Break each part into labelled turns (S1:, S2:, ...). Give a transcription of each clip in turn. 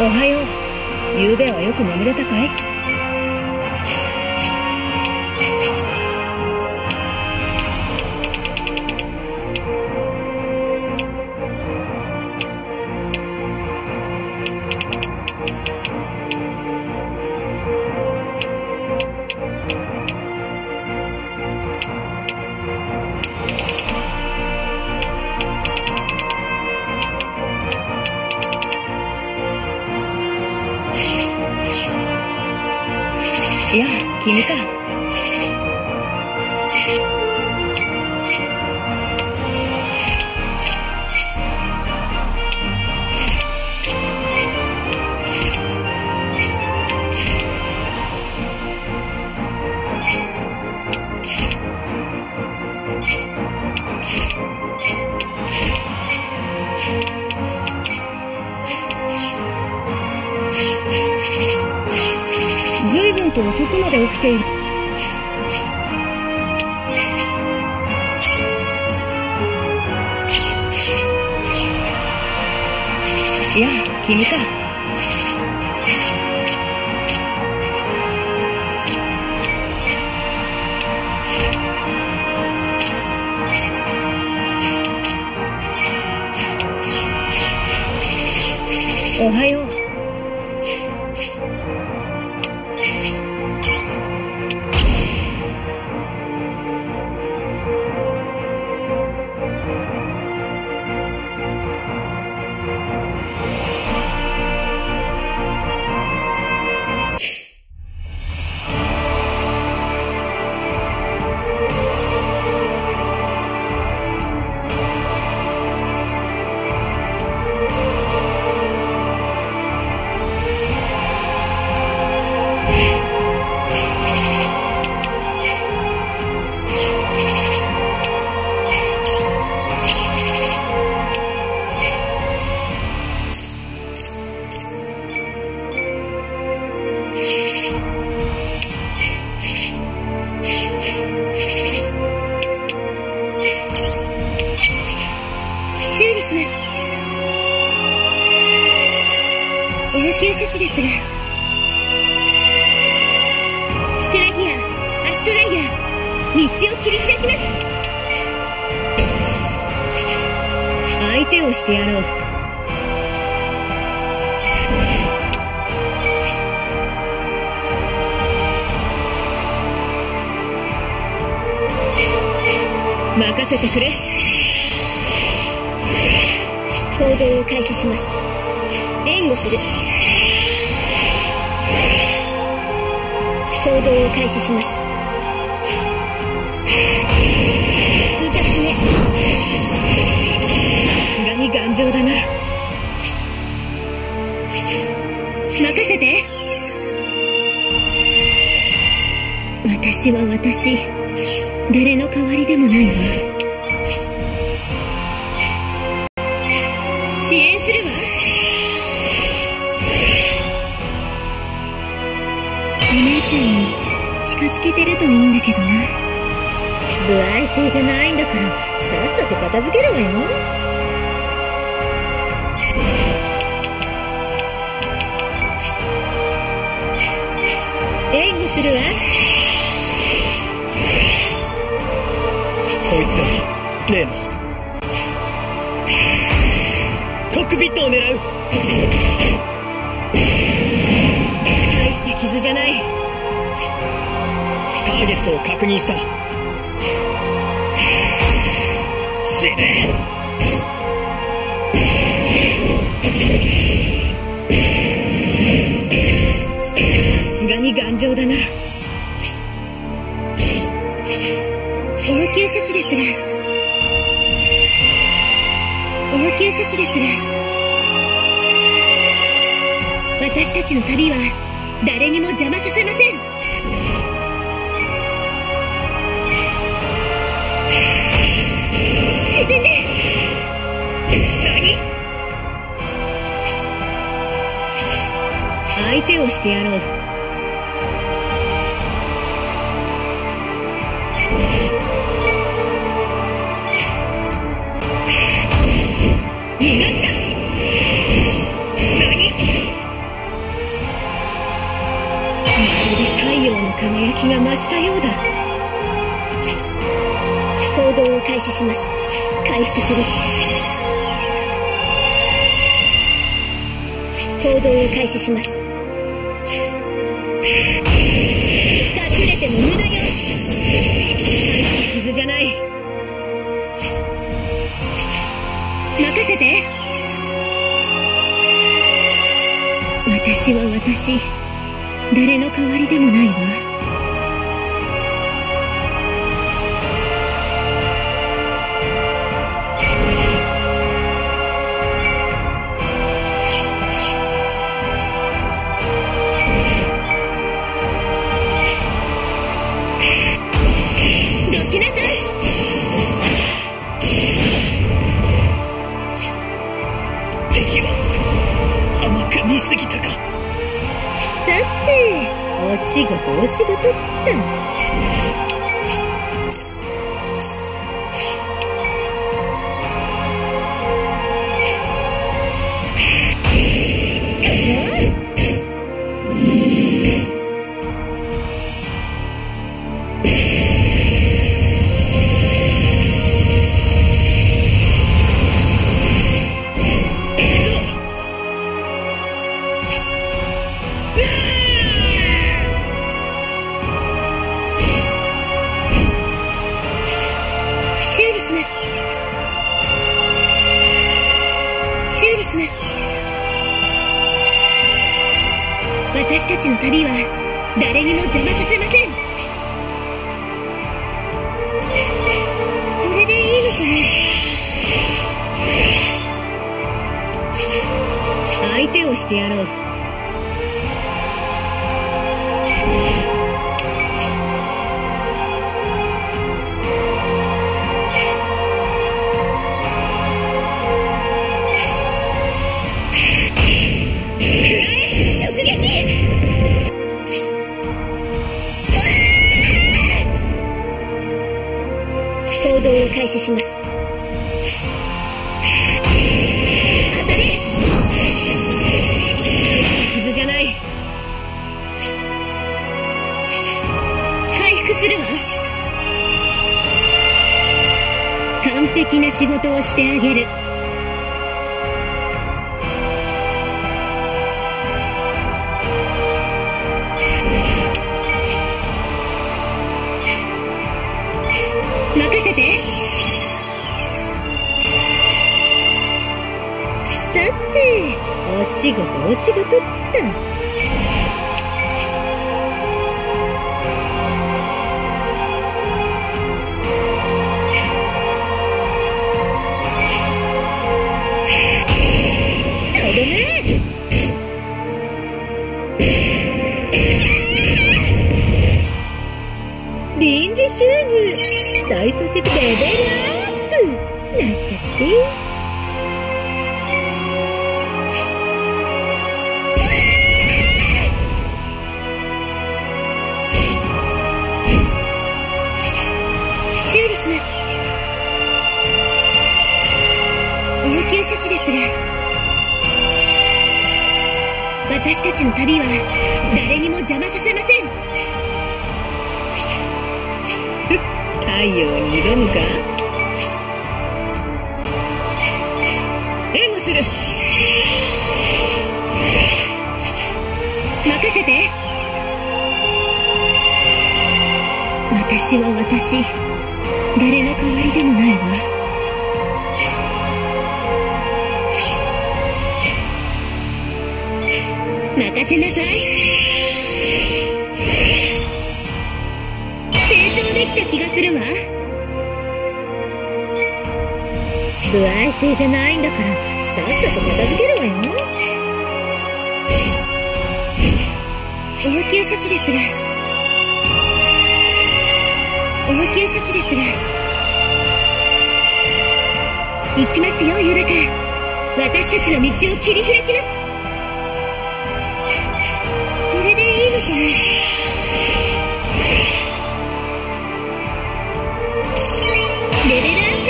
S1: おはよう。昨夜はよく眠れたかい？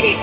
S1: ベ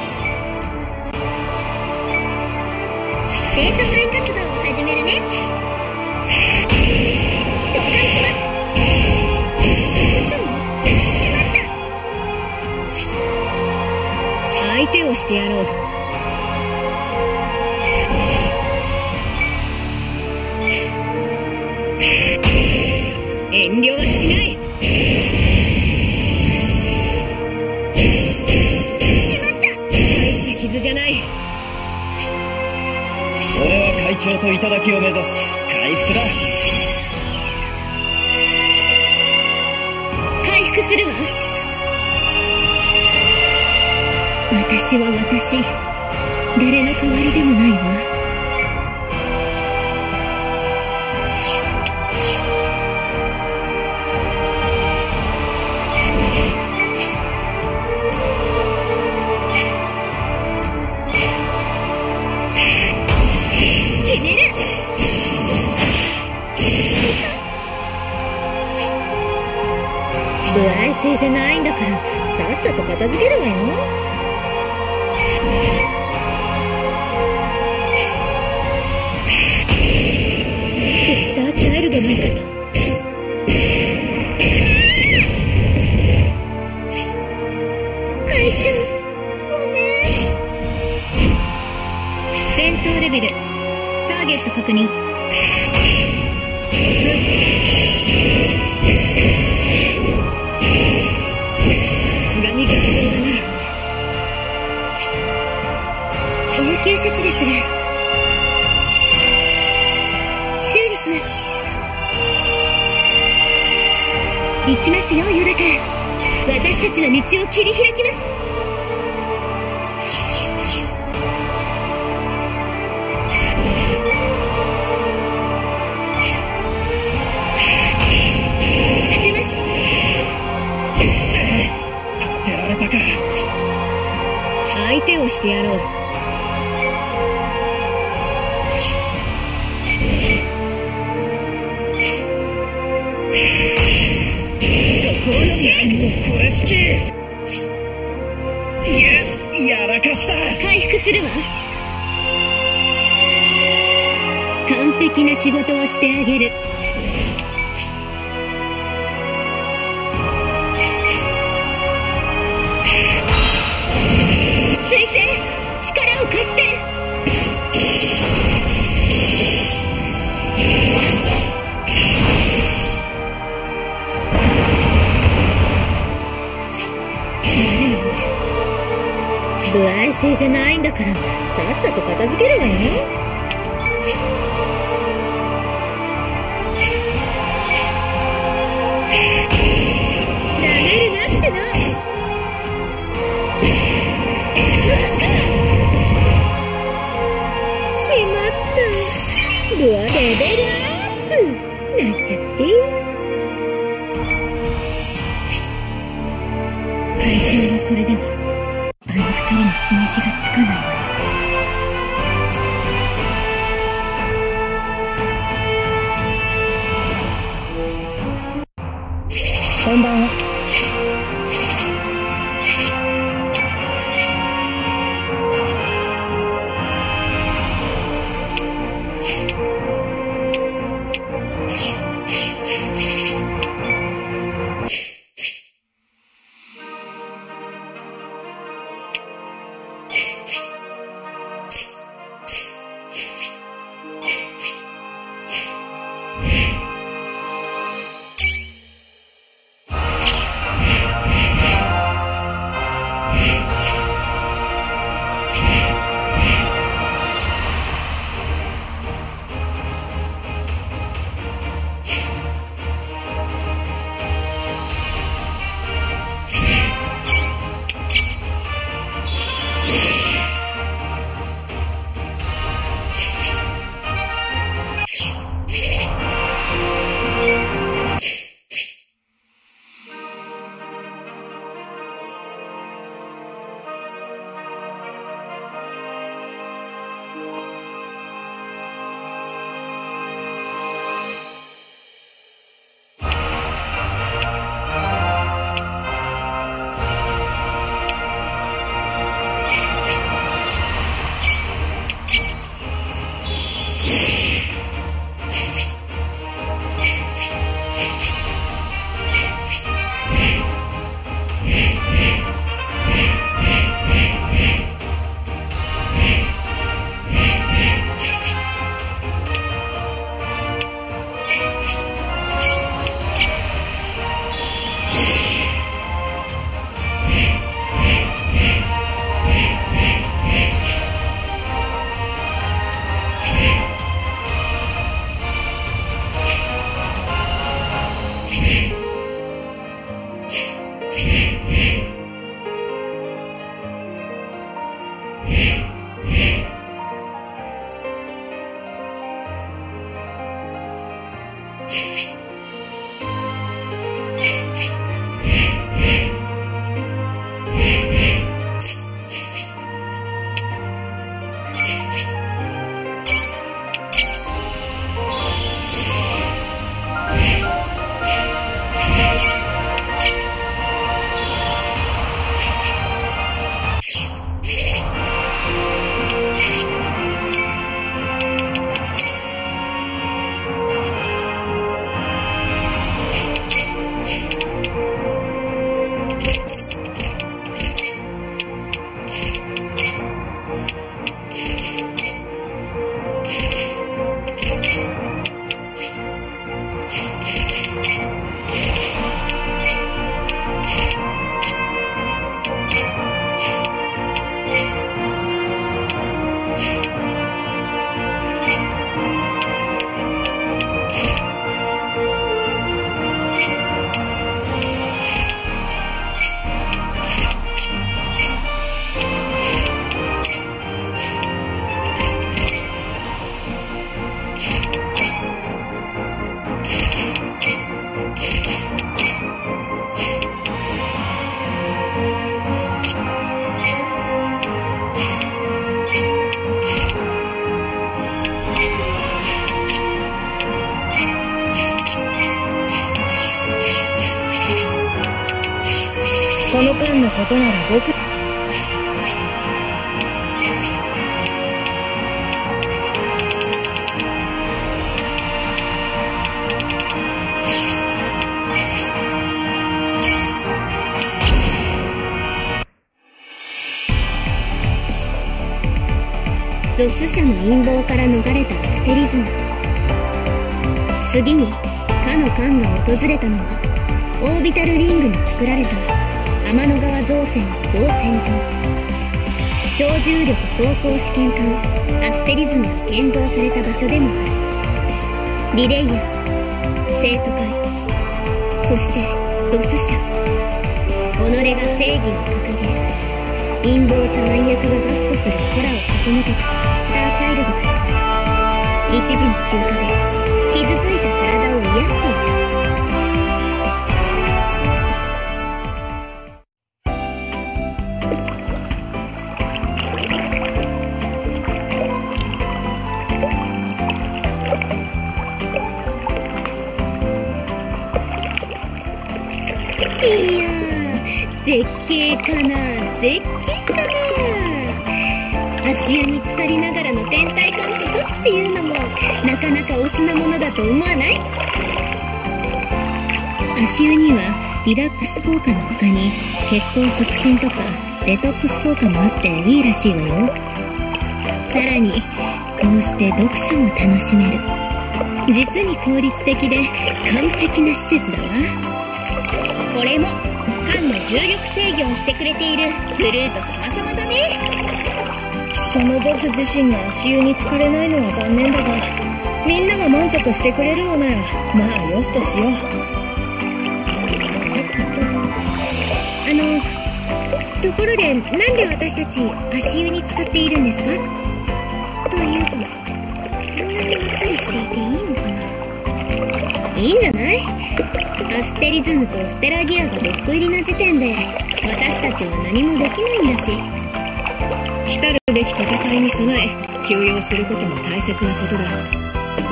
S1: から
S2: 逃れたステリズム次にかの艦が訪れたの。はオービタルリングに作られた天の川造船造船場超重力走行試験艦アステリズムが建造された場所でもあるリレイヤー生徒会そしてゾス社己が正義を掲げ陰謀と暗躍がバックする空を駆け抜けた。スターチャイルドたちは一時の休暇で傷ついた体を癒していたいや絶景かな絶景足湯にはリラックス効果の他に血行促進とかデトックス効果もあっていいらしいわよ。さらにこうして読書も楽しめる。実に効率的で完璧な施設だわ。これも艦の重力制御をしてくれているグルート様々だね。
S3: その僕自身が足湯に浸かれないのは残念だがみんなが満足してくれるのならまあよしとしよう。
S2: ころでなんで私たち足湯に使っているんですか？というかこんなにまったりしていていいのかな？いいんじゃない？アステリズムとステラギアがドック入りの時点で私たちは何もできないんだし。
S3: 来るべき戦いに備え休養することも大切なことだ。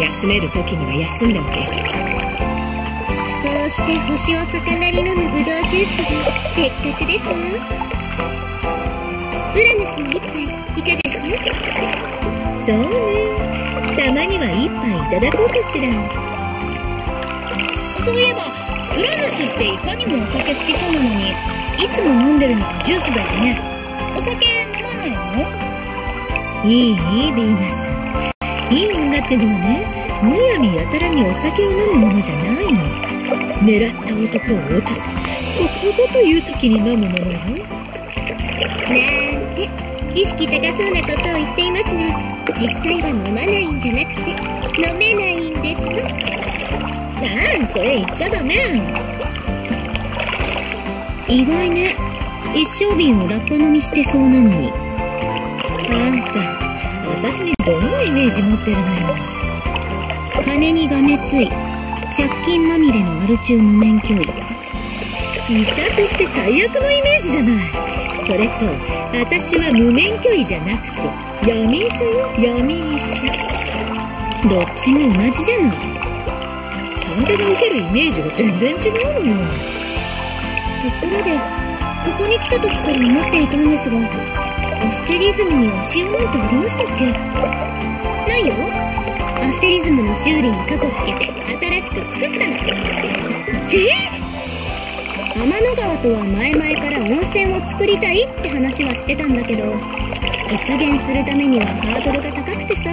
S3: 休める時には休んでおけ。
S2: こうして星を魚に飲むブドウジュースがせっかくですわ
S3: そうね。たまには一杯いただこうかしらそういえばウラヌスっていかにもお酒好きそうなのにいつも飲んでるのはジュースだよねお酒飲まないのいいいいビーナスいい女ってのはねむやみやたらにお酒を飲むものじゃないの狙った男を落とすここぞという時に飲むものよ
S2: なんて意識高そうなことを言っていますが実際は飲まないんじゃなくて飲めないんですの
S3: ああそれ言っちゃダメ
S2: 意外ね。一升瓶をラッパ飲みしてそうなのに。
S3: あんた、私にどんなイメージ持ってるのよ。
S2: 金にがめつい。借金まみれのアル中無免許医。
S3: 医者として最悪のイメージじゃない。それと、私は無免許医じゃなくて、闇医者よ、闇医者。
S2: どっちも同じじゃない。
S3: 患者が受けるイメージが全然違うのよ。
S2: ところで、ここに来た時から思っていたんですが、アステリズムに足湯なんてありましたっけ？ないよ。アステリズムの修理に過去つけて新しく作ったの。え天の川とは前々から温泉を作りたいって話はしてたんだけど、実現するためにはハードルが高くてさ。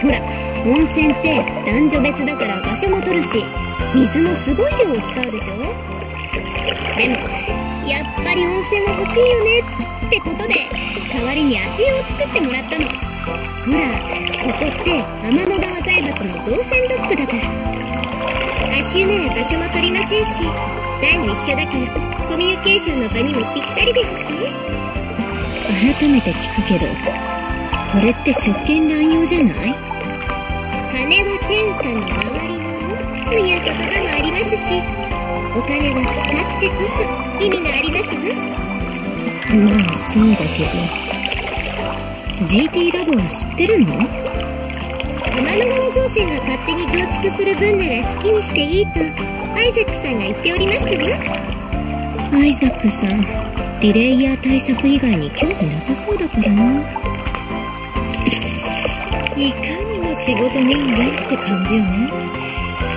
S2: ほら、温泉って男女別だから場所も取るし、水もすごい量を使うでしょでも、やっぱり温泉は欲しいよねってことで、代わりに足湯を作ってもらったの。ほら、ここって天の川財閥の造船ドックだから。足湯なら場所も取りませんし、男女一緒だからコミュニケーションの場にもぴったりですしね。改めて聞くけど、これって職権乱用じゃない？金は天下の回り物という言葉もありますし、お金は使ってこそ意味がありますわ。まあ、そうだけど。GT ラボは知ってるの天の川造船が勝手に増築する分なら好きにしていいと、アイザックさん。が言っておりましたわ。アイザックさん、リレイヤー対策以外に興味なさそうだからな。
S3: いかにも仕事人間って感じよね。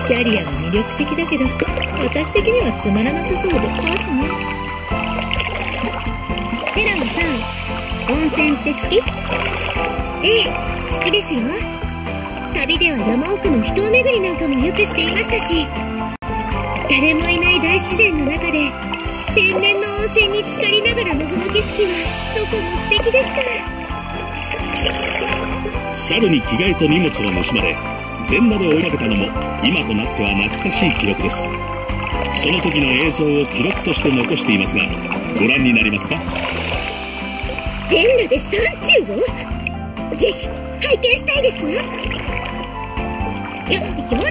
S3: キャリアは魅力的だけど、私的にはつまらなさそうでパースね。
S2: 温泉って好き？ええ、好きですよ。旅では山奥の秘湯巡りなんかもよくしていましたし、誰もいない大自然の中で、天然の温泉に浸かりながら望む景色は、どこも素敵でした。
S4: 猿に着替えと荷物を盗まれ、全裸で追いかけたのも、今となっては懐かしい記録です。その時の映像を記録として残していますが、ご覧になりますか？
S2: 全裸で山中をぜひ、拝見したいですわ。よ、よ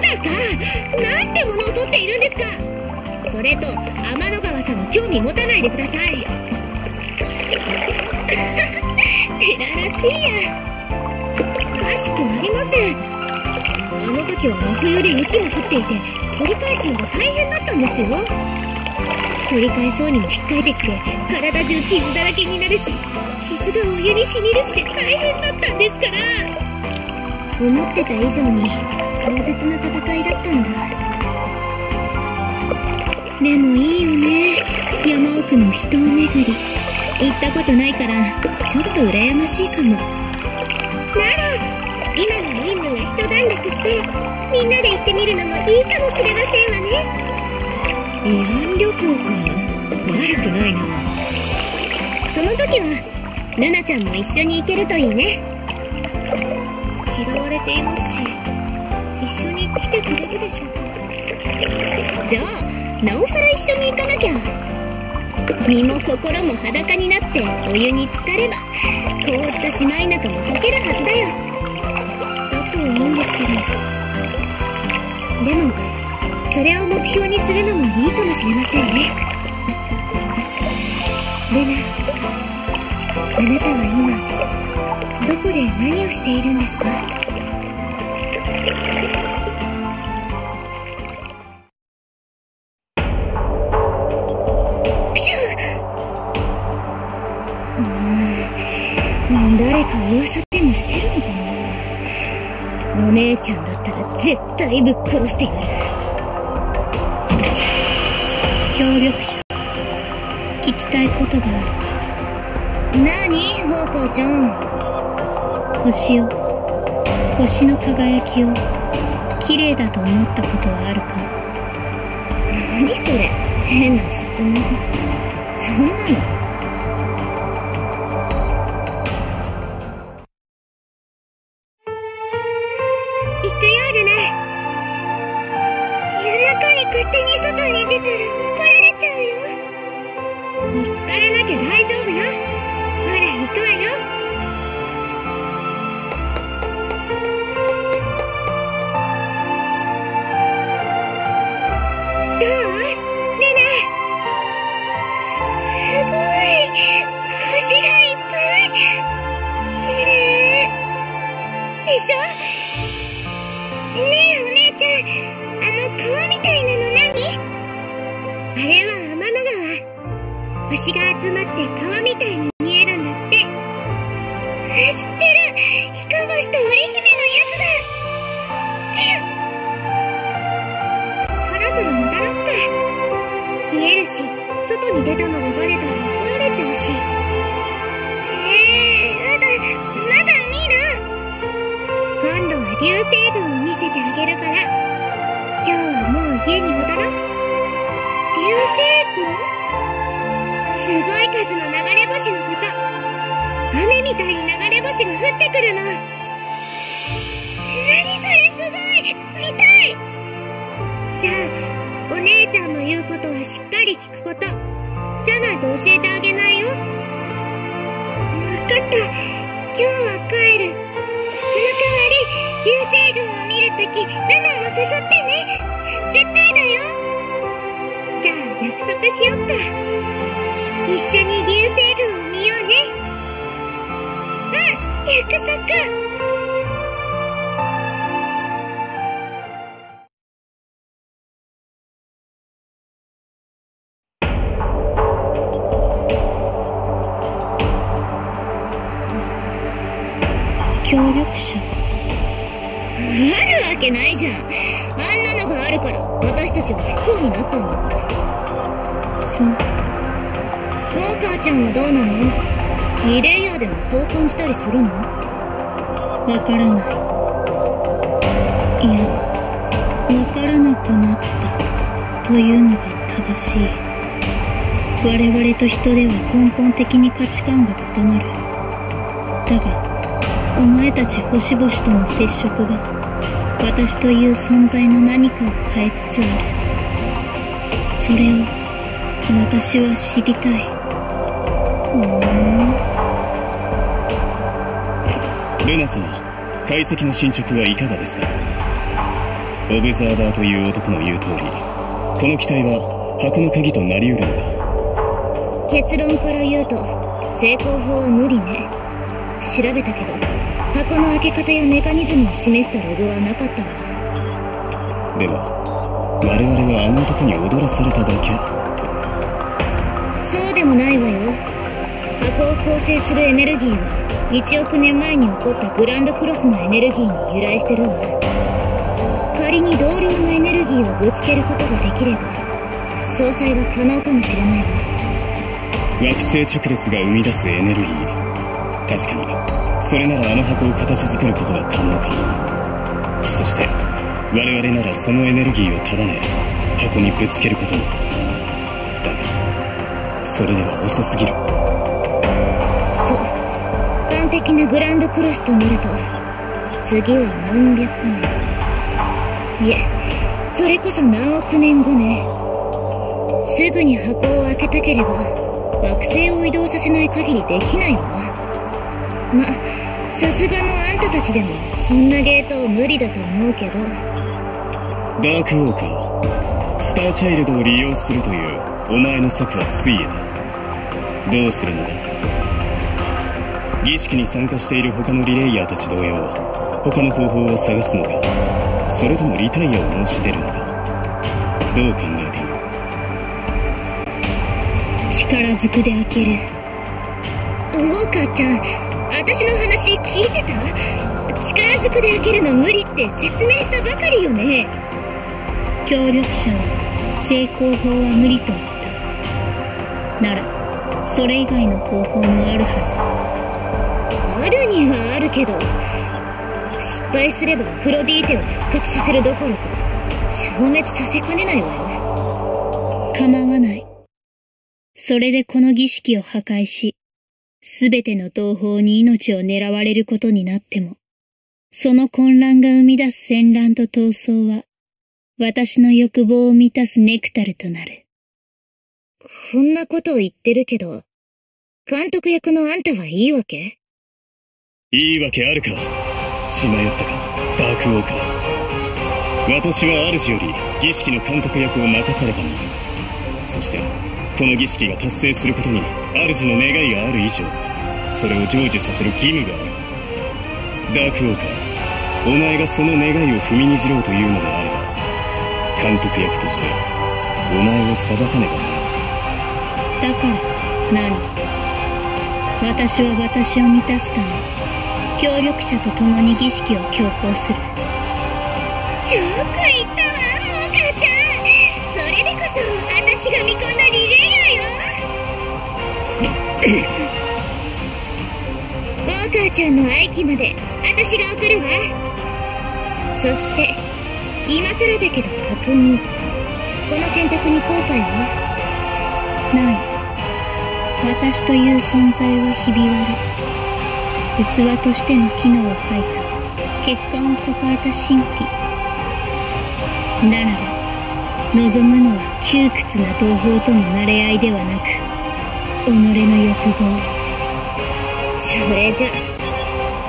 S2: だか？なんてものを撮っているんですか？それと、天の川さんは興味持たないでください。てららしいや。らしくありません。あの時は真冬で雪も降っていて、取り返すのが大変だったんですよ。取り返そうにも引っかえてきて、体中傷だらけになるし、傷がお湯に染みるして大変だったんですから。思ってた以上に壮絶な戦いだったんだ。でもいいよね。山奥の人を巡り。行ったことないから、ちょっと羨ましいかも。なら、今の任務が一段落して、みんなで行ってみるのもいいかもしれませんわね。
S3: 慰安旅行か。悪くないな。
S2: その時は、ルナちゃんも一緒に行けるといいね。
S3: 嫌われていますし、一緒に来てくれるでしょうか。
S2: じゃあ、なおさら一緒に行かなきゃ。身も心も裸になってお湯に浸かれば、凍ったしまい中も溶けるはずだよ。だと思うんですけど。でも、それを目標にするのもいいかもしれませんね。レナ、あなたは今、どこで何をしているんですか？誰か噂でもしてるのかな？お姉ちゃんだったら絶対ぶっ殺してやる。
S3: 協力者。聞きたいことがあ
S2: る。なに、宝光ちゃん。
S3: 星を、星の輝きを、綺麗だと思ったことはあるか？
S2: 何それ、変な質問。そんなの
S1: 価値観が異なる。だがお前たち星々との接触が私という存在の何かを変えつつある。それを私は知りたい。
S5: ルナ様解析の進捗はいかがですか？オブザーバーという男の言う通りこの機体は箱の鍵となり得るのか
S1: 結論から言うと成功法は無理ね。調べたけど箱の開け方やメカニズムを示したログはなかったわ。
S5: では我々はあの男に踊らされただけ
S1: そうでもないわよ。箱を構成するエネルギーは1億年前に起こったグランドクロスのエネルギーに由来してるわ。仮に同量のエネルギーをぶつけることができれば相殺は可能かもしれないわ
S5: 惑星直列が生み出すエネルギー確かにそれならあの箱を形作ることは可能かそして我々ならそのエネルギーを束ね箱にぶつけることもだがそれでは遅すぎる
S1: そう完璧なグランドクロスとなると次は何百年い。えそれこそ何億年後ねすぐに箱を開けたければ。惑星を移動させない限りできないわ。まさすがのあんたたちでもそんなゲートを無理だと思うけど。
S5: ダークウォーカースターチャイルドを利用するというお前の策はついえた。どうするのだ？儀式に参加している他のリレイヤーたち同様他の方法を探すのかそれともリタイアを申し出るのかどう考えている？
S1: 力ずくで開ける。ウォーカーちゃん私の話聞いてた？力ずくで開けるの無理って説明したばかりよね。協力者は成功法は無理と言った。ならそれ以外の方法もあるはず。あるにはあるけど失敗すればアフロディーテを復活させるどころか消滅させかねないわよ構それでこの儀式を破壊しすべての同胞に命を狙われることになっても、その混乱が生み出す戦乱と闘争は、
S6: 私の欲望を満たすネクタルとなる。
S1: こんなことを言ってるけど、監督役のあんたはいいわけ？
S7: いいわけあるか。血迷ったか、ダークウォーカー。私は主より儀式の監督役を任されたのだ。そして、この儀式が達成することに主の願いがある以上、それを成就させる義務がある。ダークウォーカー、お前がその願いを踏みにじろうというのであれば、監督役として、お前を裁かねばなら
S6: だから、何？私は私を満たすため、協力者と共に儀式を強行する。
S1: よく言ったわ、私が見込んだリレーよ。お母ちゃんの愛機まで、私が送るわ。そして、今更だけど確認。この選択に後悔は
S6: ない。私という存在はひび割れ、器としての機能を欠いた欠陥を抱えた神秘。ならば、望むのは窮屈な同胞との馴れ合いではなく、己の欲望。
S1: それじゃ、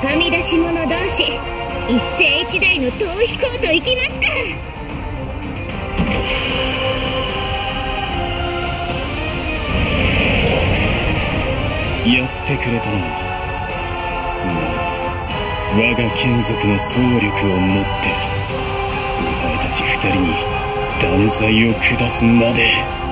S1: はみ出し者同士、一世一代の逃避行と行きますか
S7: やってくれたな。我が眷属の総力をもって、お前たち二人に断罪を下すまで。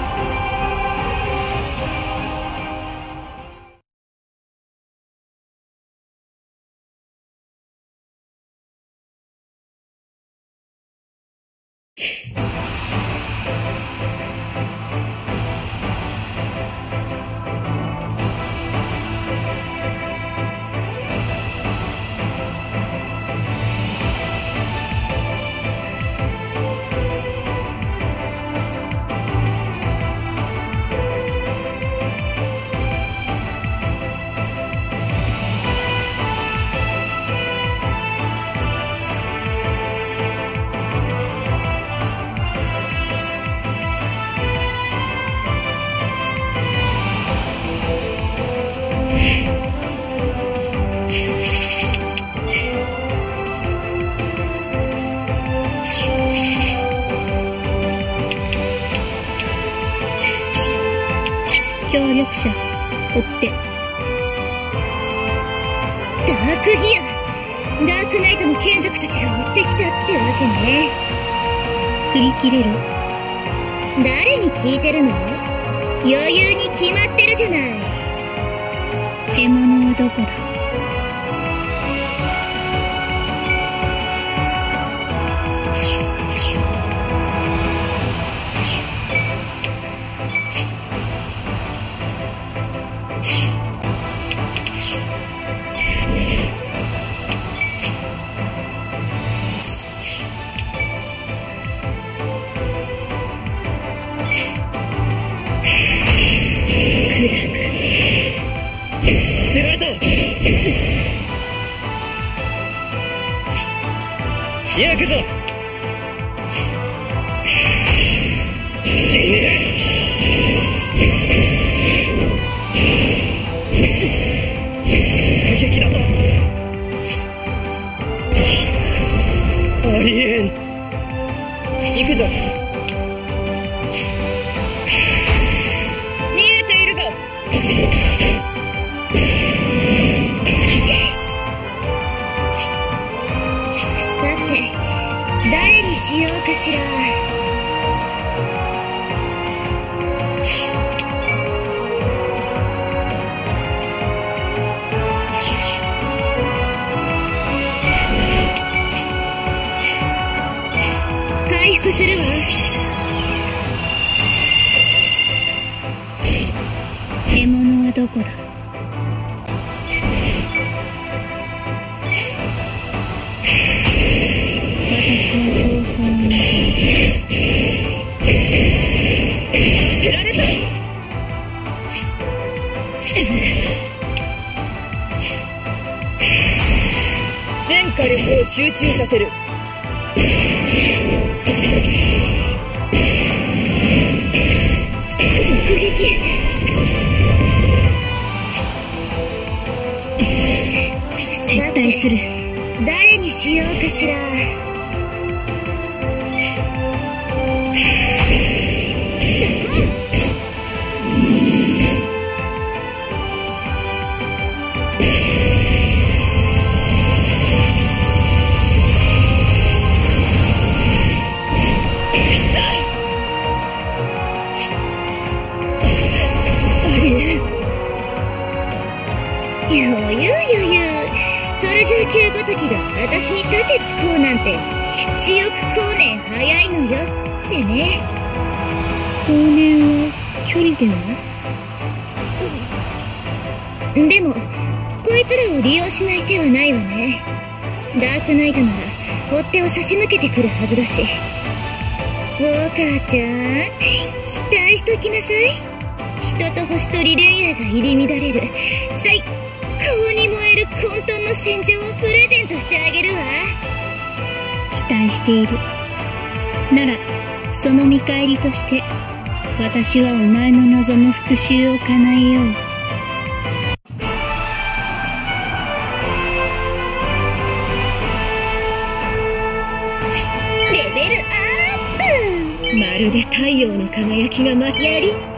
S8: 返りとして私はお前の望む復讐を叶えよう。
S1: レベルアップ。まるで太陽の輝きが増しやり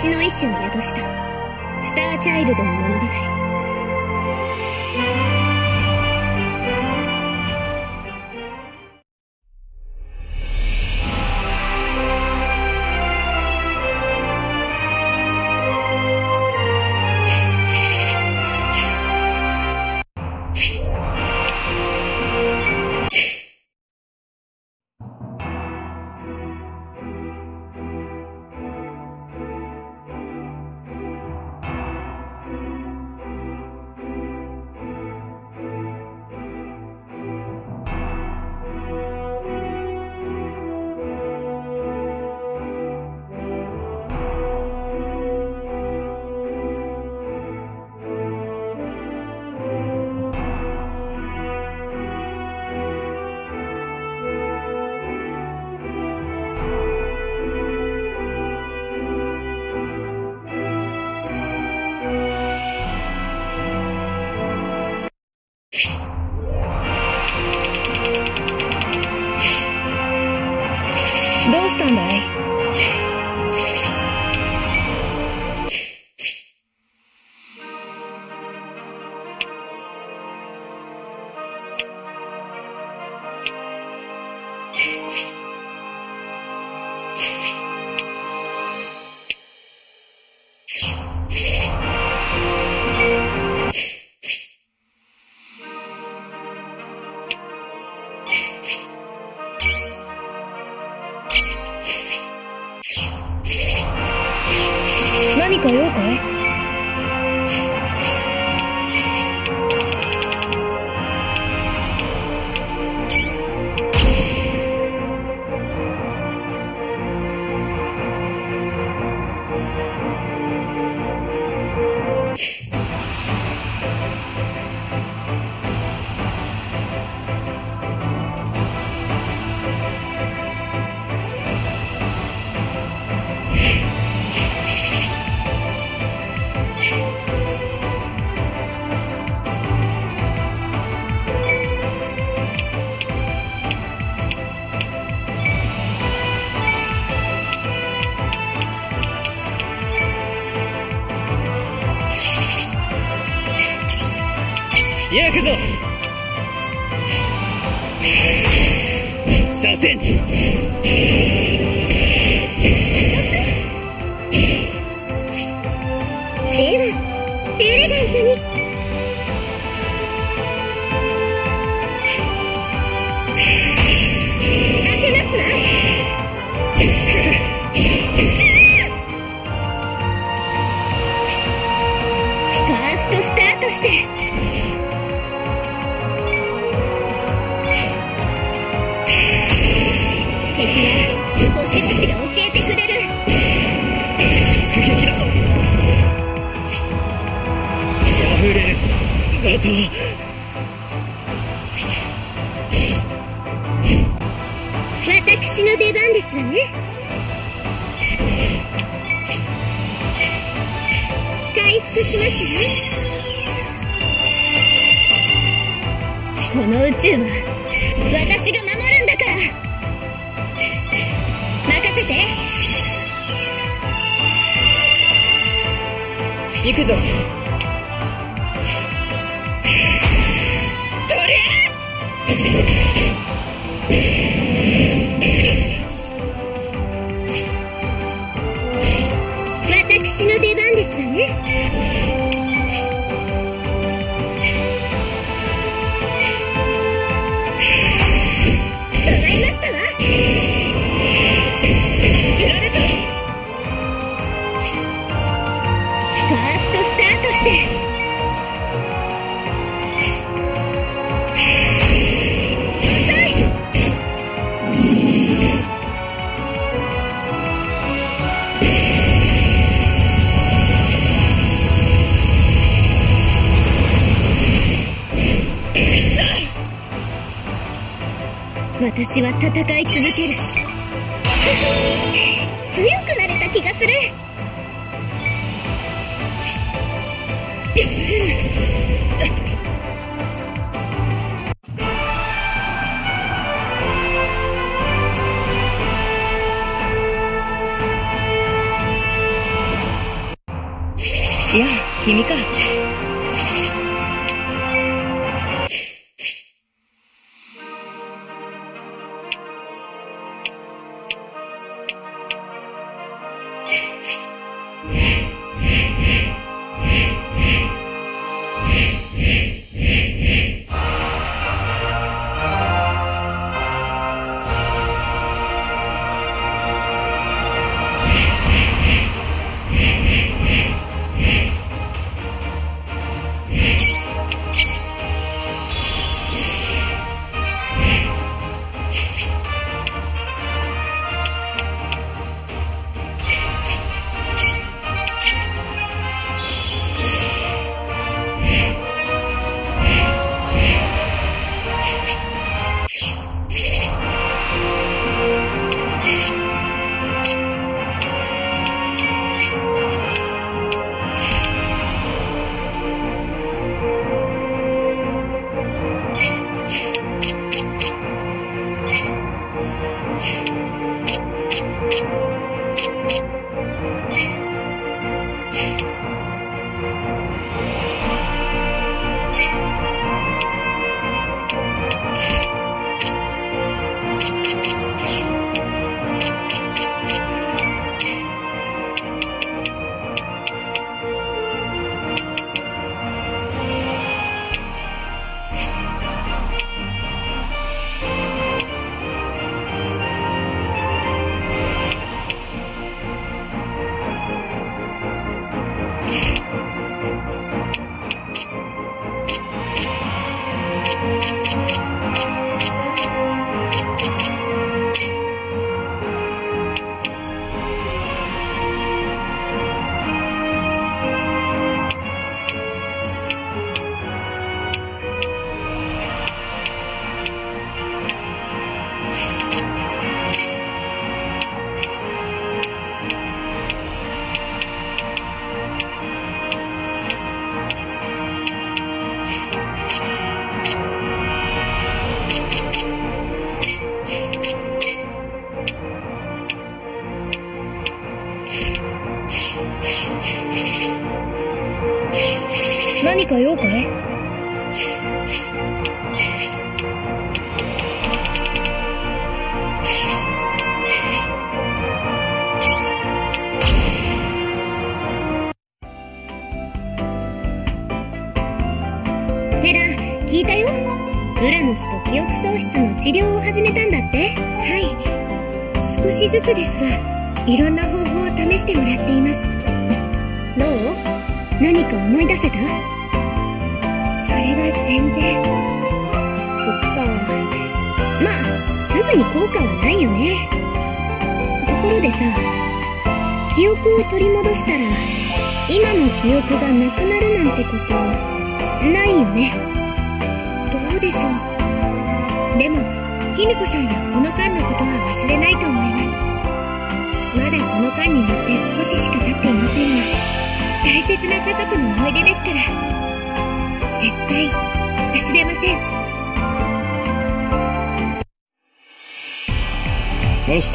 S1: 星の一種を宿した。スターチャイルドの物語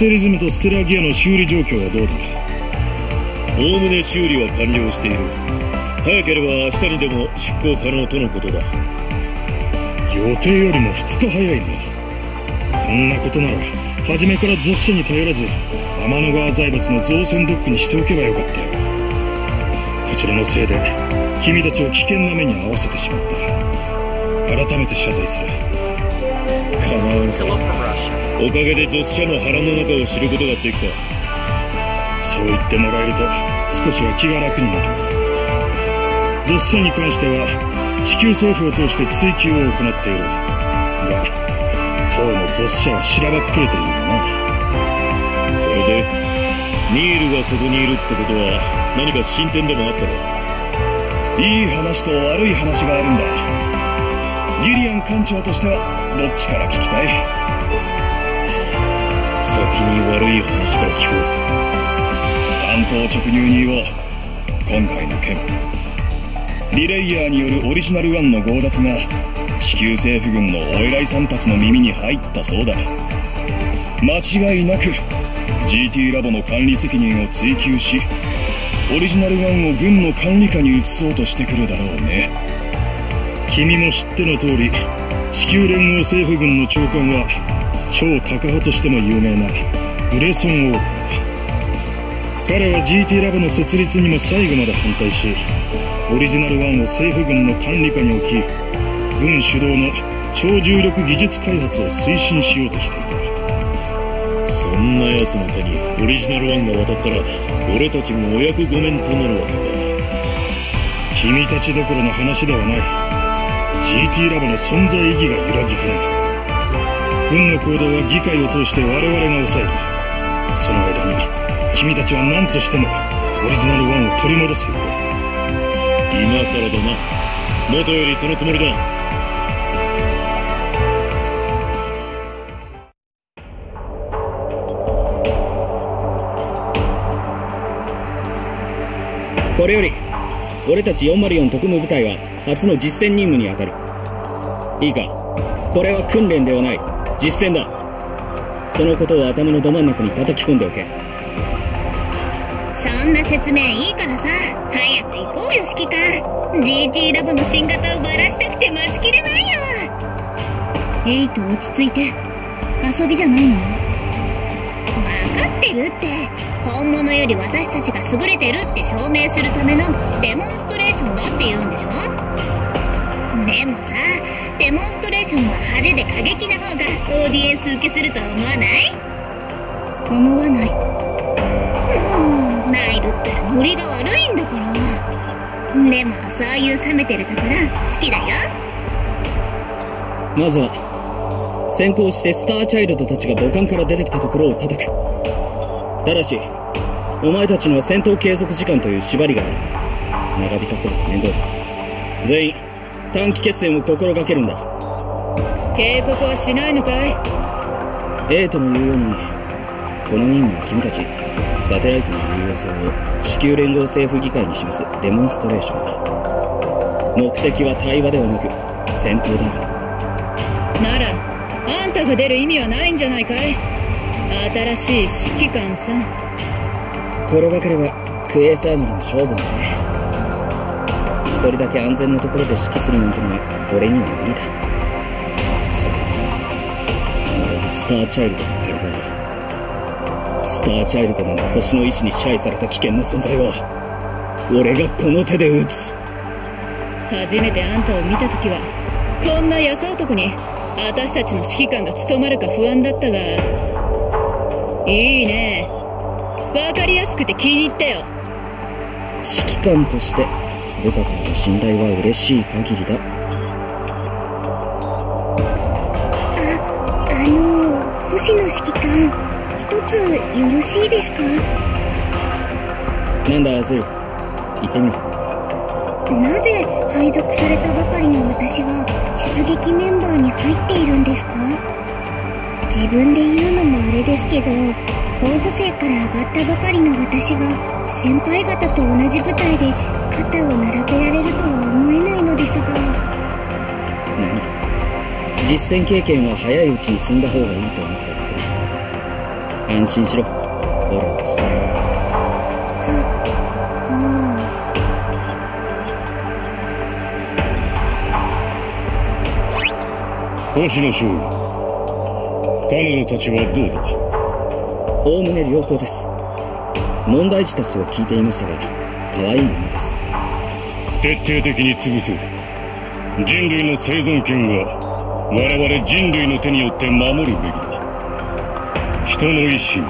S1: ステ
S9: リズムとステラギアの修理状況はどうだ？
S10: おおむね修理は完了している。早ければ明日にでも出航可能とのことだ。
S9: 予定よりも2日早いなこんなことなら。初めから属者に頼らず天の川財閥の造船ドックにしておけばよかったよ。こちらのせいで君たちを危険な目に遭わせてしまった。改めて謝罪する。
S10: 構わんさおかげで女子社の腹の中を知ることができた。
S9: そう言ってもらえると少しは気が楽になる。ゾス社に関しては地球政府を通して追及を行っている。が当のゾス社はしらばっくれているんだな。
S10: それでニールがそこにいるってことは何か進展でもあったの
S9: いい話と悪い話があるんだ。ギリアン艦長としてはどっちから聞きたい？
S10: に悪い話から聞こ
S9: 担当直入に言おう今回の件リレイヤーによるオリジナル1の強奪が地球政府軍のお偉いさんたちの耳に入ったそうだ。間違いなく GT ラボの管理責任を追及しオリジナル1を軍の管理下に移そうとしてくるだろうね。君も知っての通り地球連合政府軍の長官は超タカ派としても有名なグレソン・オールだ彼は GT ラボの設立にも最後まで反対しオリジナル1を政府軍の管理下に置き軍主導の超重力技術開発を推進しようとしていた。
S10: そんな奴の手にオリジナル1が渡ったら俺たちもお役御免となるわけだ。
S9: 君たちどころの話ではない。GT ラボの存在意義が揺らぎかねない軍の行動は議会を通して我々が抑えるその間に君たちは何としてもオリジナル1を取り戻す。ようだ
S10: 今更だな。元よりそのつもりだ。
S11: これより俺たち404特務部隊は初の実戦任務に当たる。いいか。これは訓練ではない。実戦だそのことを頭のど真ん中に叩き込んでおけ
S1: そんな説明いいからさ、早く行こうよ、指揮官。GT ラボの新型をばらしたくて待ちきれないよ。エイト落ち着いて。遊びじゃないの？わかってるって。本物より私たちが優れてるって証明するためのデモンストレーションだって言うんでしょ？でもさ、デモンストレーションは派手で過激な方がオーディエンス受けするとは思わない？思わない。もう、ナイルったらノリが悪いんだから。でも、そういう冷めてるところ好きだよ。
S11: まずは先行してスターチャイルドたちが母艦から出てきたところを叩く？ただしお前たちには戦闘継続時間という縛りがある長引かせると面倒だ全員短期決戦を心がけるんだ。
S12: 警告はしないのかい？
S11: エイトの言うようにこの任務は君たちサテライトの有用性を地球連合政府議会に示すデモンストレーションだ。目的は対話ではなく戦闘だ。
S12: ならあんたが出る意味はないんじゃないかい？新しい指揮官さん。
S11: 転がければクエーサーノの勝負だね一人だけ安全なところで指揮するなんてのは俺には無理だ。そう。俺はスターチャイルドの体だスターチャイルドなんて星の意志に支配された危険な存在を俺がこの手で撃つ。
S12: 初めてあんたを見た時はこんな優男に私たちの指揮官が務まるか不安だったが。いいね。わかりやすくて気に入ったよ。
S11: 指揮官として部下からの信頼は嬉しい限りだ。
S2: あ、あの、星野指揮官、一つよろしいですか？
S11: なんだアズール。言ってみろ。
S2: なぜ配属されたばかりの私が出撃メンバーに入っているんですか？自分で言うのもあれですけど、候補生から上がったばかりの私が先輩方と同じ部隊で肩を並べられるとは思えないのですが。
S11: 何実戦経験は早いうちに積んだ方がいいと思っただけだ安心しろ。俺はしてやる
S2: は
S13: 星野将軍彼女たちはどうだ？
S11: おおむね良好です。問題児たちとは聞いていましたが可愛いものです
S13: 徹底的に潰す。人類の生存権は我々人類の手によって守るべきだ。人の意志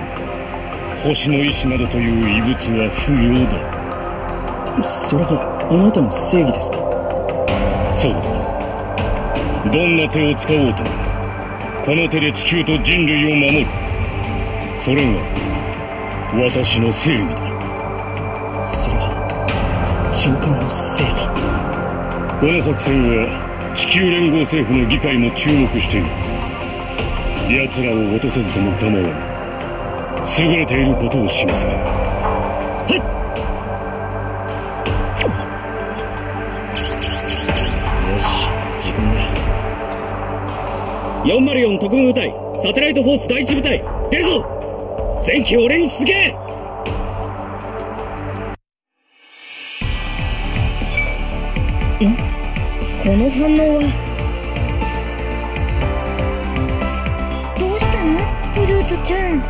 S13: 星の意志などという異物は不要だ。
S11: それがあなたの正義ですか？
S13: そうだ。どんな手を使おうとこの手で地球と人類を守る。それが私の正義だ
S11: が長官の正義
S13: この作戦は地球連合政府の議会も注目している奴らを落とせずとも構わない優れていることを示せ。
S11: よし時間だ。404特務部隊サテライトフォース第一部隊出るぞ!前期俺に続け!
S12: こ反応は
S2: どうしたの？フルートちゃん。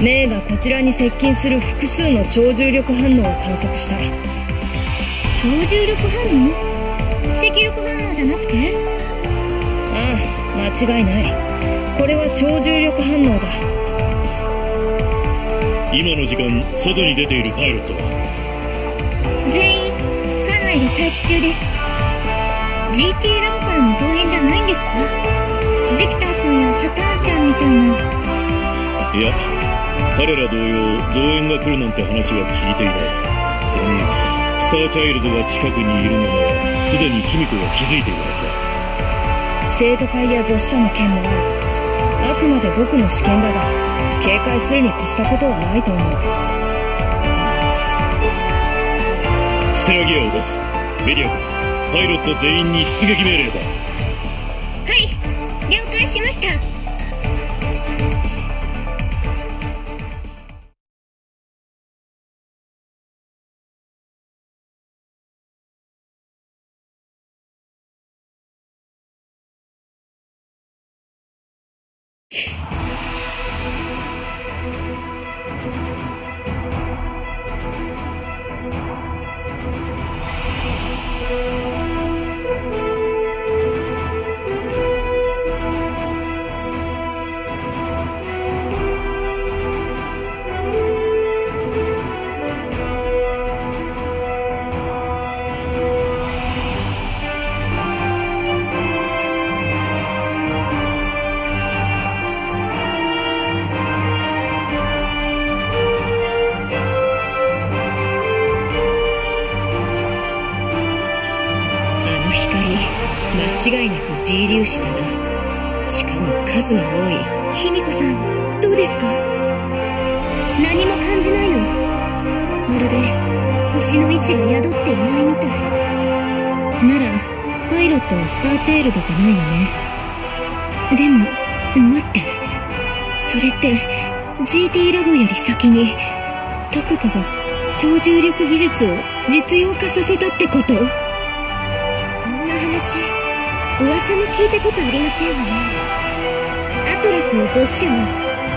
S12: メイがこちらに接近する複数の超重力反応を観測した。
S2: 超重力反応？赤力反応じゃなくて？
S12: ああ間違いない。これは超重力反応だ。
S10: 今の時間外に出ているパイロットは？
S2: 全員、館内で待機中です。GT ラボからの増援じゃないんですか？ジキター君やサターンちゃんみたいな。
S10: いや彼ら同様増援が来るなんて話は聞いていない。それにスターチャイルドが近くにいるのはすでにキミコが気づいているは
S12: 生徒会や雑誌社の件もあるあくまで僕の試験だが警戒するに越したことはないと思う。
S10: ずだステラギアを出す。メディア君パイロット全員に出撃命令だ。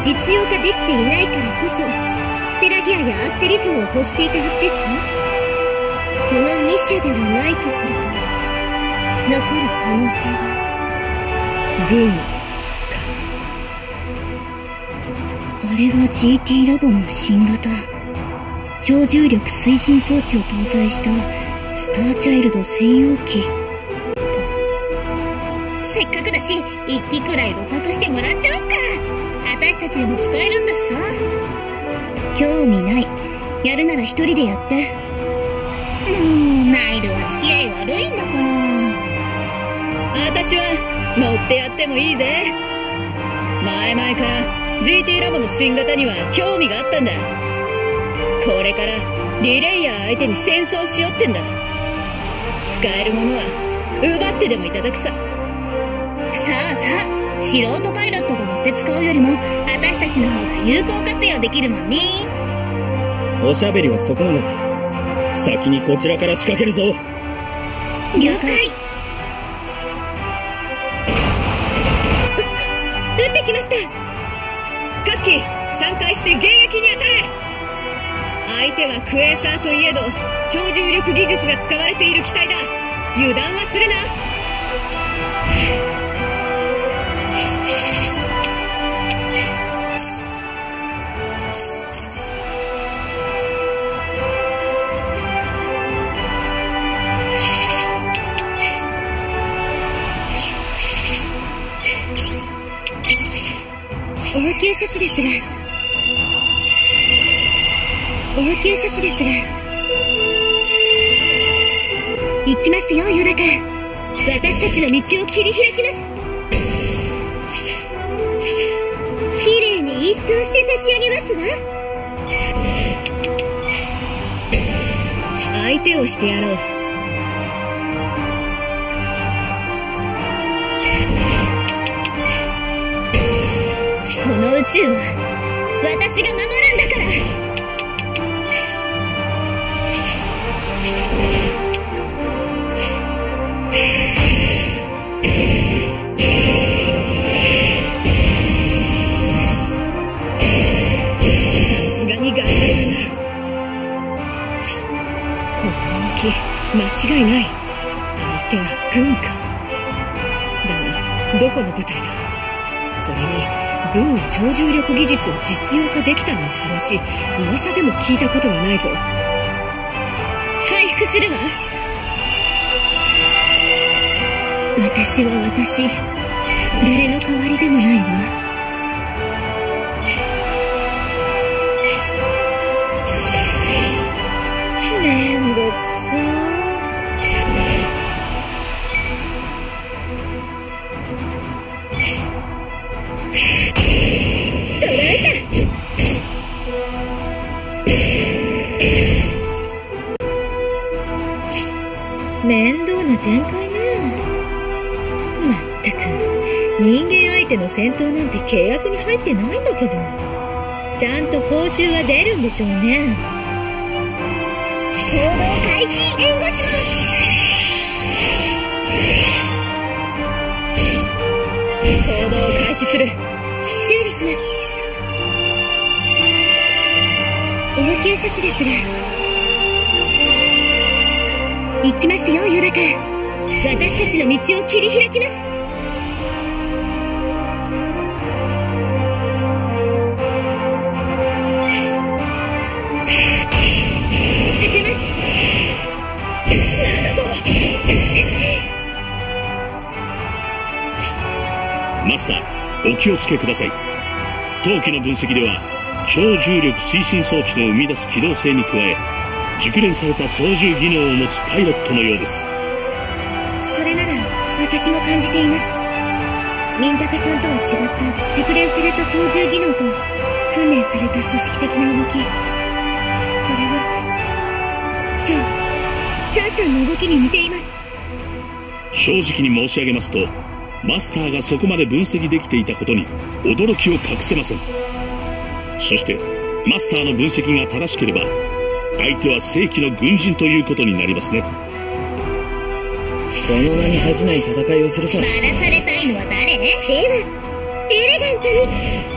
S1: 実用化できていないからこそ、ステラギアやアステリズムを欲していたはずですかその2社ではないとすると、残る可能性は、軍。あれが GT ラボの新型。超重力推進装置を搭載したスターチャイルド専用機。せっかくだし、一機くらい露私たちでも使えるんだしさ。興味ない。やるなら一人でやって。もう、マイルは付き合い悪いんだから。
S8: 私は乗ってやってもいいぜ。前々から GT ラボの新型には興味があったんだ。これからリレイヤー相手に戦争しようってんだ。使えるものは奪ってでもいただくさ。さ
S1: あさあ、素人パイロットが乗って使うよりも私たちの方が有効活用できるもんね。
S11: おしゃべりはそこまでだ。先にこちらから仕掛けるぞ。
S1: 了解。
S8: 撃ってきました各機参加して迎撃に当たれ相手はクエーサーといえど超重力技術が使われている機体だ油断はするな
S1: 道を切り開きます。綺麗に一掃して差し上げます
S8: わ。相手をしてやろう。を実用化できたなんて話、噂でも聞いたことがないぞ。
S1: 回復するわ。私は私、誰の代わりでもないわ。
S8: ってないんだけど。ちゃんと報酬は出るんでしょうね。
S1: 行動開始援護します
S8: 行動を開始する。
S1: 修理します。応急処置ですが。行きますよ、ヨダカ。私たちの道を切り開きます。
S4: お気をつけください。陶器の分析では、超重力推進装置の生み出す機動性に加え、熟練された操縦技能を持つパイロットのようです。
S1: それなら私も感じています。ミンタカさんとは違った熟練された操縦技能と訓練された組織的な動き。これはそうサーさんの動きに似ています。
S4: 正直に申し上げますとマスターがそこまで分析できていたことに驚きを隠せません。そしてマスターの分析が正しければ相手は正規の軍人ということになりますね。
S11: この名に恥じない戦いをするさ。
S8: らされたいのは誰？
S1: ではエレガントに。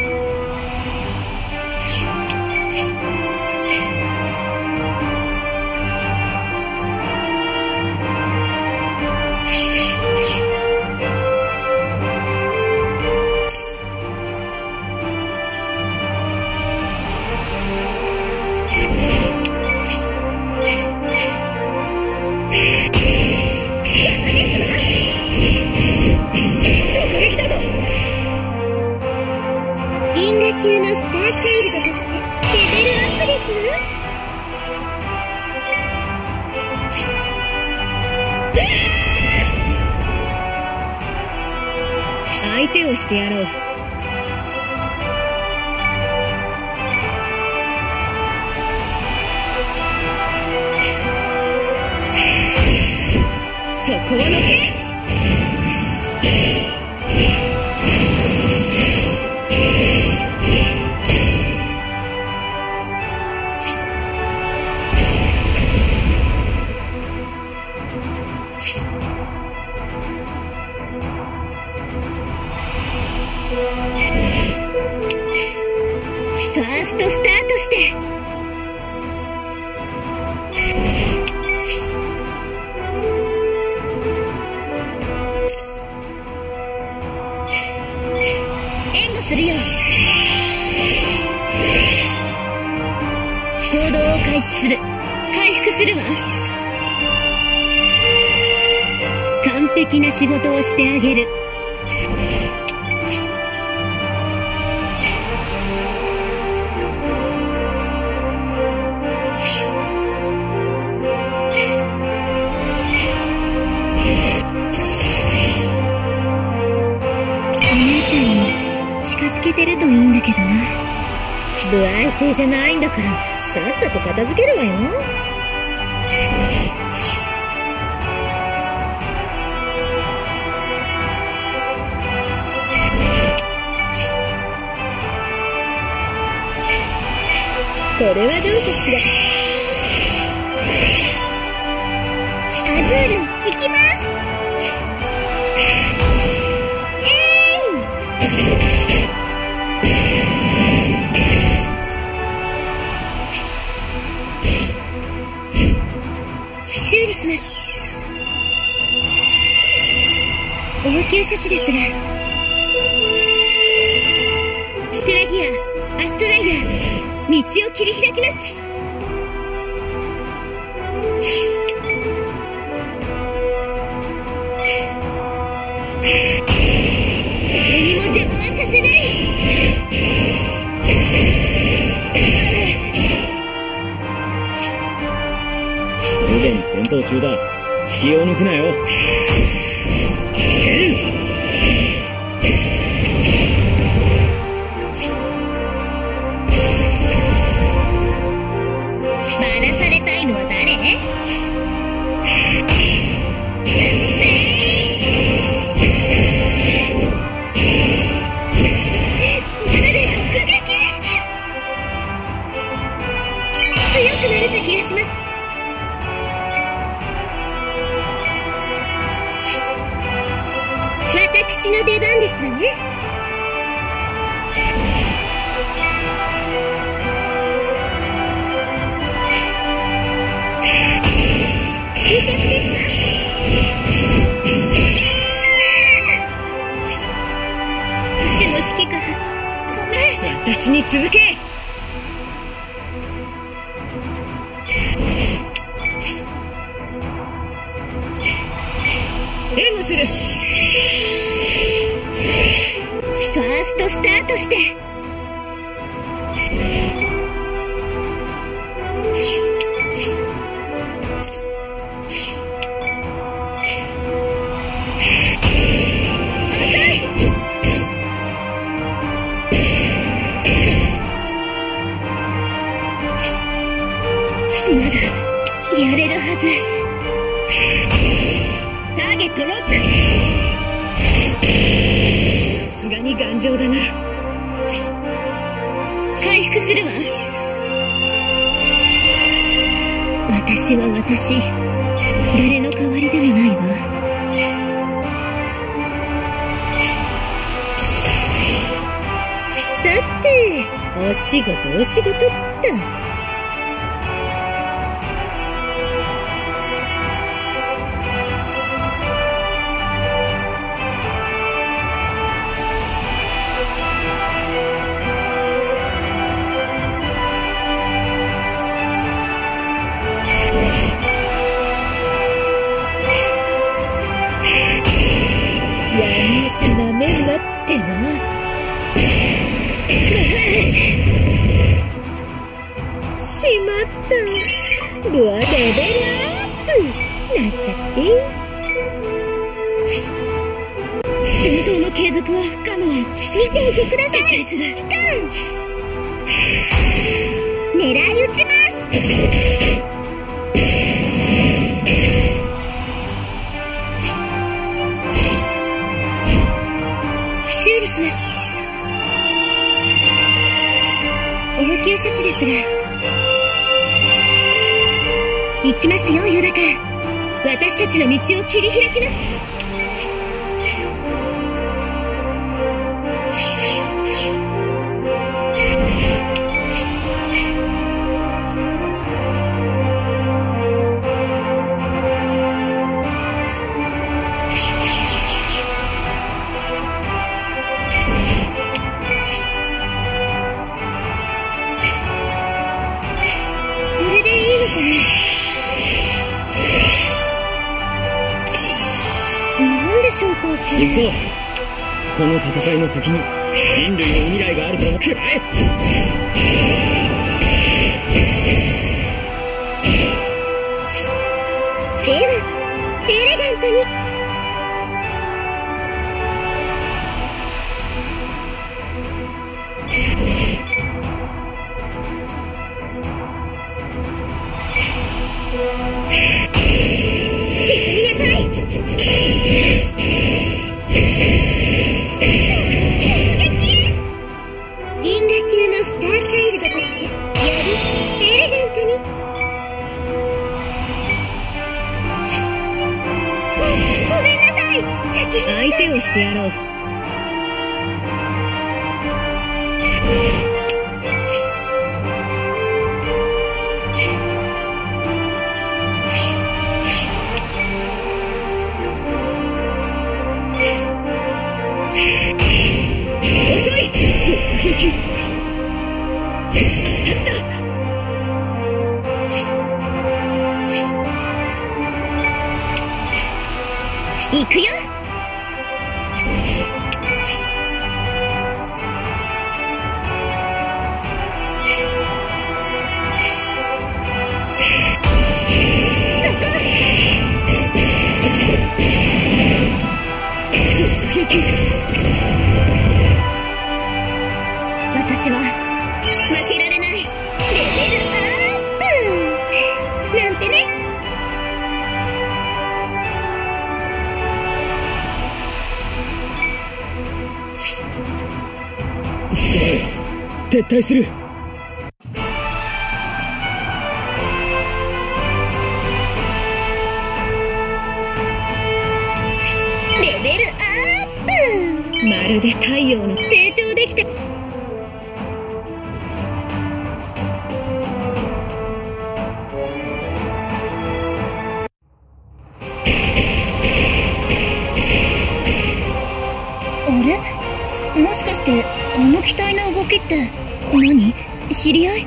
S8: れ
S1: もしかしてあの機体の動きって何？知り合い？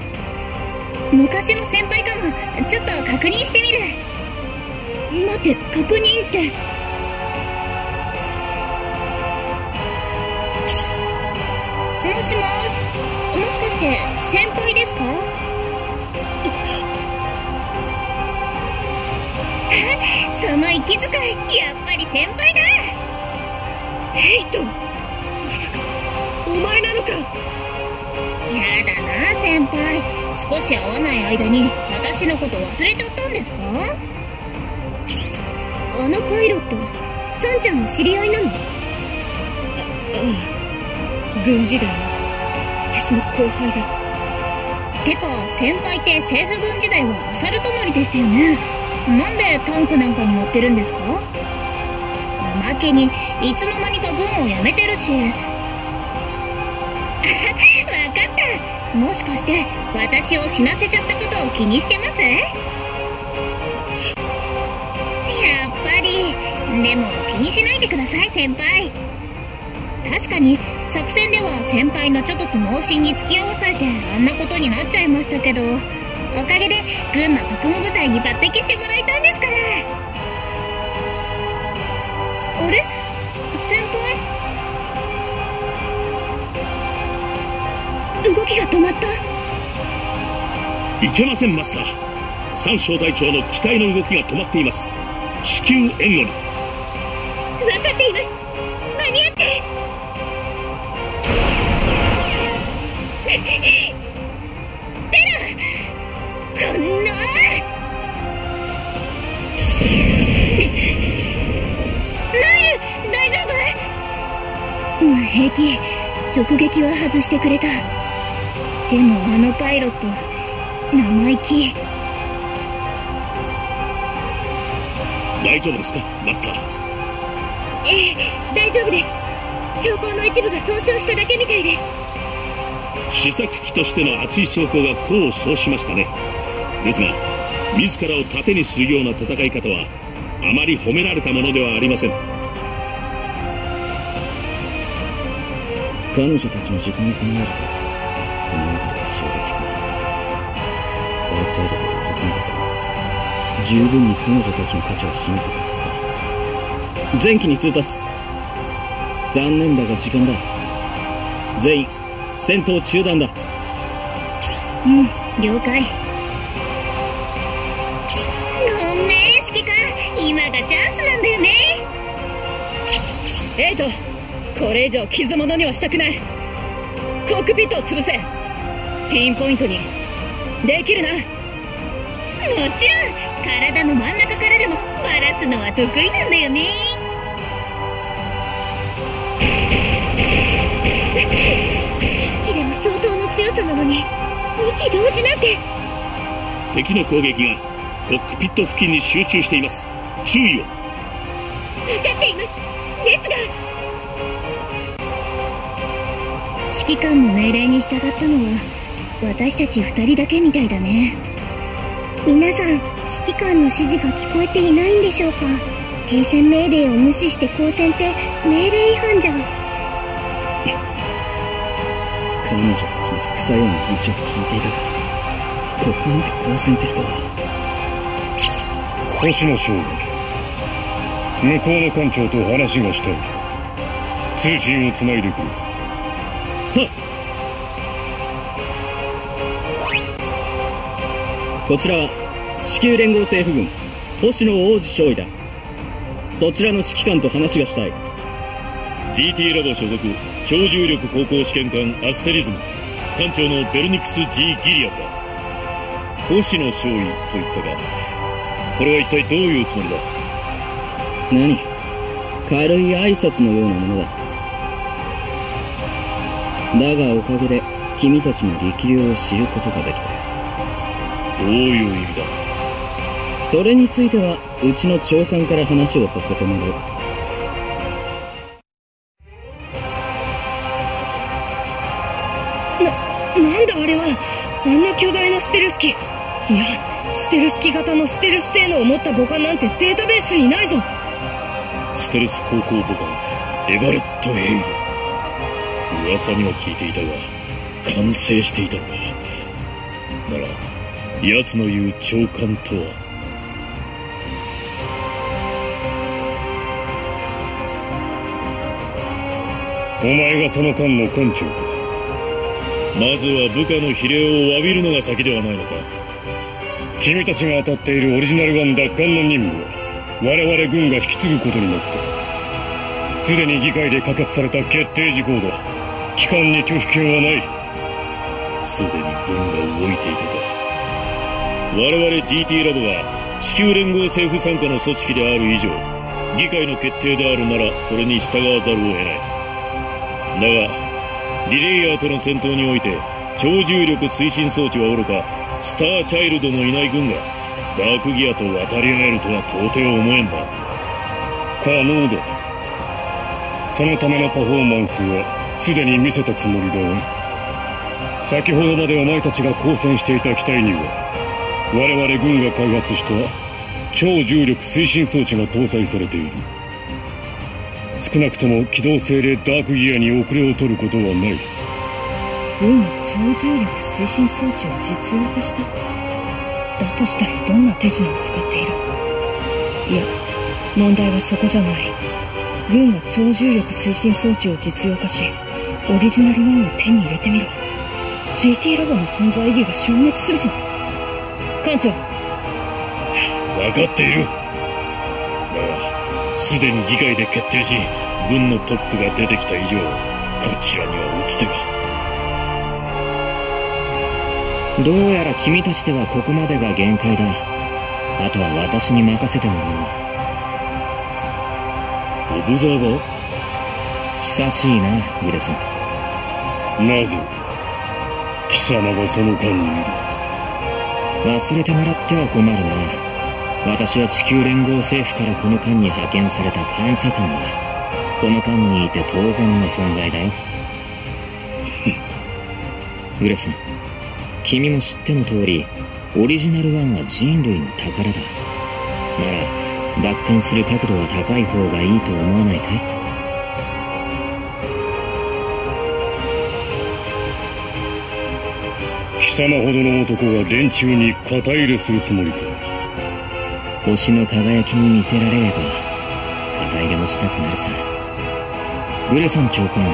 S1: 昔の先輩かも。ちょっと確認してみる。待って、確認って。もしもし、もしかして先輩ですか？その息遣い、やっぱり先輩だ
S8: ヘイト、前なのか。
S1: やだな先輩。少し会わない間に私のこと忘れちゃったんですか？あのパイロットサンちゃんの知り合いなの？ああ
S8: あ軍時代の。私の後輩だ。
S1: てか、先輩って政府軍時代はアサルト乗りでしたよね。なんでタンクなんかに乗ってるんですか？おまけに、いつの間にか軍を辞めてるし。もしかして、私を死なせちゃったことを気にしてます？やっぱり、でも気にしないでください、先輩。確かに、作戦では先輩のちょっとつ盲信に付き合わされてあんなことになっちゃいましたけど、おかげで軍の特務部隊に抜擢してもらえたんですから。動きが止まった？
S10: いけませんマスター。三小隊長の機体の動きが止まっています。至急援護に分か
S1: っています。間に合って！テラこんな大丈
S2: 夫？まあ平気。直撃は外してくれたでもあのパイロット生意気
S10: 大丈夫ですかマスター？
S1: ええ大丈夫です。装甲の一部が損傷しただけみたいで。す
S10: 試作機としての熱い装甲が功を奏しましたね。ですが自らを盾にするような戦い方はあまり褒められたものではありません。
S11: 彼女たちの時間を考えるとスターチャイルドを落とさなかったら十分に彼女たちの価値は示せたはずだ前期に通達残念だが時間だ。全員戦闘中断だ。
S2: うん了解。
S1: ごめん指揮官今がチャンスなんだよね。
S12: エイトこれ以上傷物にはしたくない。コックピットを潰せ。ピンポイントに。できるな
S1: ん体の真ん中からでもバラすのは得意なんだよね。一気でも相当の強さなのに2機同時なんて。
S10: 敵の攻撃がコックピット付近に集中しています。注意を。分か
S1: っています。ですが。
S2: 指揮官の命令に従ったのは私たち二人だけみたいだね皆さん指揮官の指示が聞こえていないんでしょうか？停戦命令を無視して交戦って命令違反じゃ。
S11: 彼女たちの副作用の話を聞いていた。がここまで好戦的とは
S13: 星野将軍向こうの艦長と話がしたい。通信をつないでくる。
S11: こちらは地球連合政府軍星野王子少尉だ。そちらの指揮官と話がしたい。
S10: GT ラボ所属超重力航行試験艦アステリズム艦長のベルニクス・ジー・ギリアンだ。星野少尉と言ったがこれは一体どういうつもりだ？
S11: 何？軽い挨拶のようなものだ。だがおかげで君たちの力量を知ることができた
S10: どういう意味だ。
S11: それについてはうちの長官から話をさせてもらう。
S12: なんだあれはあんな巨大なステルス機いやステルス機型のステルス性能を持った母艦なんてデータベースにないぞ。
S10: ステルス航行母艦エバレット・ヘイル噂には聞いていたが完成していたのかなら奴の言う長官とは。
S13: お前がその艦の艦長か
S10: まずは部下の比例を詫びるのが先ではないのか。
S13: 君たちが当たっているオリジナル1奪還の任務は我々軍が引き継ぐことになった。すでに議会で可決された決定事項だ。機関に拒否権はない。
S10: すでに軍が動いていたか我々 GT ラボが地球連合政府傘下の組織である以上議会の決定であるならそれに従わざるを得ない。だがリレイヤーとの戦闘において超重力推進装置はおろかスターチャイルドのいない軍がダークギアと渡り合えるとは到底思えんだ
S13: 可能だそのためのパフォーマンスはすでに見せたつもりだ先ほどまでお前たちが抗戦していた機体には我々軍が開発した超重力推進装置が搭載されている。少なくとも機動性でダークギアに遅れを取ることはない。
S12: 軍は超重力推進装置を実用化した。だとしたらどんな手品を使っている？いや問題はそこじゃない。軍は超重力推進装置を実用化しオリジナル1を手に入れてみろ GT ラボの存在意義が消滅するぞ。艦長。
S10: 分かっている。だがすでに議会で決定し軍のトップが出てきた以上こちらには打つ手が。
S14: どうやら君たちではここまでが限界だ。あとは私に任せてもら
S10: おう。オブザーバー？
S14: 久しいなグレソン。
S13: なぜ？貴様がその間にいる
S14: 忘れてもらっては困るな私は地球連合政府からこの間に派遣された監査官だ。この間にいて当然の存在だよ。グレソン君も知っての通りオリジナル1は人類の宝だ。なら奪還する角度は高い方がいいと思わないかい？
S13: 貴様ほどの男が連中に肩入れするつもりか。
S14: 星の輝きに見せられれば肩入れもしたくなるさ。グレソン長官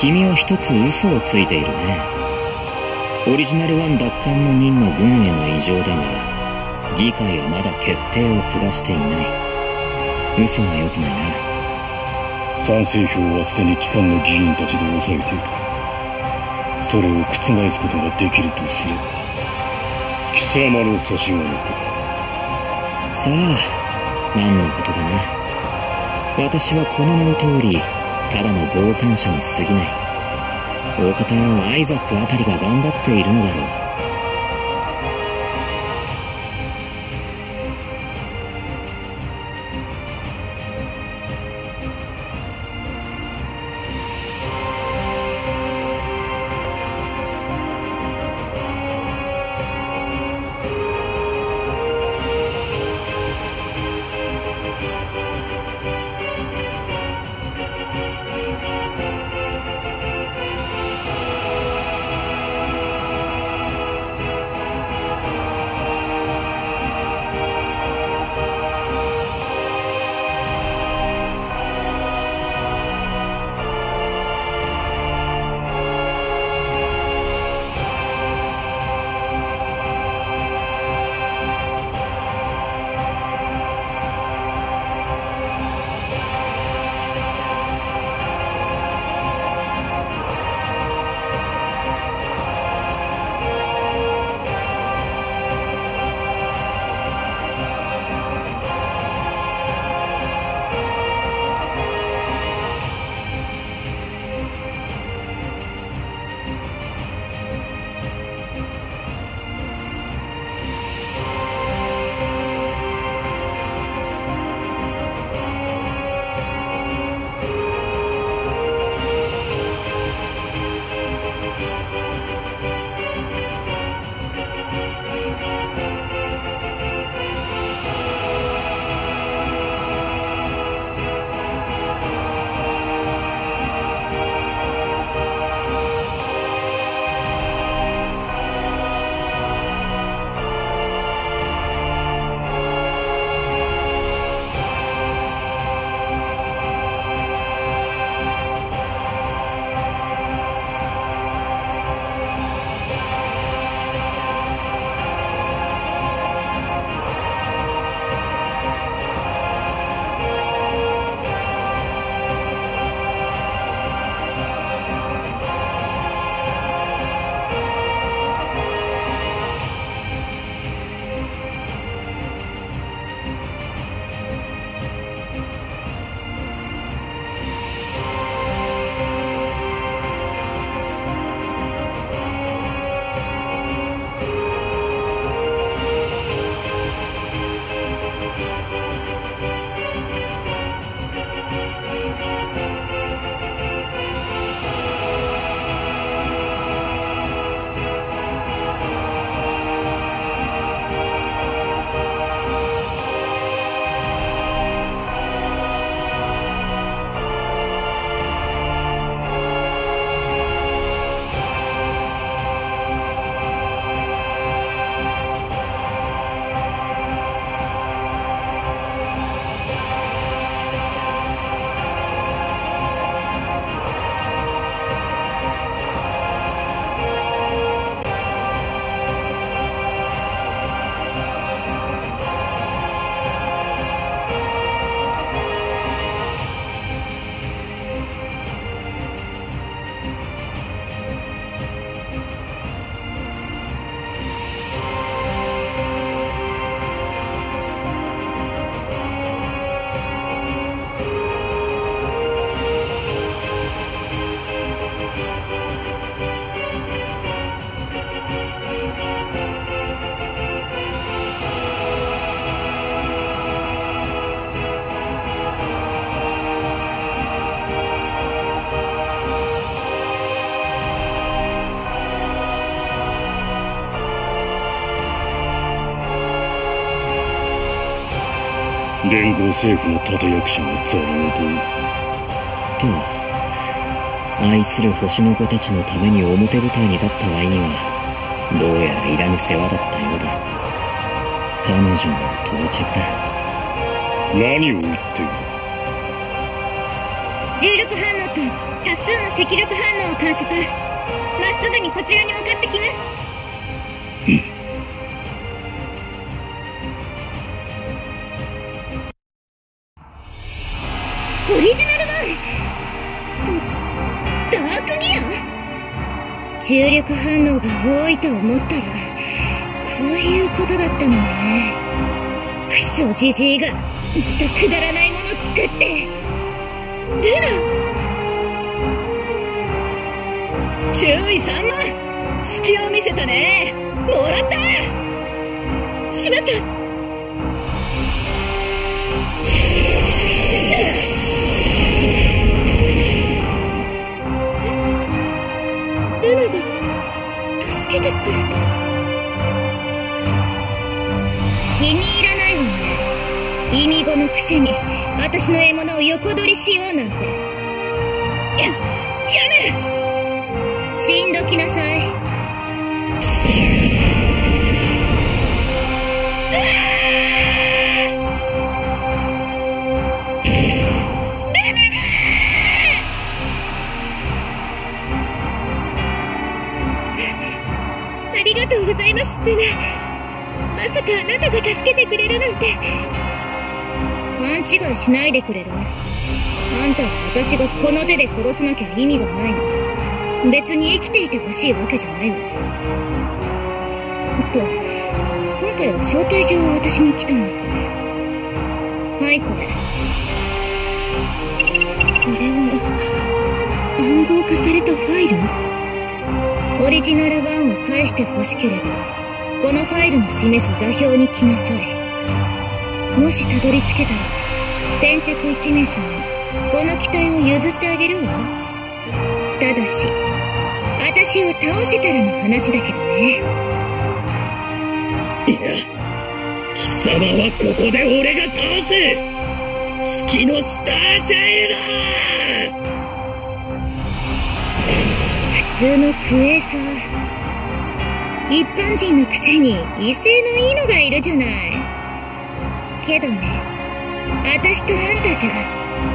S14: 君は一つ嘘をついているね。オリジナル1奪還の任の軍への異常だが議会はまだ決定を下していない。嘘は良くないな。
S13: 賛成票はすでに機関の議員たちで抑えているそれを覆すことができるとすれば貴様の差し金か。
S14: さあ何のことだな私はこの名の通りただの傍観者に過ぎない。大方アイザックあたりが頑張っているのだろう。
S5: 政府の立役者のザラ
S11: と愛する星の子たちのために表舞台に立った割にはどうやらいらぬ世話だったようだ。彼女の到着だ。
S5: 何を言っている？
S1: 重力反応と多数の赤力反応を観測まっすぐにこちらに向かってきます。と思ったらこういうことだったのね。クソジジイがまたくだらないもの作って。ルナ注意3万隙を見せたね。もらった気に入らないわね。意味語のくせに私の獲物を横取りしようなんて。ややめ死んどきなさいが助けてくれるなんて。勘違いしないでくれるあんたは私がこの手で殺さなきゃ意味がないの。別に生きていてほしいわけじゃないわと今回は招待状を渡しに来たんだったはいこれ。これは暗号化されたファイル？オリジナル1を返してほしければ。このファイルの示す座標に来なさい。もしたどり着けたら先着1名様にこの機体を譲ってあげるわただし私を倒せたらの話だけどね。
S4: いや貴様はここで俺が倒す月のスターチャイルド
S1: 普通のクエーサー。一般人のくせに威勢のいいのがいるじゃない。けどね私とあんたじゃ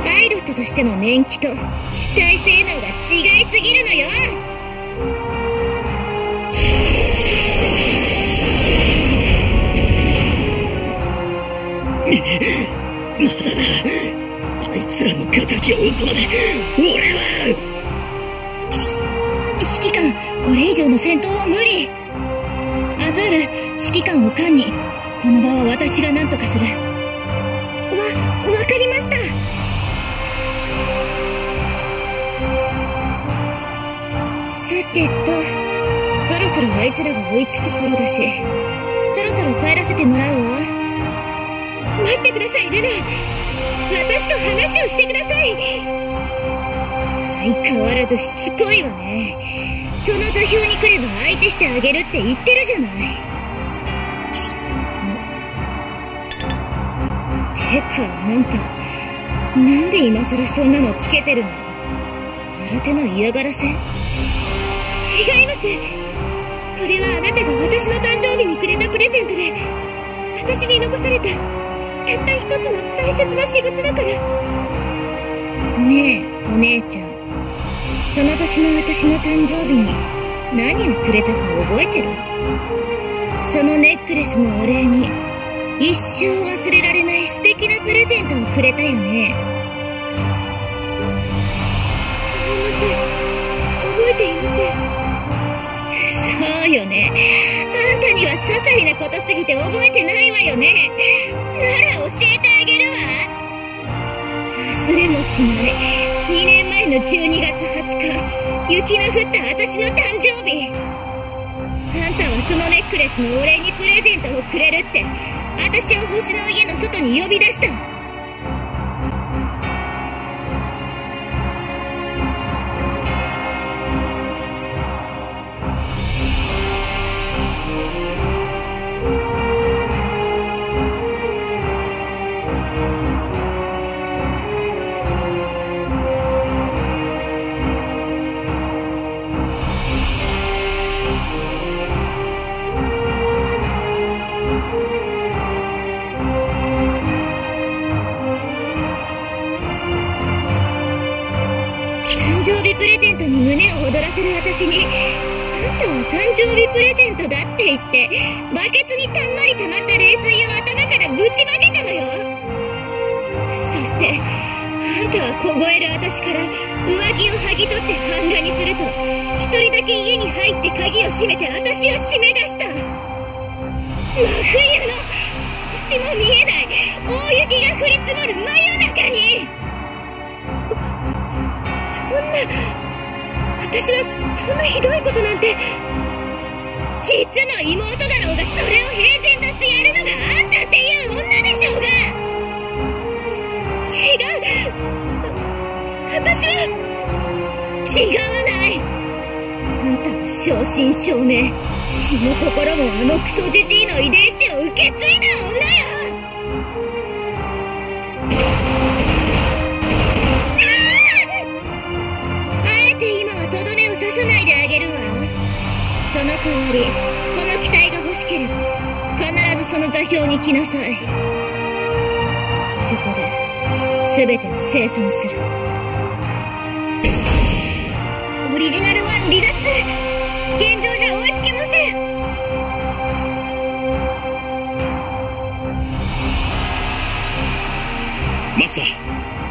S1: パイロットとしての年季と機体性能が違いすぎるのよ。
S4: こいつらの敵を討つまで俺は
S1: とかする。わわかりました。さてとそろそろあいつらが追いつく頃だしそろそろ帰らせてもらうわ。待ってくださいルナ。私と話をしてください。相変わらずしつこいわね。その座標に来れば相手してあげるって言ってるじゃない。てかあんたなんで今更そんなのつけてるの？新手の嫌がらせ？違います。これはあなたが私の誕生日にくれたプレゼントで私に残されたたった一つの大切な私物だから。ねえお姉ちゃん。その年の私の誕生日に何をくれたか覚えてる？そのネックレスのお礼に一生忘れられない敵なプレゼントをくれたよね。ごめんなさい覚えていません。そうよね。あんたには些細なことすぎて覚えてないわよね。なら教えてあげるわ。忘れもしない。2年前の12月20日雪の降った私の誕生日。あんたはそのネックレスのお礼にプレゼントをくれるって。私を星の家の外に呼び出した家に入って鍵を閉めて私を締め出した。真冬の、星も見えない大雪が降り積もる真夜中に。そんな、私はそんなひどいことなんて。実の妹だろうがそれを平然としてやるのがあんたっていう女でしょうが。違う。私は違わないあんたは正真正銘血も心もあのクソじじいの遺伝子を受け継いだ女よあえて今はとどめを刺さないであげるわその代わり、この機体が欲しければ、必ずその座標に来なさい。そこで、全てを生産する。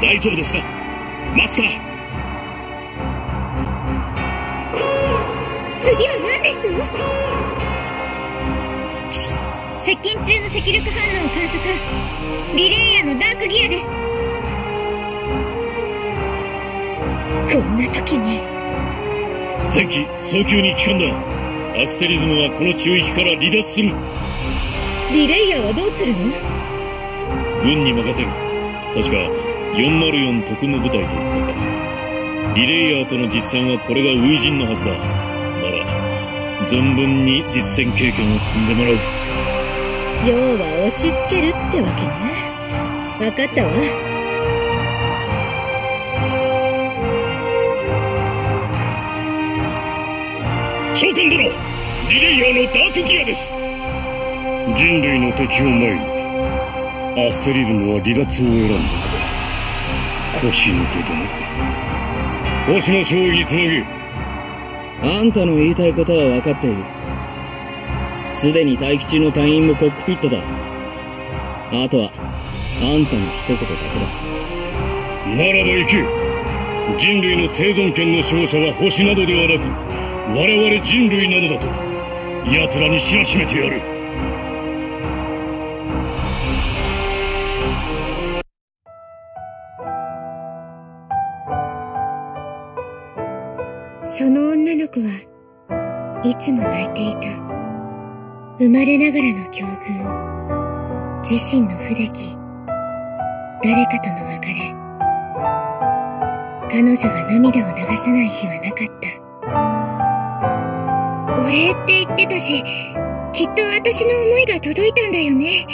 S9: 大丈夫ですか？マスター
S1: 次は何ですの？接近中の赤力反応を観測。リレイヤーのダークギアです。こんな時に。
S4: 前期早急に帰還だアステリズムはこの中域から離脱する。
S1: リレイヤーはどうするの？
S4: 軍に任せる。確か404特務部隊と言ったかリレイヤーとの実戦はこれが初陣のはずだなら存分に実戦経験を積んでもらう。
S1: 要は押し付けるってわけね。わかったわ。
S9: 召喚殿リレイヤーのダークギアです
S4: 人類の敵を前に、アステリズムは離脱を選んだ。腰抜け殿。星の勝利につなげ。
S11: あんたの言いたいことは分かっている。すでに待機中の隊員もコックピットだ。あとは、あんたの一言だけ
S4: だ。ならば行け人類の生存権の勝者は星などではなく、我々人類なのだと、奴らに知らしめてやる。
S1: の女の子はいつも泣いていた。生まれながらの境遇、自身の不出来、誰かとの別れ。彼女が涙を流さない日はなかった。お礼って言ってたし、きっと私の思いが届いたんだよね。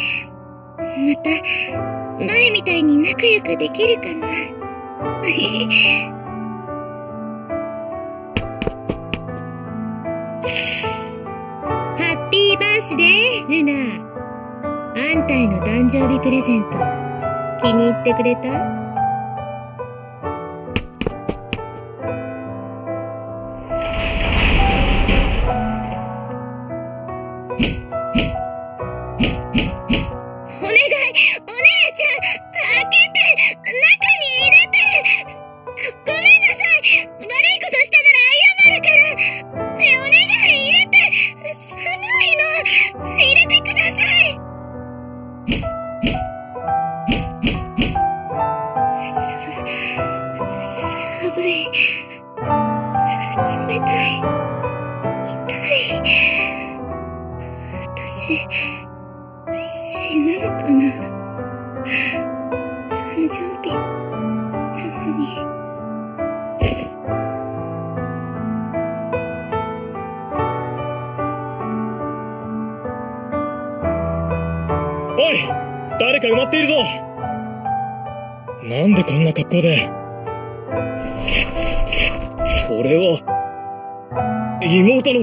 S1: また、前みたいに仲良くできるかな。ハッピーバースデー、ルナ。あんたへの誕生日プレゼント、気に入ってくれた？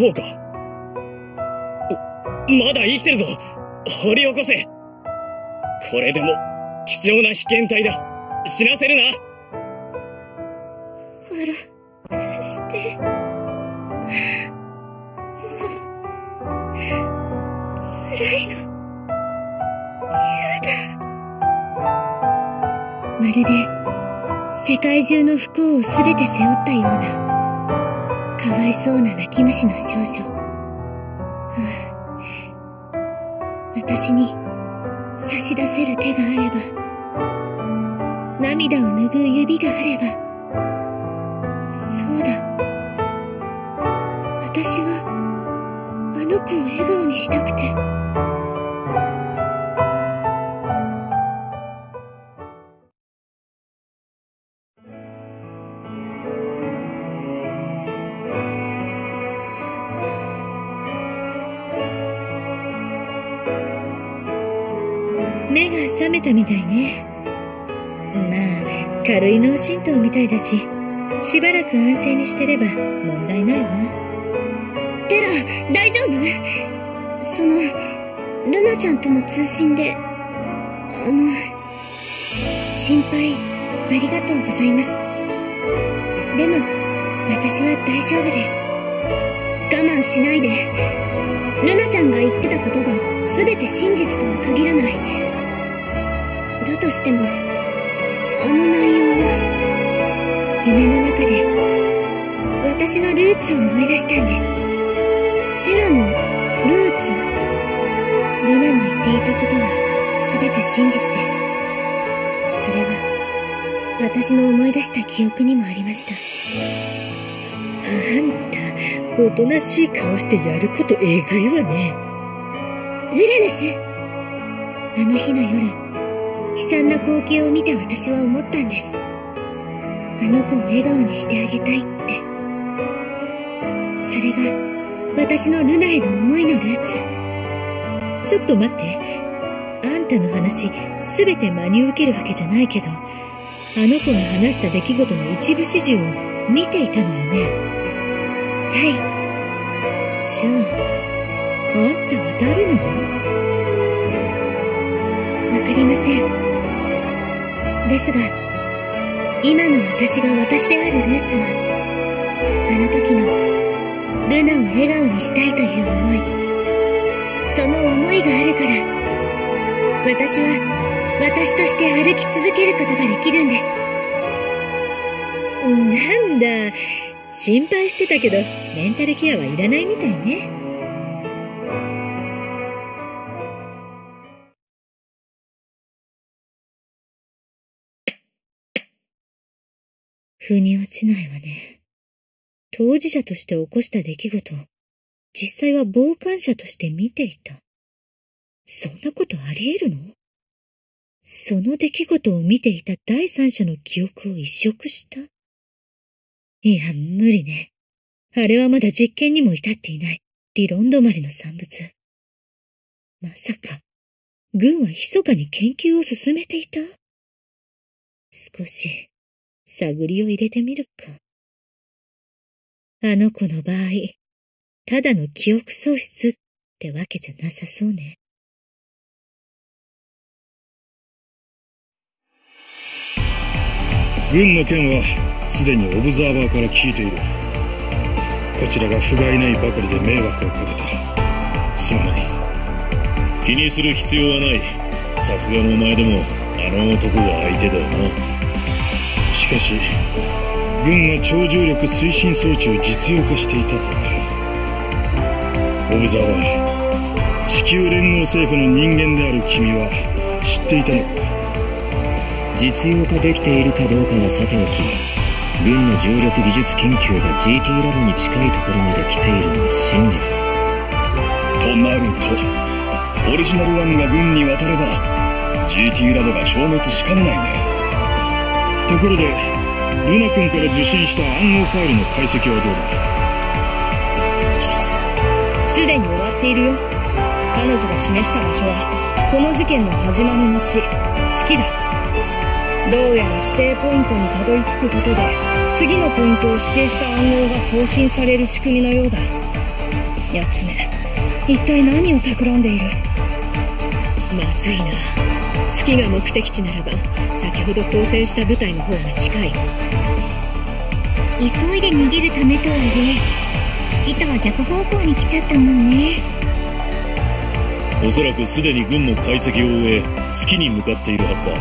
S4: の方か。まだ生きてるぞ掘り起こせこれでも、貴重な被験体だ死なせるな
S1: あら、して。辛いの。やだ。まるで、世界中の不幸をすべて背負ったような、かわいそうな泣き虫の少女。はあ、私に、差し出せる手があれば、涙を拭う指があれば、そうだ。私は、あの子を笑顔にしたくて。
S3: みたいね。まあ、軽い脳震盪みたいだし、しばらく安静にしてれば問題ないわ。
S1: テラ、大丈夫？その、ルナちゃんとの通信で、あの、心配、ありがとうございます。でも、私は大丈夫です。我慢しないで。ルナちゃんが言ってたことが全て真実とは限らない。だとしても、あの内容は、夢の中で、私のルーツを思い出したんです。テラのルーツ。ルナの言っていたことは全て真実です。それは、私の思い出した記憶にもありました。
S3: あんた、おとなしい顔してやることえぐいわね。
S1: ウレヌスあの日の夜、悲惨な光景を見て私は思ったんです。あの子を笑顔にしてあげたいって。それが、私のルナへの思いのルーツ。
S3: ちょっと待って。あんたの話、すべて真に受けるわけじゃないけど、あの子が話した出来事の一部始終を見ていたのよね。
S1: はい。
S3: じゃあ、あんたは誰なの？
S1: わかりません。ですが、今の私が私であるルーツは、あの時のルナを笑顔にしたいという思い。その思いがあるから、私は私として歩き続けることができるんです。
S3: なんだ、心配してたけど、メンタルケアはいらないみたいね。腑に落ちないわね。当事者として起こした出来事を、実際は傍観者として見ていた。そんなことあり得るの？その出来事を見ていた第三者の記憶を移植した？いや、無理ね。あれはまだ実験にも至っていない理論止まりの産物。まさか、軍は密かに研究を進めていた？少し、探りを入れてみるか。あの子の場合、ただの記憶喪失ってわけじゃなさそうね。
S10: 軍の件はすでにオブザーバーから聞いている。こちらが不甲斐ないばかりで迷惑をかけた。すまない。気にする必要はない。さすがのお前でもあの男が相手だよな。しかし軍が超重力推進装置を実用化していたと。オブザーバー地球連合政府の人間である君は知っていたのか？
S14: 実用化できているかどうかはさておき軍の重力技術研究が GT ラボに近いところまで来ているのは真実だ。
S9: となるとオリジナル1が軍に渡れば GT ラボが消滅しかねないね
S10: ところでルナ君から受信した暗号ファイルの解析はどうだ？
S12: すでに終わっているよ。彼女が示した場所は、この事件の始まる街、月だ。どうやら指定ポイントにたどり着くことで、次のポイントを指定した暗号が送信される仕組みのようだ。やつめ、一体何を企んでいる？
S3: まずいな。月が目的地ならば、先ほど交戦した部隊の方が近い。
S1: 急いで逃げるためとはいえ月とは逆方向に来ちゃったもんね。
S10: おそらくすでに軍の解析を終え月に向かっているはずだ。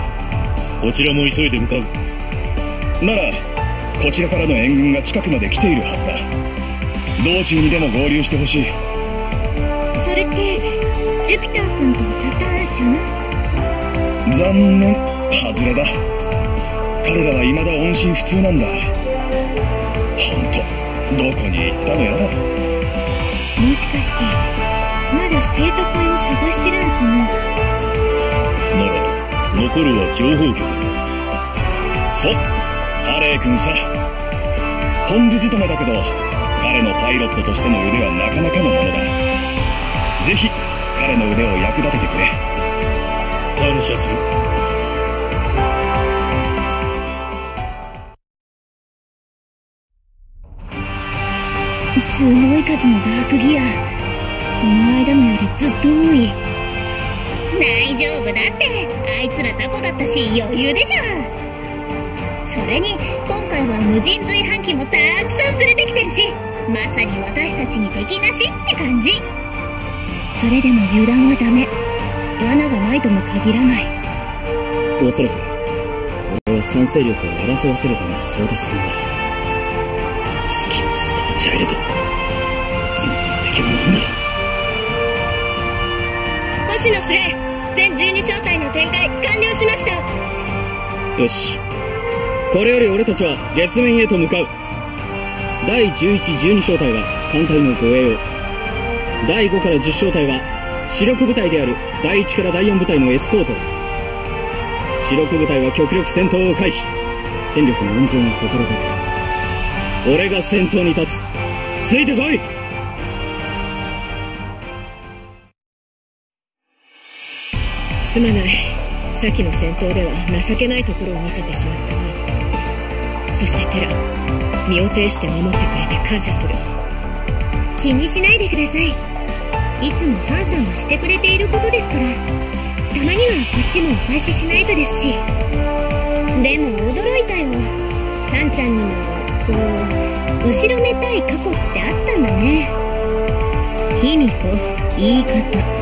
S10: こちらも急いで向かう。
S9: ならこちらからの援軍が近くまで来ているはずだ。道中にでも合流してほしい。
S1: それってジュピター君とサタールちゃ
S9: ん？残念。外れだ。彼らは未だ音信不通なんだ。ほんとどこに行ったのやら。
S1: もしかしてまだ生徒会を探してるのかな？
S10: なら残るは情報局。
S9: そうハレー君さ。本部勤めだけど彼のパイロットとしての腕はなかなかのものだ。ぜひ彼の腕を役立ててくれ
S10: 感謝する
S1: すごい数のダークギアこの間のよりずっと多い大丈夫だってあいつら雑魚だったし余裕でしょそれに今回は無人炊飯器もたくさん連れてきてるしまさに私たちに敵なしって感じそれでも油断はダメ罠がないとも限らない。
S11: おそらく俺は賛成力を争わせるために争奪戦だ。月のスターチャイルドその目的は何だ。
S15: 星野司令全12小隊の展開完了しました。
S11: よし。これより俺たちは月面へと向かう。第11、12小隊は艦隊の護衛を。第5から10小隊は主力部隊である第1から第4部隊のエスコートだ。主力部隊は極力戦闘を回避。戦力の温存を心がける。俺が先頭に立つ。ついてこい！
S8: すまない。先の戦闘では情けないところを見せてしまったなそしてテラ身を挺して守ってくれて感謝する。
S1: 気にしないでくださいいつもサンさんがしてくれていることですからたまにはこっちもお返ししないとですしでも驚いたよサンちゃんにもこう後ろめたい過去ってあったんだね卑弥呼言い方あ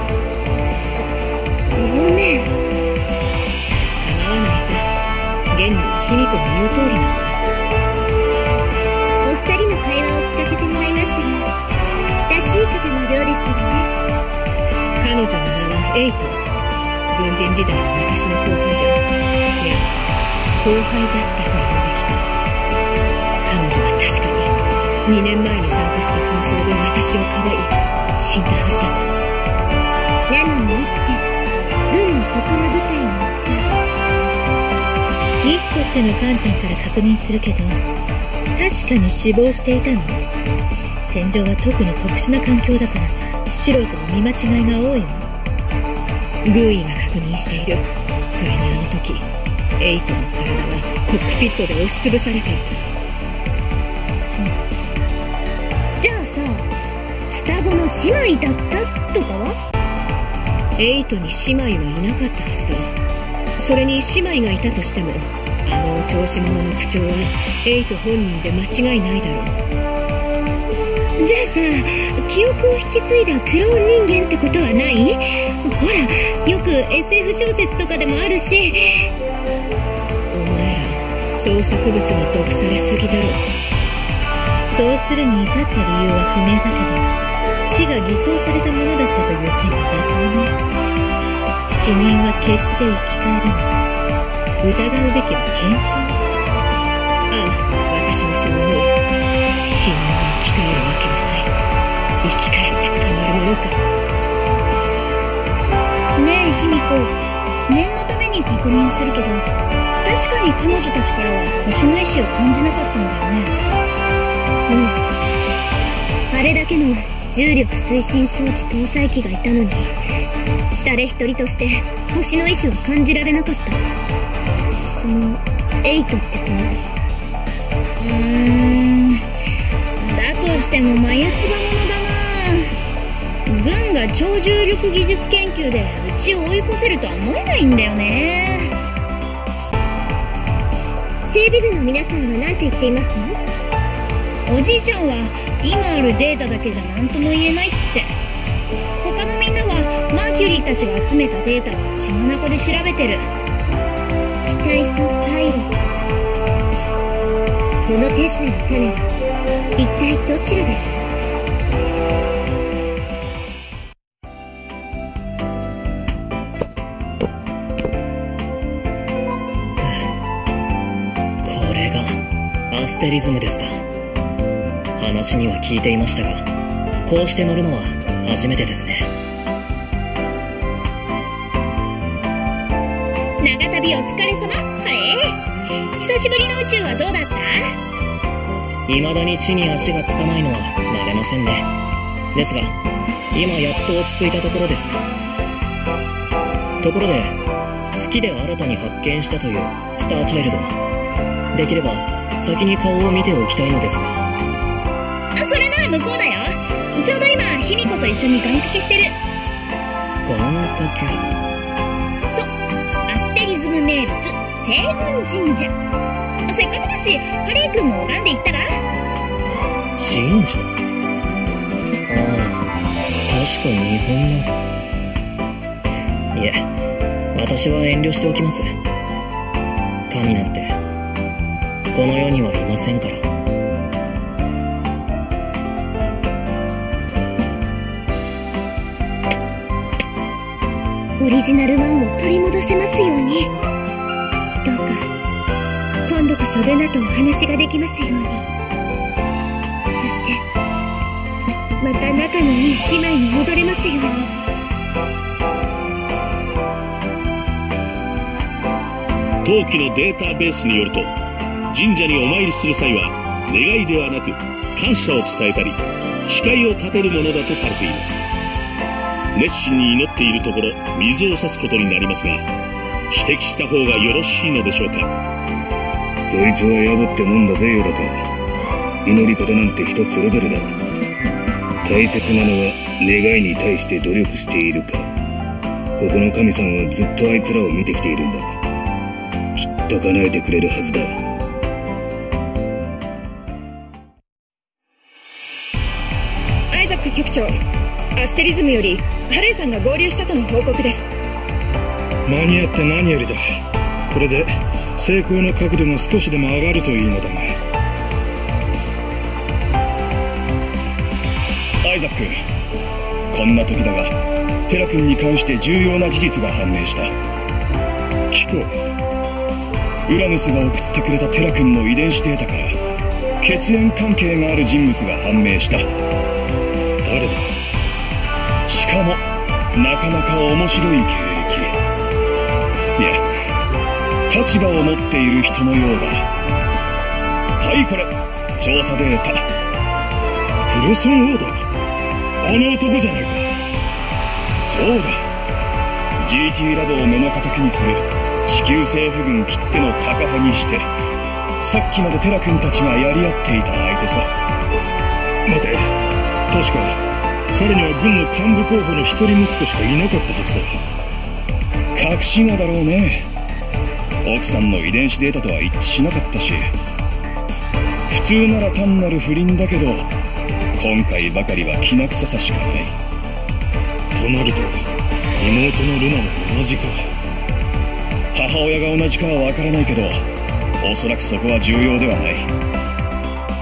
S1: ごめん。構
S8: わないさ。現に卑弥呼の言う通りなんだ。
S1: お二人の会話を聞かせてもらいましたが、親しい方のようでしたね。
S8: 彼女の名はエイト。軍人時代の私の後輩だ。いや、後輩だったと言うべきか。彼女は確かに、2年前に参加した紛争で私をかばい、死んだはずだ
S1: った。なのに生きて、軍の他の部隊に行った
S8: 医師としての観点から確認するけど確かに死亡していたの戦場は特に特殊な環境だから素人の見間違いが多いのグーイが確認しているそれにあの時エイトの体はコックピットで押しつぶされていた
S1: そうじゃあさ双子の姉妹だったとかは？
S8: エイトに姉妹はいなかったはずだ。それに姉妹がいたとしても、あのお調子者の口調はエイト本人で間違いないだろ
S1: う。じゃあさ、記憶を引き継いだクローン人間ってことはない？ほら、よく SF 小説とかでもあるし。
S8: お前ら、創作物に毒されすぎだろ。そうするに至った理由は不明だけど、死が偽装されたものだったという線は妥当ね。死人は決して生き返らない。疑うべきは検証。ああ、私もそう思う。死人は生き返る。生き返ってたまるものか。
S1: ねえ、卑弥呼。念のために確認するけど、確かに彼女たちからは星の意志を感じなかったんだよね。うん。あれだけの重力推進装置搭載機がいたのに、誰一人として星の意志は感じられなかった。その、エイトって子？うーん、だとしても麻薬が超重力技術研究でうちを追い越せるとは思えないんだよね。整備部の皆さんは何て言っていますのおじいちゃんは今あるデータだけじゃ何とも言えないって。他のみんなはマーキュリーたちが集めたデータを血眼で調べてる。
S2: 機体とパイロット。この手品の種は一体どちらですか？
S16: テリズムですか。話には聞いていましたがこうして乗るのは初めてですね。
S1: 長旅お疲れ様。あれ久しぶりの宇宙はどうだった？
S16: 未だに地に足がつかないのは慣れませんね。ですが今やっと落ち着いたところですところで月で新たに発見したというスターチャイルドできれば先に顔を見ておきたいのですが。
S1: あそれなら向こうだよ。ちょうど今卑弥呼と一緒に願掛けしてる。
S16: 願掛け
S1: そう。アステリズム名物西軍神社。せっかくだしハレー君も拝んでいったら？
S16: 神社？ああ確か日本の。いえ私は遠慮しておきますこの世にはいませんから。
S2: オリジナル1を取り戻せますように。どうか今度こそルナとお話ができますように。そしてまた仲のいい姉妹に戻れますように。
S4: 当期のデータベースによると神社にお参りする際は願いではなく感謝を伝えたり誓いを立てるものだとされています。熱心に祈っているところ水を差すことになりますが指摘した方がよろしいのでしょうか。
S9: そいつは破って飲んだぜよだか祈り方なんて人それぞれだ。大切なのは願いに対して努力しているか。ここの神さんはずっとあいつらを見てきているんだ。きっと叶えてくれるはずだ。
S12: よりハレイさんが合流したとの報告です。
S17: 間に合って何よりだ。これで成功の角度が少しでも上がるといいのだが
S9: アイザックこんな時だがテラ君に関して重要な事実が判明した。聞こう。ウラヌスが送ってくれたテラ君の遺伝子データから血縁関係がある人物が判明した。かもなかなか面白い経歴。いや立場を持っている人のようだ。はいこれ調査データ。
S17: クロソンオーダーあの男じゃないか。
S9: そうだ。GT ラボを目の敵にする。地球政府軍きっての高派にしてさっきまでテラ君たちがやり合っていた相手さ。
S17: 待て確か彼には軍の幹部候補の一人息子しかいなかったは
S9: ずだ。確信はだろうね。奥さんの遺伝子データとは一致しなかったし。普通なら単なる不倫だけど今回ばかりはきな臭さしかない。
S17: となると妹のルナも同じか。
S9: 母親が同じかはわからないけどおそらくそこは重要ではない。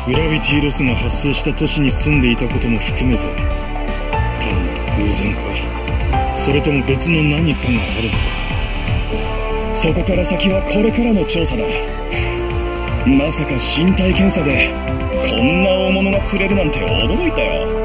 S17: グラビティロスが発生した都市に住んでいたことも含めてそれとも別の何かがあるの
S9: か。そこから先はこれからの調査だ。まさか身体検査でこんな大物が釣れるなんて驚いたよ。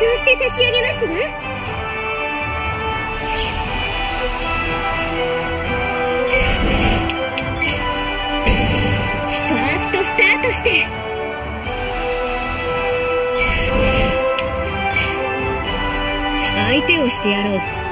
S12: 表し
S1: て
S18: 差し上げますわ。ファーストスタートして。
S1: 相手をしてやろう。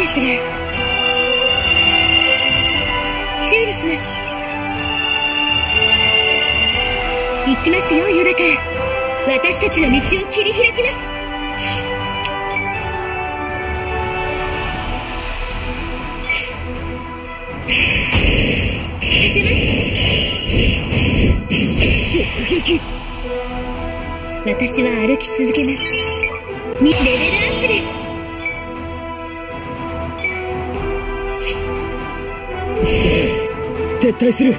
S11: で
S1: すが、修理します。行きますよ、ヨダカ。私たちの道を切り開きます。私は歩き続けます。レベルアップ
S11: です撤退する。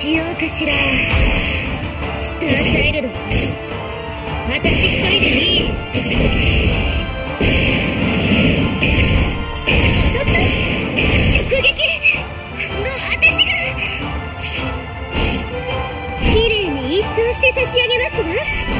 S12: し
S1: よ
S12: う
S1: かしら。スターチャイルド私一人でいい。一つ直撃。
S8: この私が綺麗に一掃して差し上げますわ。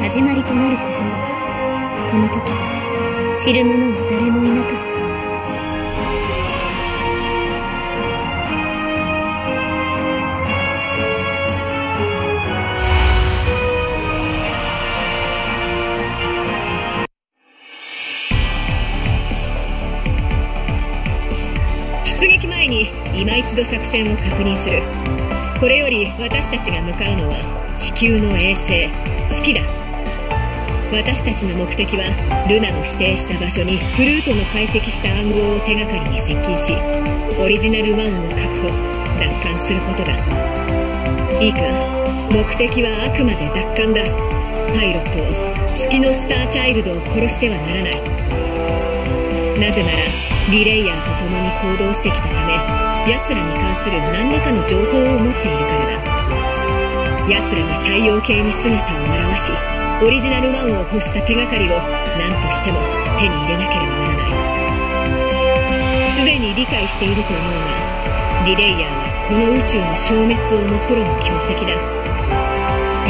S1: 始まりとなることをこの時知る者は誰もいなかった。
S8: 出撃前に今一度作戦を確認する。これより私たちが向かうのは地球の衛星。月だ。私たちの目的はルナの指定した場所にフルートの解析した暗号を手がかりに接近しオリジナル1を確保奪還することだ。いいか？目的はあくまで奪還だ。パイロットを月のスターチャイルドを殺してはならない。なぜならリレイヤーと共に行動してきたため奴らに関する何らかの情報を持っているからだ。奴らが太陽系に姿を現し、オリジナル1を欲した手がかりを何としても手に入れなければならない。すでに理解していると思うが、リレイヤーはこの宇宙の消滅をもくろむ強敵だ。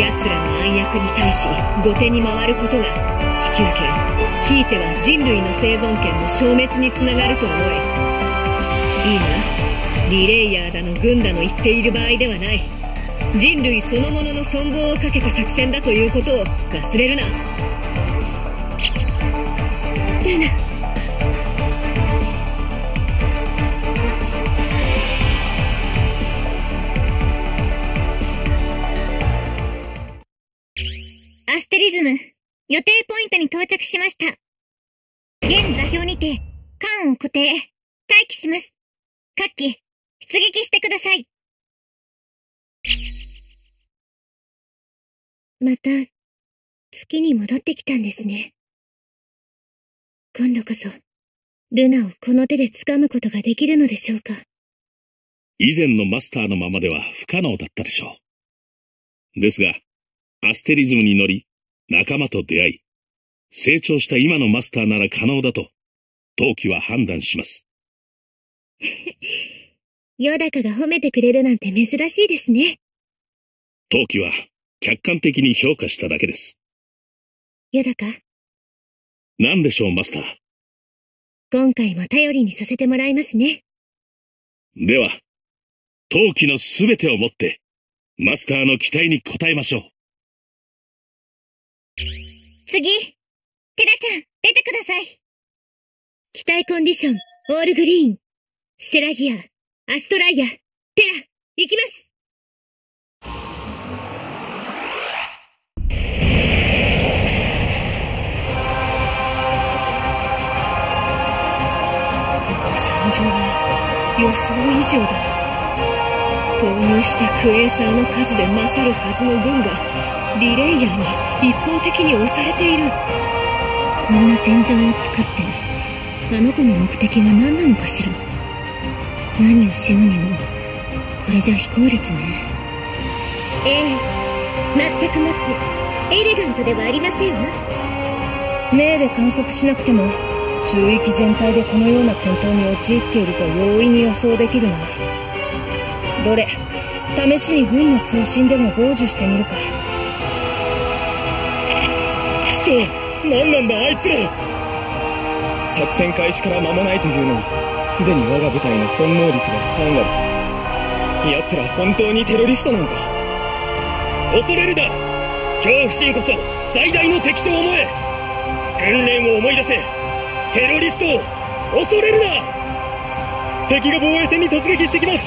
S8: 奴らの暗躍に対し後手に回ることが地球圏、ひいては人類の生存権の消滅につながると思え。いいな。リレイヤーだの軍だの言っている場合ではない。人類そのものの存亡をかけた作戦だということを忘れるな。
S2: で掴むことができるのでしょうか？
S4: 以前のマスターのままでは不可能だったでしょう。ですが、アステリズムに乗り、仲間と出会い、成長した今のマスターなら可能だと、陶器は判断します。
S2: ヨダカが褒めてくれるなんて珍しいですね。
S4: 陶器は客観的に評価しただけです。
S2: ヨダカ、
S4: 何でしょう、マスター？
S2: 今回も頼りにさせてもらいますね。
S4: では、当機のすべてをもって、マスターの期待に応えましょう。
S2: 次、テラちゃん、出てください。機体コンディション、オールグリーン。ステラギア、アストライア、テラ、行きます。
S8: 惨状は予想以上だ。投入したクエーサーの数で勝るはずの軍が、リレイヤーに一方的に押されている。
S2: こんな戦場を作って、あの子の目的は何なのかしら。何をしようにも、これじゃ非効率ね。ええ、全くもって、エレガントではありませんわ。
S8: 目で観測しなくても、中域全体でこのような混沌に陥っていると容易に予想できるな。どれ、試しに軍の通信でも傍受してみるか。
S5: くそ何なんだあいつら作戦開始から間もないというのに、すでに我が部隊の損耗率が3割。奴ら本当にテロリストなのか恐れるな恐怖心こそ最大の敵と思え訓練を思い出せテロリストを恐れるな敵が防衛線に突撃してきます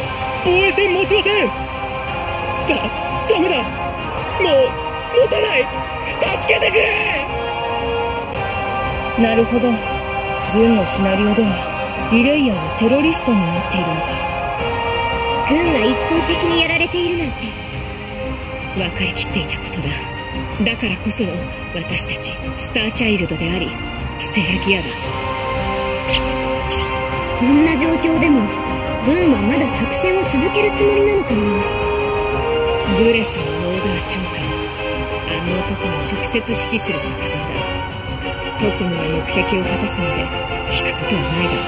S5: 防衛線持ちませんだ、ダメだもう、持たない助けてくれ
S8: なるほど。軍のシナリオでは、リレイヤーはテロリストになっているのか。
S2: 軍が一方的にやられているなんて。
S8: 分かりきっていたことだ。だからこその私たち、スターチャイルドであり、ステラギアだ。
S2: こんな状況でも、軍はまだ作戦を続けるつもりなのかな
S8: ブレスのオーダー長官、あの男が直接指揮する作戦だ。特務が目的を果たすまで引くことはないだろ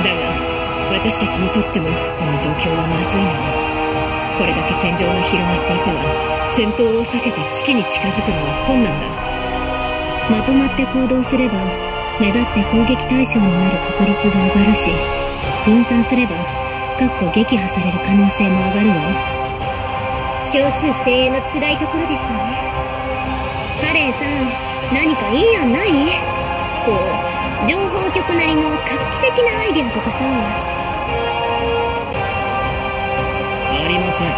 S8: う。だが、私たちにとってもこの状況はまずいな。これだけ戦場が広がっていては、戦闘を避けて月に近づくのは困難だ。
S2: まとまって行動すれば、目立って攻撃対象になる確率が上がるし、分散すれば、かっこ撃破される可能性も上がるわ。少数精鋭の辛いところですわね。カレンさん、何かいい案ない？こう、情報局なりの画期的なアイデアとかさ。
S5: ありません。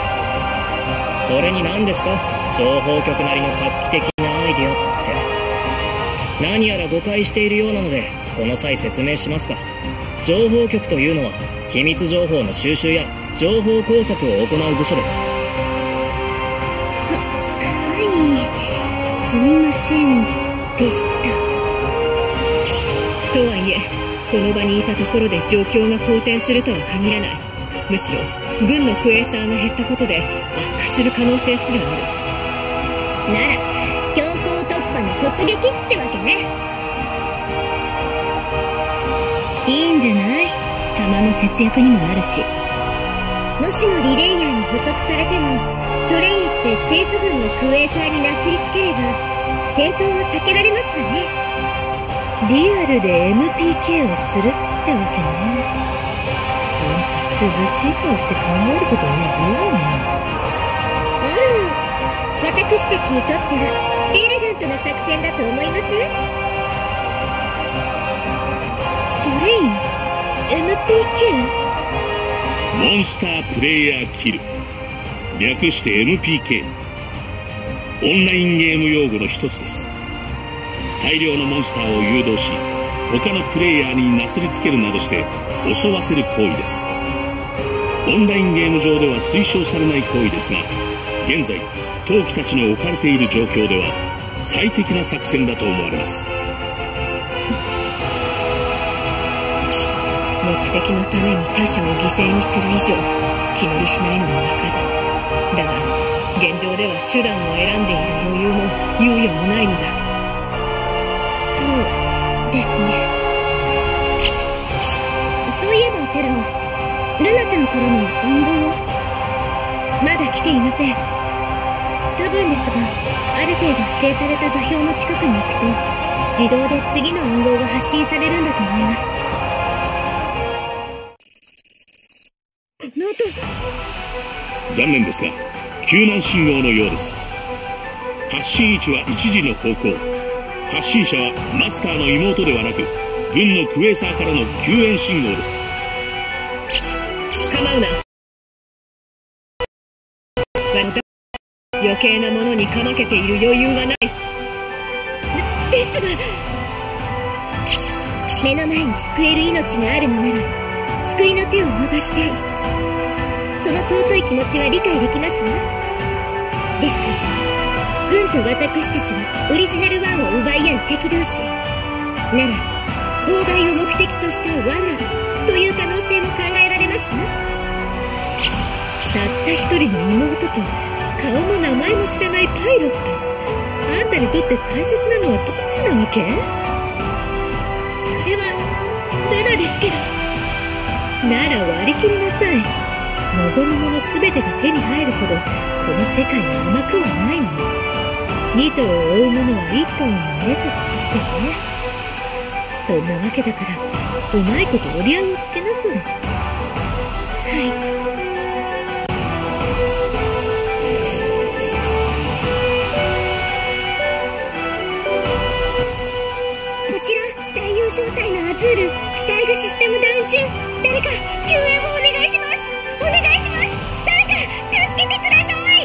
S5: それに何ですか？情報局なりの画期的なアイディアって。何やら誤解しているようなので、この際説明しますが、情報局というのは、秘密情報の収集や情報工作を行う部署です。
S2: はい、すみません、でした。
S8: とはいえ、
S3: この場にいたところで状況が好転するとは限らないむしろ軍のクエーサーが減ったことで悪化する可能性すら
S2: あるなら突撃ってわけね。
S3: いいんじゃない？弾の節約にもなるし。
S2: もしもリレイヤーに捕捉されてもトレインして政府軍のクエーサーになすりつければ戦闘は避けられますわね。
S3: リアルで MPK をするってわけね。涼しい顔して考えることは多いね。
S2: あら私たちにとってはエレガントな作戦だと思います
S3: トレイン MPK?
S4: モンスタープレイヤーキル。略して MPK オンラインゲーム用語の一つです。大量のモンスターを誘導し他のプレイヤーになすりつけるなどして襲わせる行為です。オンラインゲーム上では推奨されない行為ですが現在陶器たちの置かれている状況では最適な作戦だと思われます。
S3: 目的のために他者を犠牲にする以上気乗りしないのもわかるだが現状では手段を選んでいる余裕も猶予もないのだ。
S2: そうですね。そういえばテロルナちゃんからの暗号は？
S3: まだ来ていません
S2: 多分ですがある程度指定された座標の近くに行くと自動で次の暗号が発信されるんだと思います。
S4: 残念ですが救難信号のようです。発信位置は一時の方向。発信者はマスターの妹ではなく軍のクエーサーからの救援信号です。
S3: 構うな。余計なものにかまけている余裕はない。
S2: ですが目の前に救える命があるのなら救いの手を伸ばしたいその尊い気持ちは理解できますわ。ですが軍と私たちはオリジナル1を奪い合う敵同士。なら妨害を目的とした罠という可能性も考えられますわ。
S3: たった一人の妹と顔も名前も知らないパイロットあんたにとって大切なのはどっちなわけ。
S2: それはルナですけど
S3: なら割り切りなさい。望むもの全てが手に入るほどこの世界は甘くはないの。二頭を追う者は一頭に得ずってね。そんなわけだからうまいこと折り合いをつけなさい
S2: はい。正体のアズール機体がシステムダウン中誰か救援をお願いします。お願いします。誰か助けてください。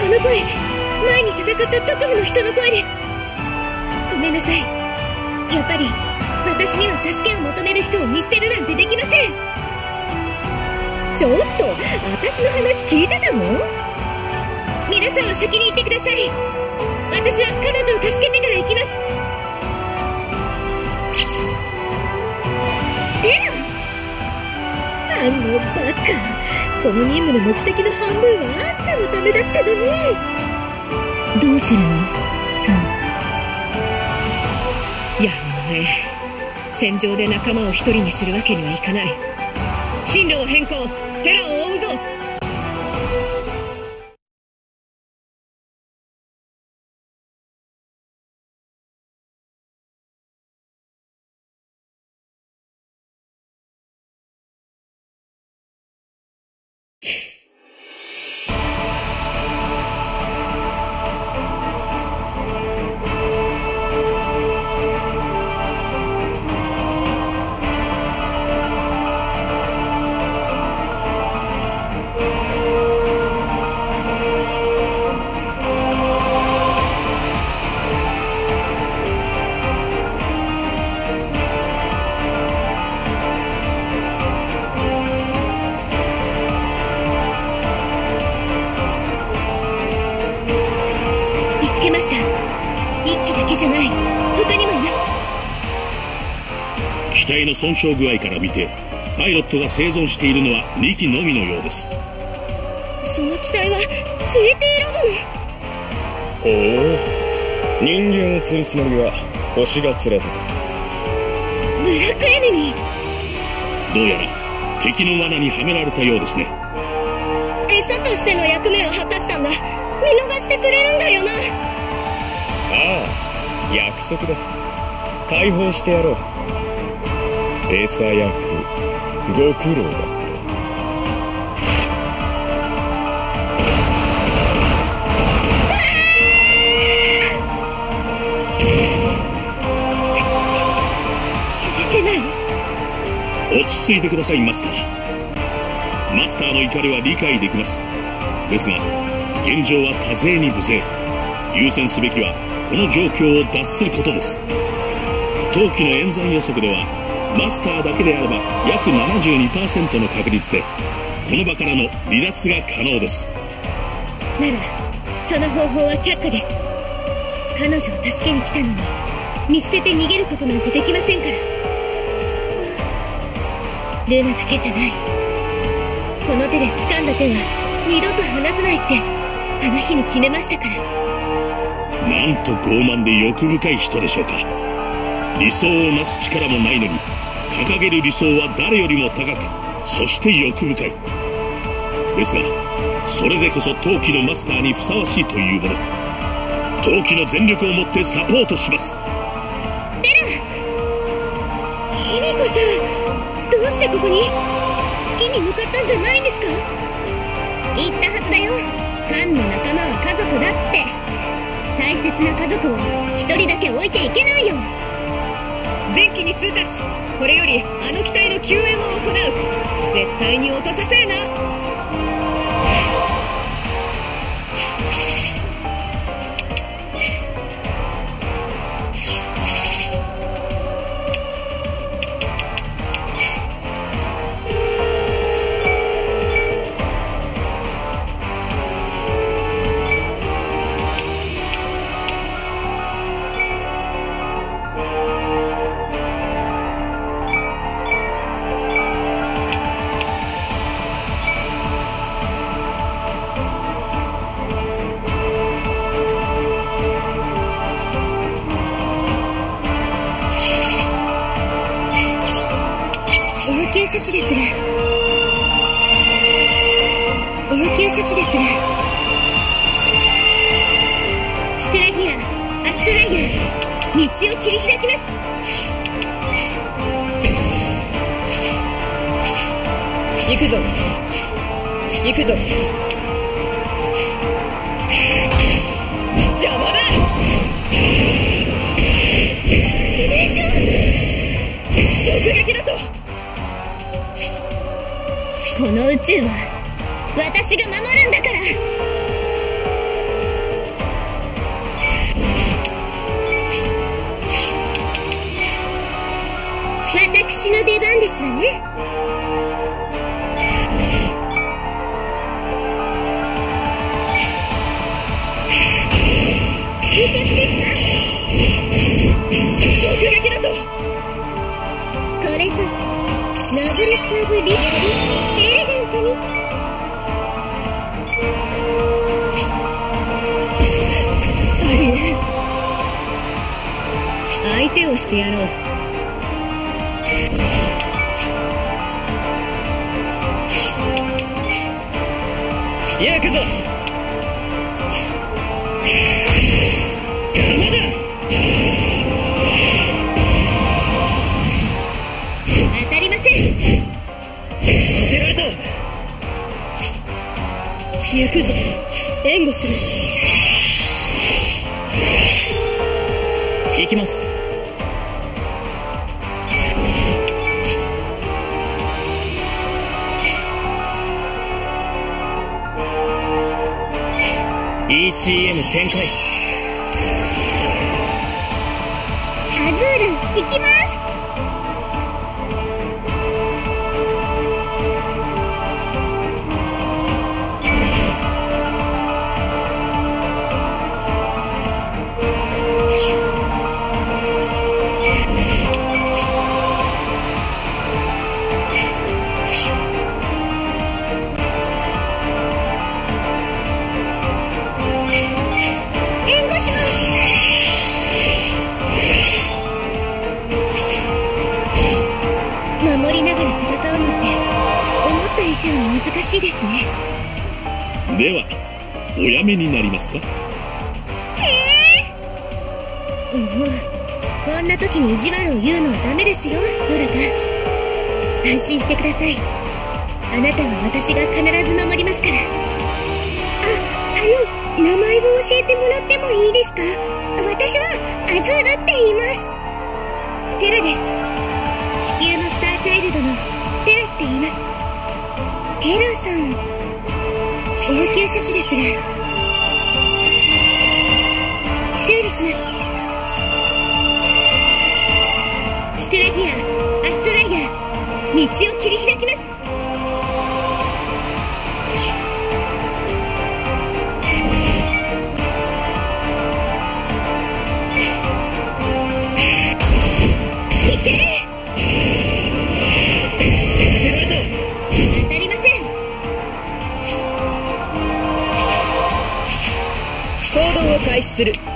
S3: この声前に戦った特務の人の声です。
S2: ごめんなさい。やっぱり私には助けを求める人を見捨てるなんてできません。
S3: ちょっと私の話聞いてたの？
S2: 皆さんは先に行ってください。私は彼女を助けてから行きます。テラ
S3: あのバカ。この任務の目的の半分はあんたのためだったのにどうするの？サンやむをえ戦場で仲間を一人にするわけにはいかない。進路を変更。テラを追うぞ
S4: 損傷具合から見てパイロットが生存しているのは2機のみのようです。
S2: その機体は GT ロボ
S5: ほう人間を釣るつもりは星が釣れた。と
S2: ブラックエネミー
S4: どうやら敵の罠にはめられたようですね。
S2: 餌としての役目を果たしたんだ。見逃してくれるんだよな。
S5: ああ約束だ。解放してやろう餌役ご苦労だ。
S4: 落ち着いてくださいマスター。マスターの怒りは理解できます。ですが現状は多勢に無勢。優先すべきはこの状況を脱することです。当期の演算予測ではマスターだけであれば約72%の確率でこの場からの離脱が可能です。
S2: ならその方法は却下です。彼女を助けに来たのに見捨てて逃げることなんてできませんから。ルナだけじゃない。この手で掴んだ手は二度と離さないってあの日に決めましたから。
S4: なんと傲慢で欲深い人でしょうか。理想をなす力もないのに掲げる理想は誰よりも高くそして欲深い。ですがそれでこそ陶器のマスターにふさわしいというもの。陶器の全力をもってサポートします。
S2: ベラ卑弥呼さんどうしてここに月に向かったんじゃないんですか？言ったはずだよ。カンの仲間は家族だって。大切な家族を一人だけ置いていけないよ。
S8: 前期に通達これよりあの機体の救援を行う。絶対に落とさせるな。行
S16: きます。ECM 展開。
S2: アズール行きます。ですね。
S4: ではおやめになりますか？
S2: もうこんな時に意地悪を言うのはダメですよ野田安心してください。あなたは私が必ず守りますから。ああの名前を教えてもらってもいいですか？私はアズールって言います。テラですテラさん応急処置ですが修理します。ステラギ
S19: ア
S2: ア
S20: ストライア道を
S1: 動を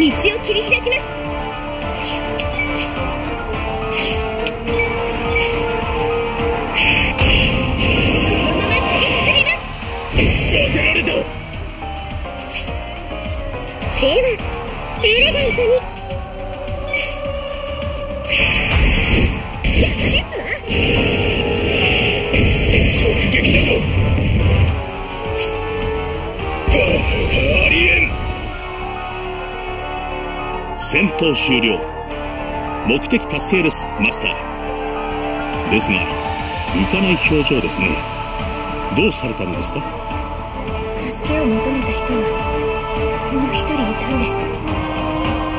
S20: 道を切り開きます。
S4: 終了。目的達成ですマスター。ですが浮かない表情ですね。どうされたのですか？
S20: 助けを求めた人はもう一人いたんです。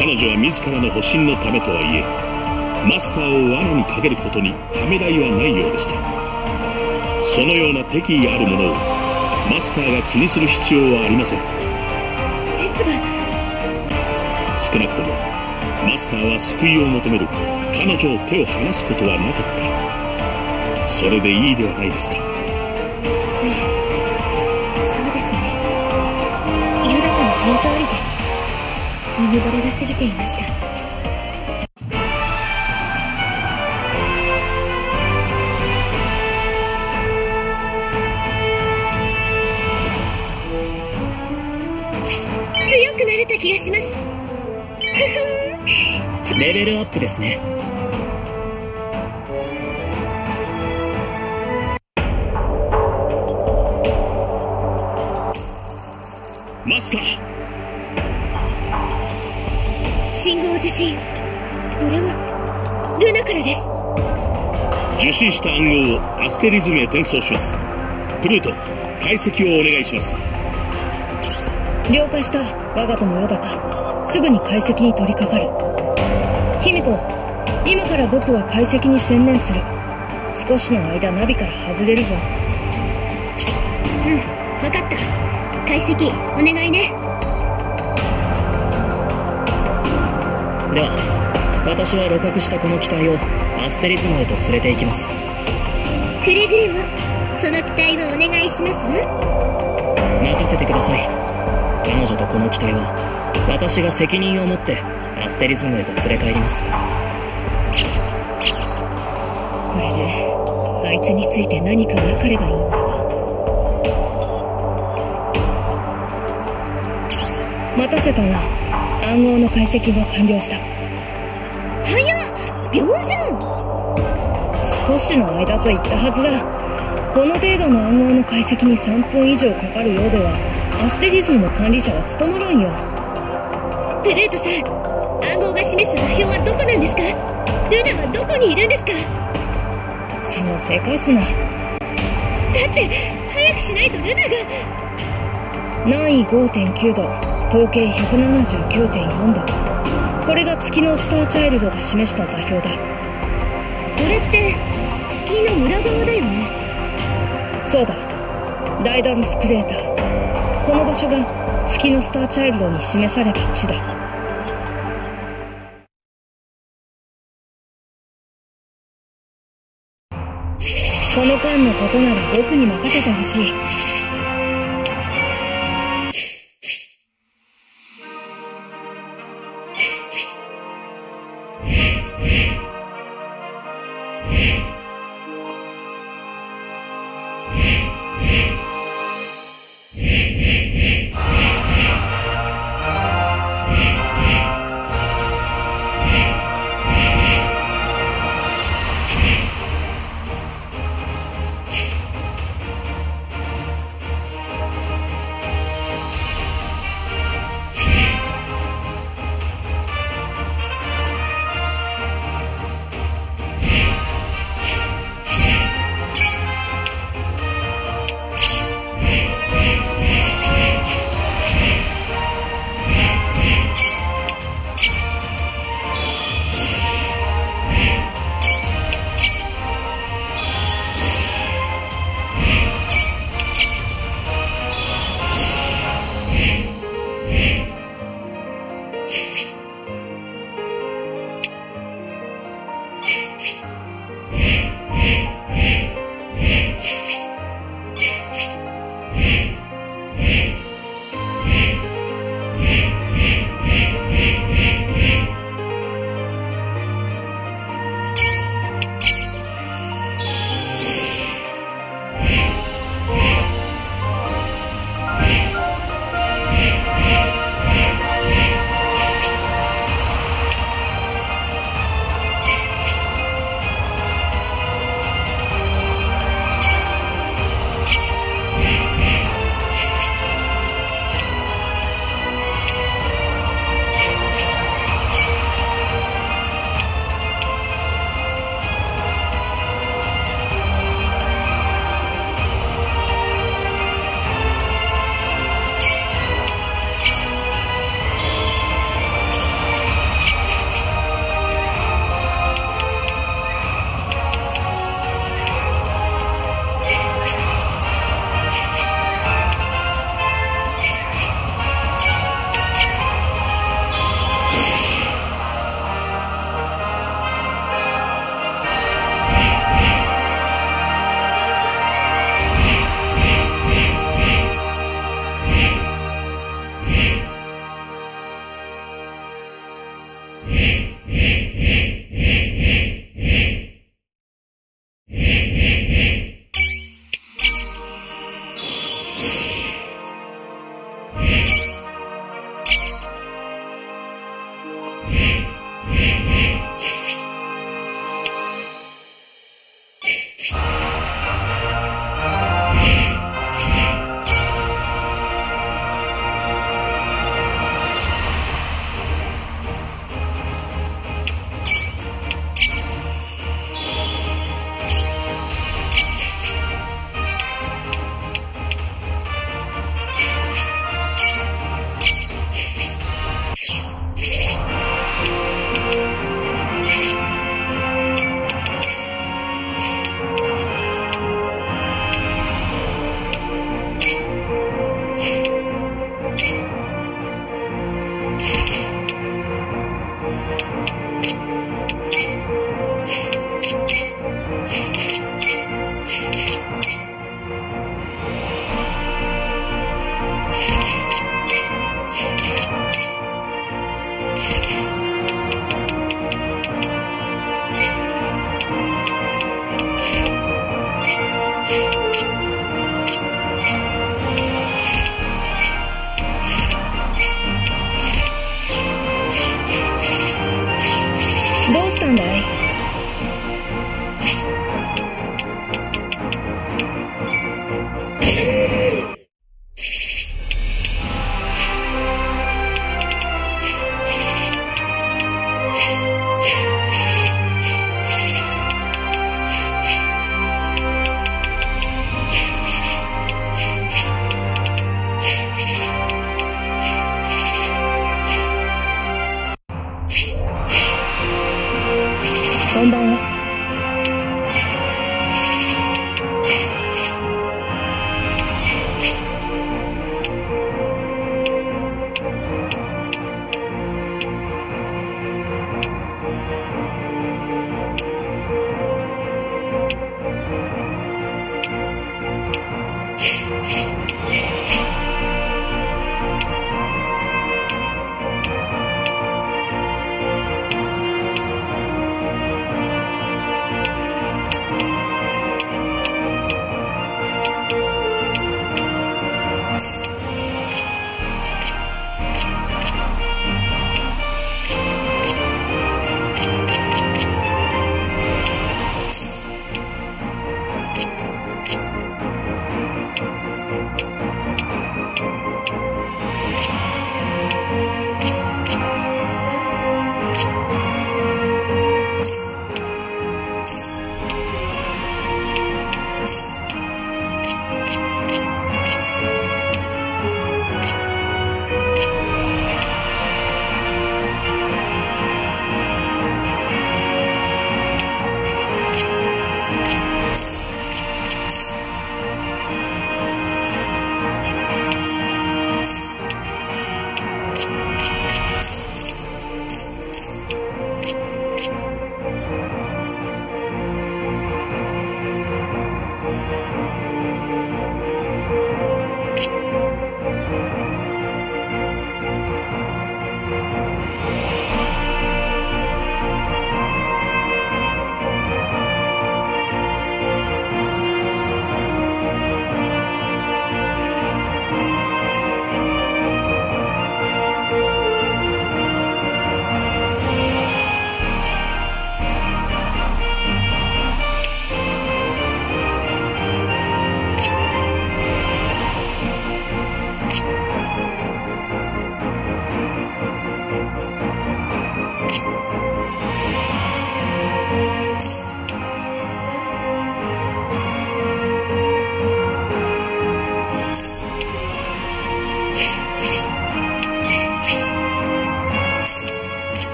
S4: 彼女は自らの保身のためとはいえマスターを罠にかけることにためらいはないようでした。そのような敵意ある者をマスターが気にする必要はありません。
S1: ですが。
S4: 少なくともマスターは救いを求める。彼女を手を離すことはなかった。それでいいではないですか。
S1: ええ。そうですね。ユダカの言う通りです。見ぼれが過ぎていました。
S11: ルアップですね。
S4: マスター。
S1: 信号受信。これはルナからです。
S4: 受信した暗号をアステリズムへ転送します。プルート解析をお願いします。
S12: 了解した。我が友よだかすぐに解析に取り掛かる卑弥呼今から僕は解析に専念する。少しの間ナビから外れるぞ。
S1: うん分かった。解析お願いね。
S11: では私は露獲したこの機体をアステリズムへと連れて行きます。
S1: くれぐれもその期待をお願いします？
S11: 任せてください。彼女とこの機体は私が責任を持ってアステリズムへと連れ帰ります。
S12: これであいつについて何か分かればいいんだが。待たせたな暗号の解析が完了した。
S1: 早っ！秒じゃん
S12: 少しの間と言ったはずだ。この程度の暗号の解析に3分以上かかるようではアステリズムの管理者は務まらんよ。
S1: プルートさんんですか？ルナはどこにいるんですか？
S12: そうせかすな
S1: だって早くしないとルナが。
S12: 南緯5.9度統計179.4度。これが月のスターチャイルドが示した座標だ。
S1: これって月の裏側だよね。
S12: そうだ。ダイダロスクレーター。この場所が月のスターチャイルドに示された地だ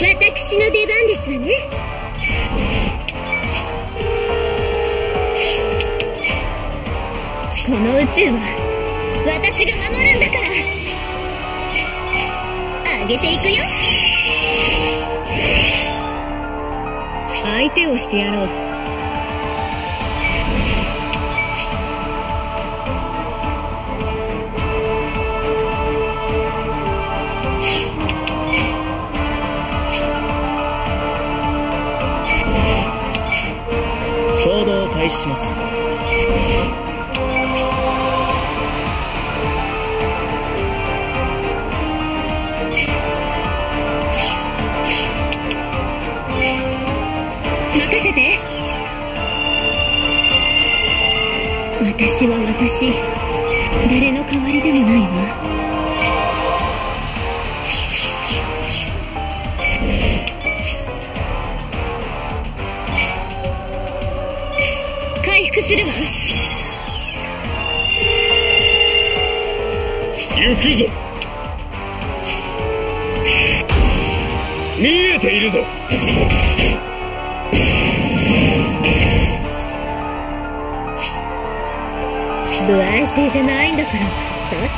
S1: 私の出番ですわね。この宇宙は私が守るんだから。
S21: あ
S1: げていくよ。
S16: 相手をしてやろう。
S3: 小溪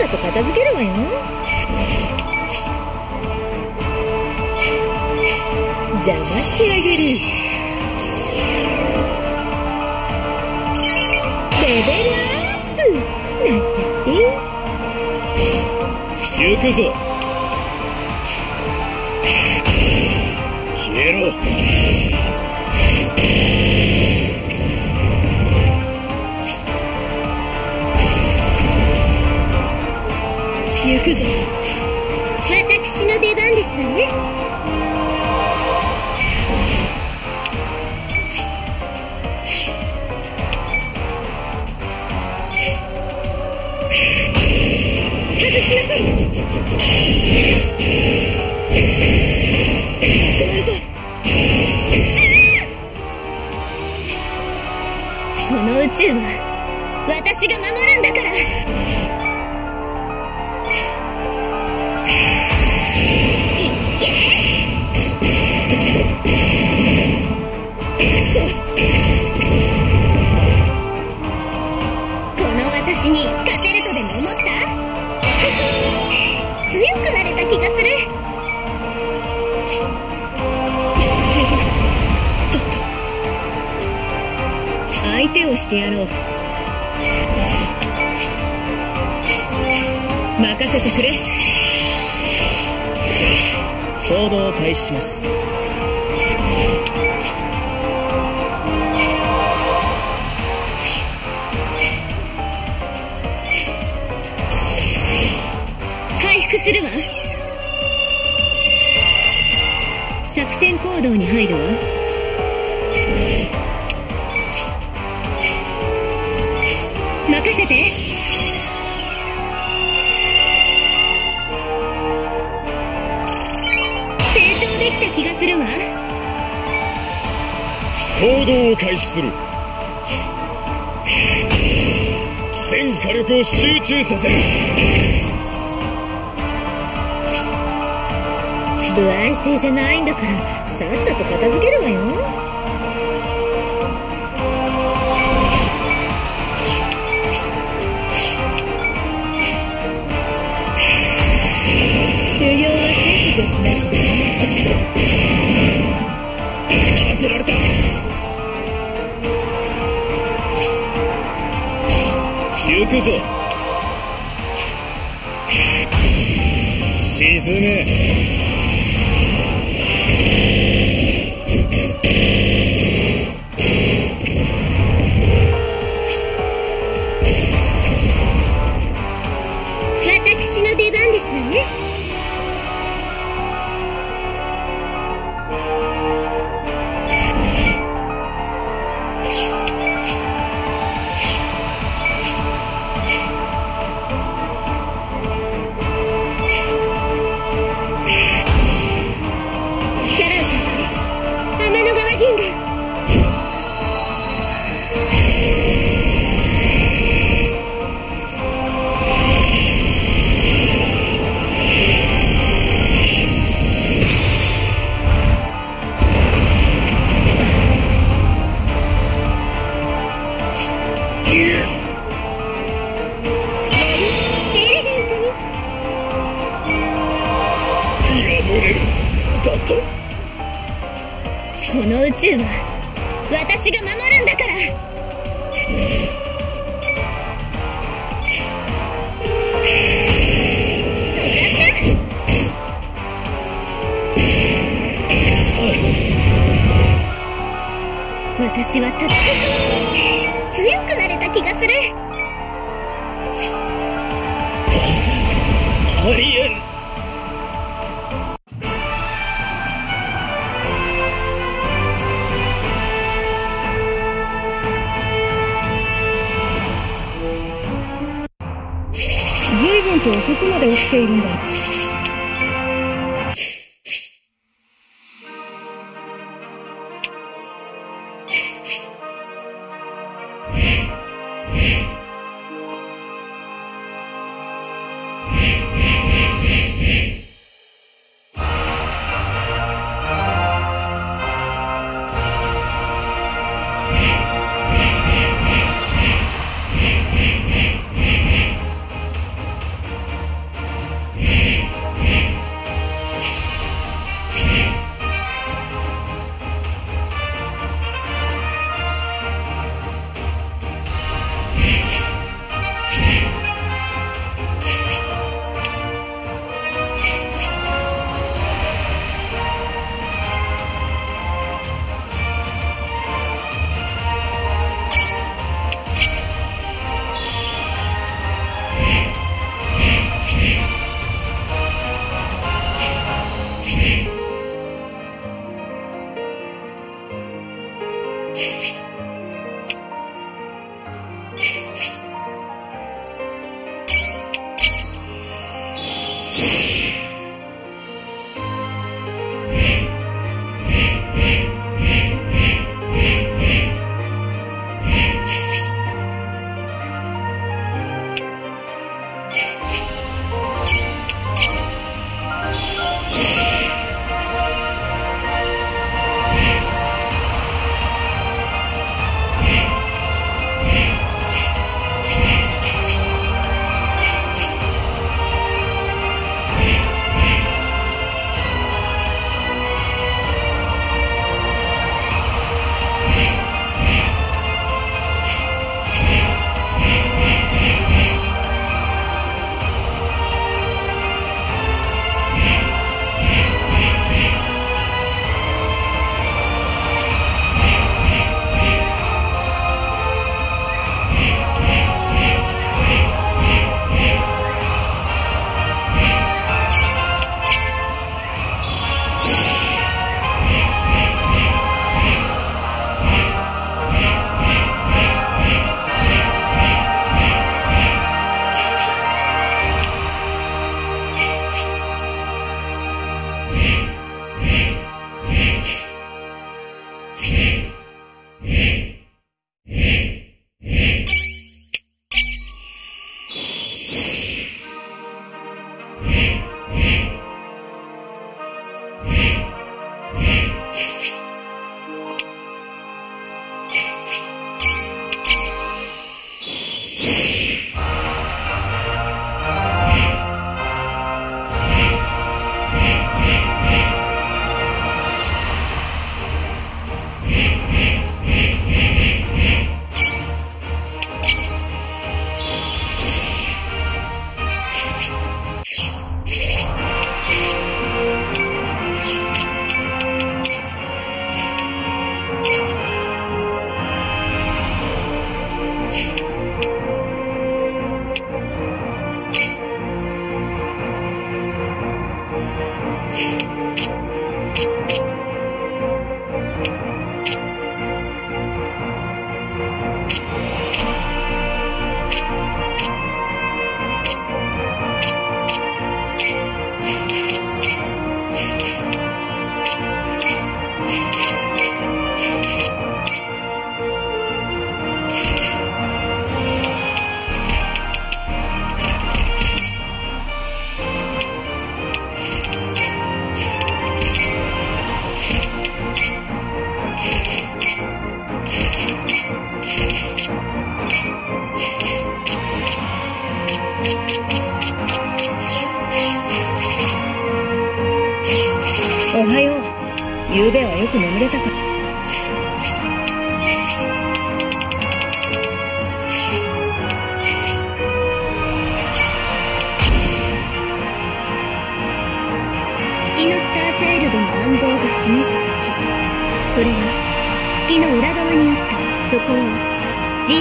S3: さと片付けるわよ。してあげる。レベルアップ。なんちゃって。
S1: くぞ。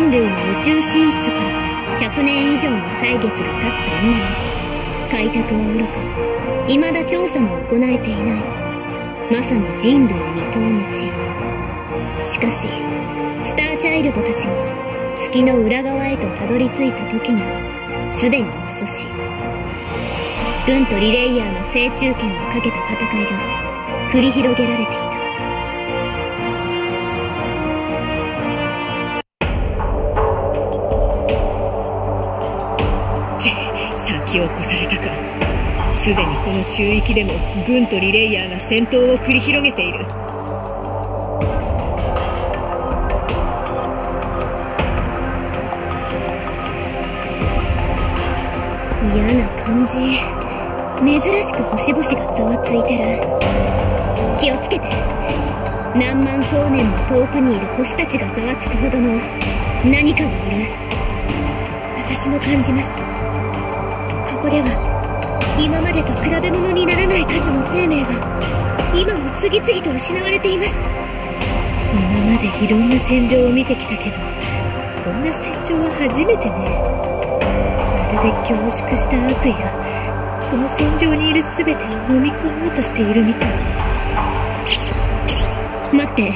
S1: 人類の宇宙進出から100年以上の歳月が経った今も、開拓はおろか、未だ調査も行えていない。まさに人類未踏の地。しかし、スターチャイルドたちが月の裏側へとたどり着いた時には、すでに遅し。軍とリレイヤーの正中権をかけた戦いが繰り広げられていた。
S3: 先を越されたか。すでにこの中域でも軍とリレイヤーが戦闘を繰り広げている。
S1: 嫌な感じ。珍しく星々がざわついてる。気をつけて。何万光年も遠くにいる星たちがざわつくほどの何かがいる。私も感じます。ここでは、今までと比べ物にならない数の生命が、今も次々と失われています。
S3: 今までいろんな戦場を見てきたけど、こんな戦場は初めてね。まるで凝縮した悪意が、この戦場にいる全てを飲み込もうとしているみたい。
S1: 待って、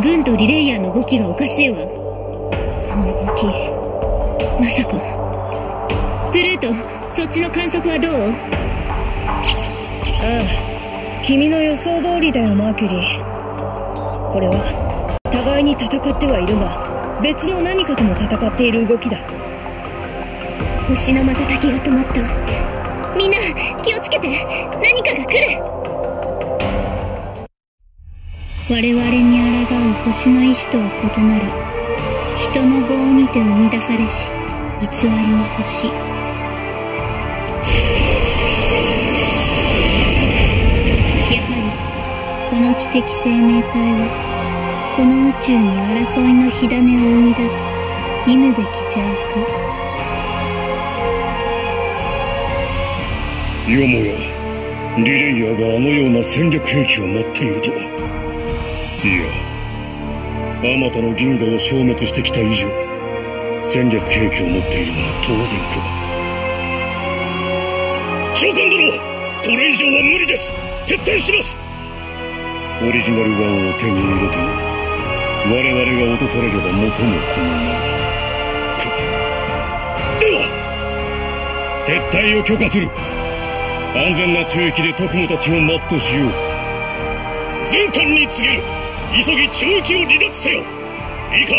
S1: 軍とリレイヤーの動きがおかしいわ。この動き、まさか。そっちの観測はどう？
S3: ああ、君の予想通りだよ、マーキュリー。これは、互いに戦ってはいるが、別の何かとも戦っている動きだ。
S1: 星の瞬きが止まった。みんな、気をつけて何かが来る我々に抗う星の意志とは異なる、人の業にて生み出されし、偽りの星。的生命体は、この宇宙に争いの火種を生み出す、忌むべき邪悪。
S13: よもや、リレイヤーがあのような戦略兵器を持っているとは。いや、あまたの銀河を消滅してきた以上、戦略兵器を持っているのは当然か。召喚殿これ以上は無理です撤退しますオリジナルワンを手に入れても、我々が落とされれば元も子もない。では撤退を許可する安全な中域で特務たちを待つとしよう。全艦に告げる急ぎ中域を離脱せよいいか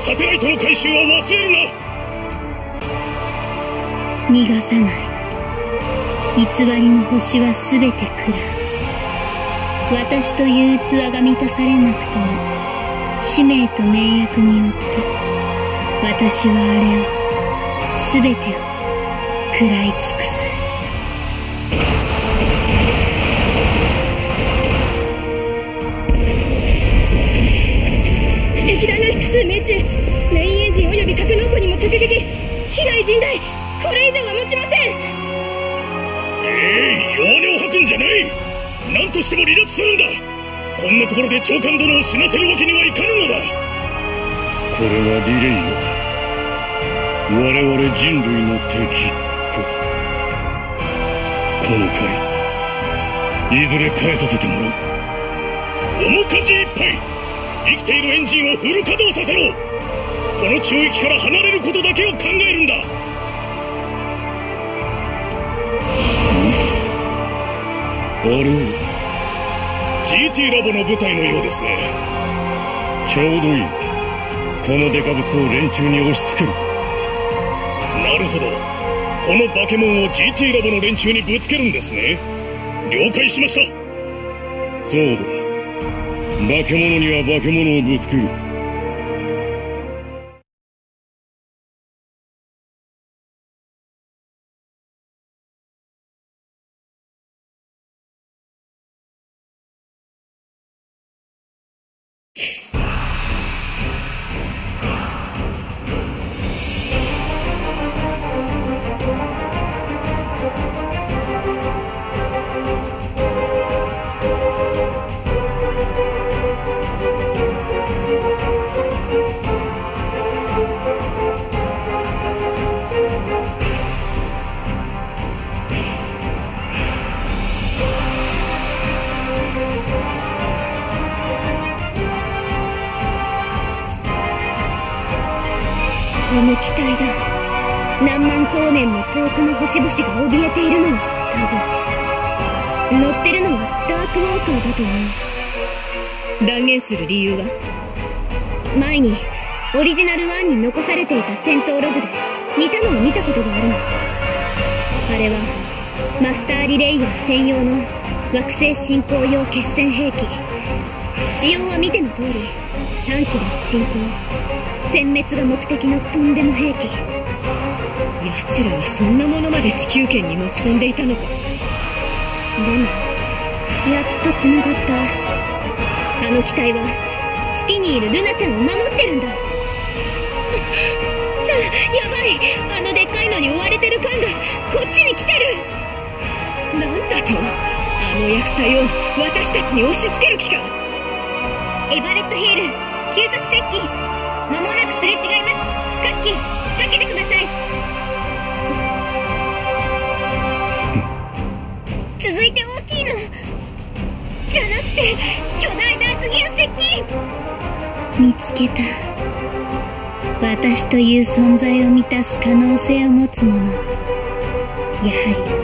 S13: サテライトの回収は忘れるな
S1: 逃がさない。偽りの星はすべて暗い私という器が満たされなくても、使命と名約によって、私はあれを、全てを、食らい
S13: しても離脱するんだ。こんなところで長官殿を死なせるわけにはいかぬのだ。これはリレイヤ我々人類の敵かこの回
S4: いずれ返させてもらう。面かじいっぱい生きているエンジンをフル稼働させろ。この宙域から離れることだけを考えるんだ。あれ IT ラボの舞台のようですね。ちょうどいい。このデカブツを連中に押し付けるなるほど。この化け物を GT ラボの連中にぶつけるんですね。了解しました。そうだ。化け物には化け物をぶつける。
S2: 進行用決戦兵器。使用は見ての通り短期での進行殲滅が目的のとんでも兵器。
S8: 奴らはそんなものまで地球圏に持ち込んでいたのか。で
S2: もやっと繋がった。あの機体は月にいるルナちゃんを守ってるんだ。さあやばい。あのでっかいのに追われてる感がこっちに来てる。
S8: なんだと？あの厄災を私たちに押し付ける気か？
S2: エバレットヒール急速接近。間もなくすれ違います。カッキかけてください。続いて大きいの。じゃなくて巨大ダークギア接近。見つけた。私という存在を満たす可能性を持つ者やはり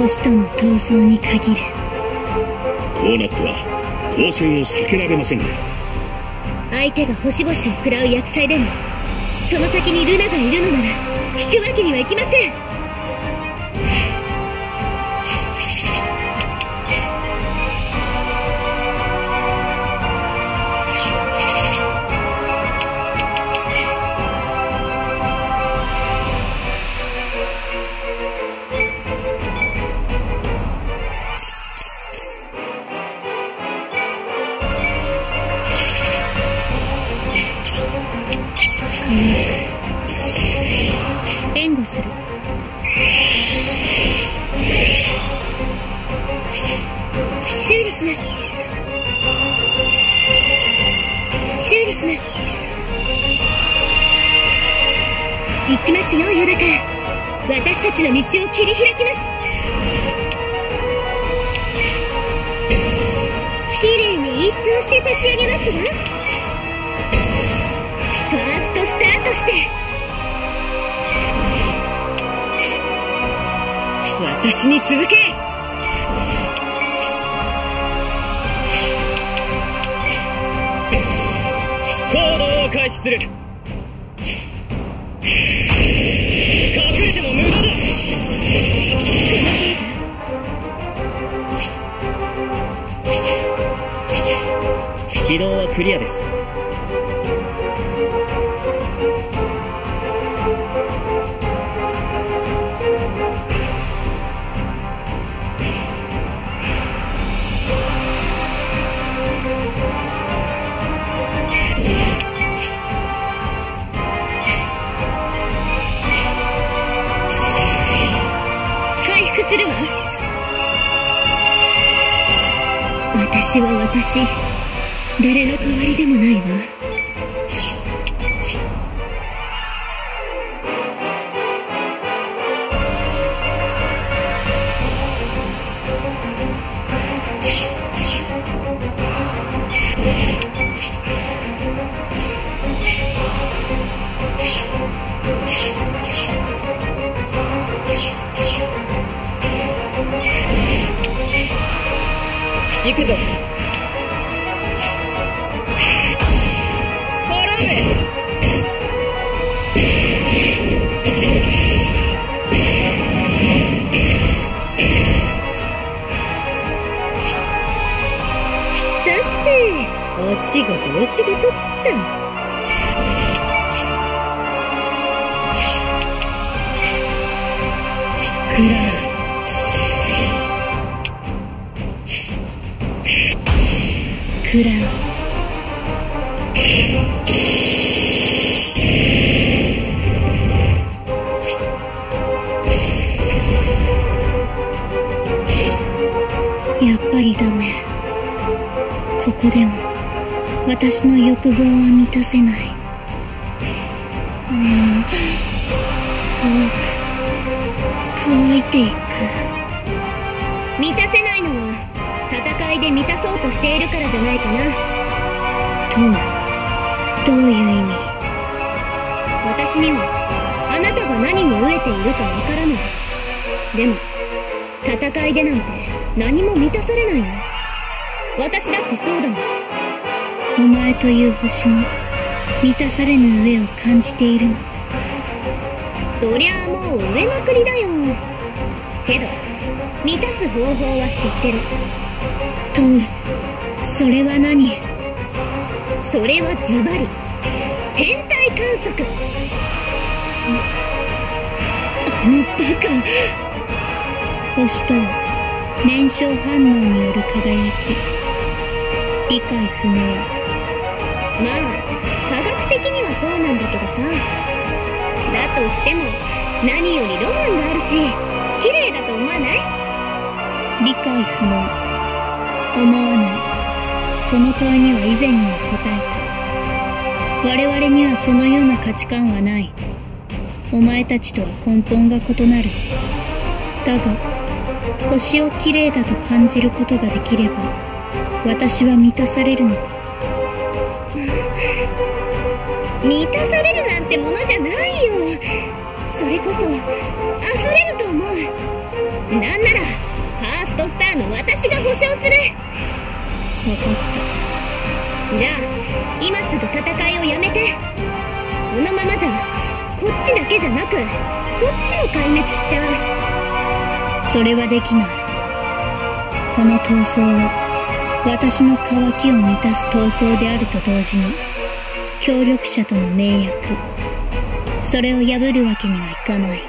S2: 星との闘争に限る。
S4: こうなっては交戦を避けられませんね
S2: 相手が星々を食らう厄災でもその先にルナがいるのなら引くわけにはいきません
S22: く。
S6: 乾いていく。満たせないのは、戦いで満たそうとしているからじゃないかな。とは、どういう意味？私には、あなたが何に飢えているかわからない。でも、戦いでなんて何も満たされないよ。私だってそうだもん。お前という星も、満たされぬ飢えを感じているの。そりゃあもう飢えまくりだよ。けど、満たす方法は知ってる。と、それは何？それはズバリ、天体観測。あのバカ。星とは、燃焼反応による輝き。理解不明。まあ、科学的にはそうなんだけどさ。としても、何よりロマンがあるし、綺麗だと思わない。理解不能。思わない。その問い。には以前にも答えた。我々にはそのような価値観はない。お前たちとは根本が異なる。だが、星を綺麗だと感じることができれば、私は満たされるのか。満たされるなんてものじゃない。れこそ、溢れると思う。なんなら、ファーストスターの私が保証する。わかった。じゃあ、今すぐ戦いをやめて。このままじゃ、こっちだけじゃなく、そっちも壊滅しちゃう。それはできない。この闘争は、私の渇きを満たす闘争であると同時に、協力者との盟約。それを破るわけにはいかない。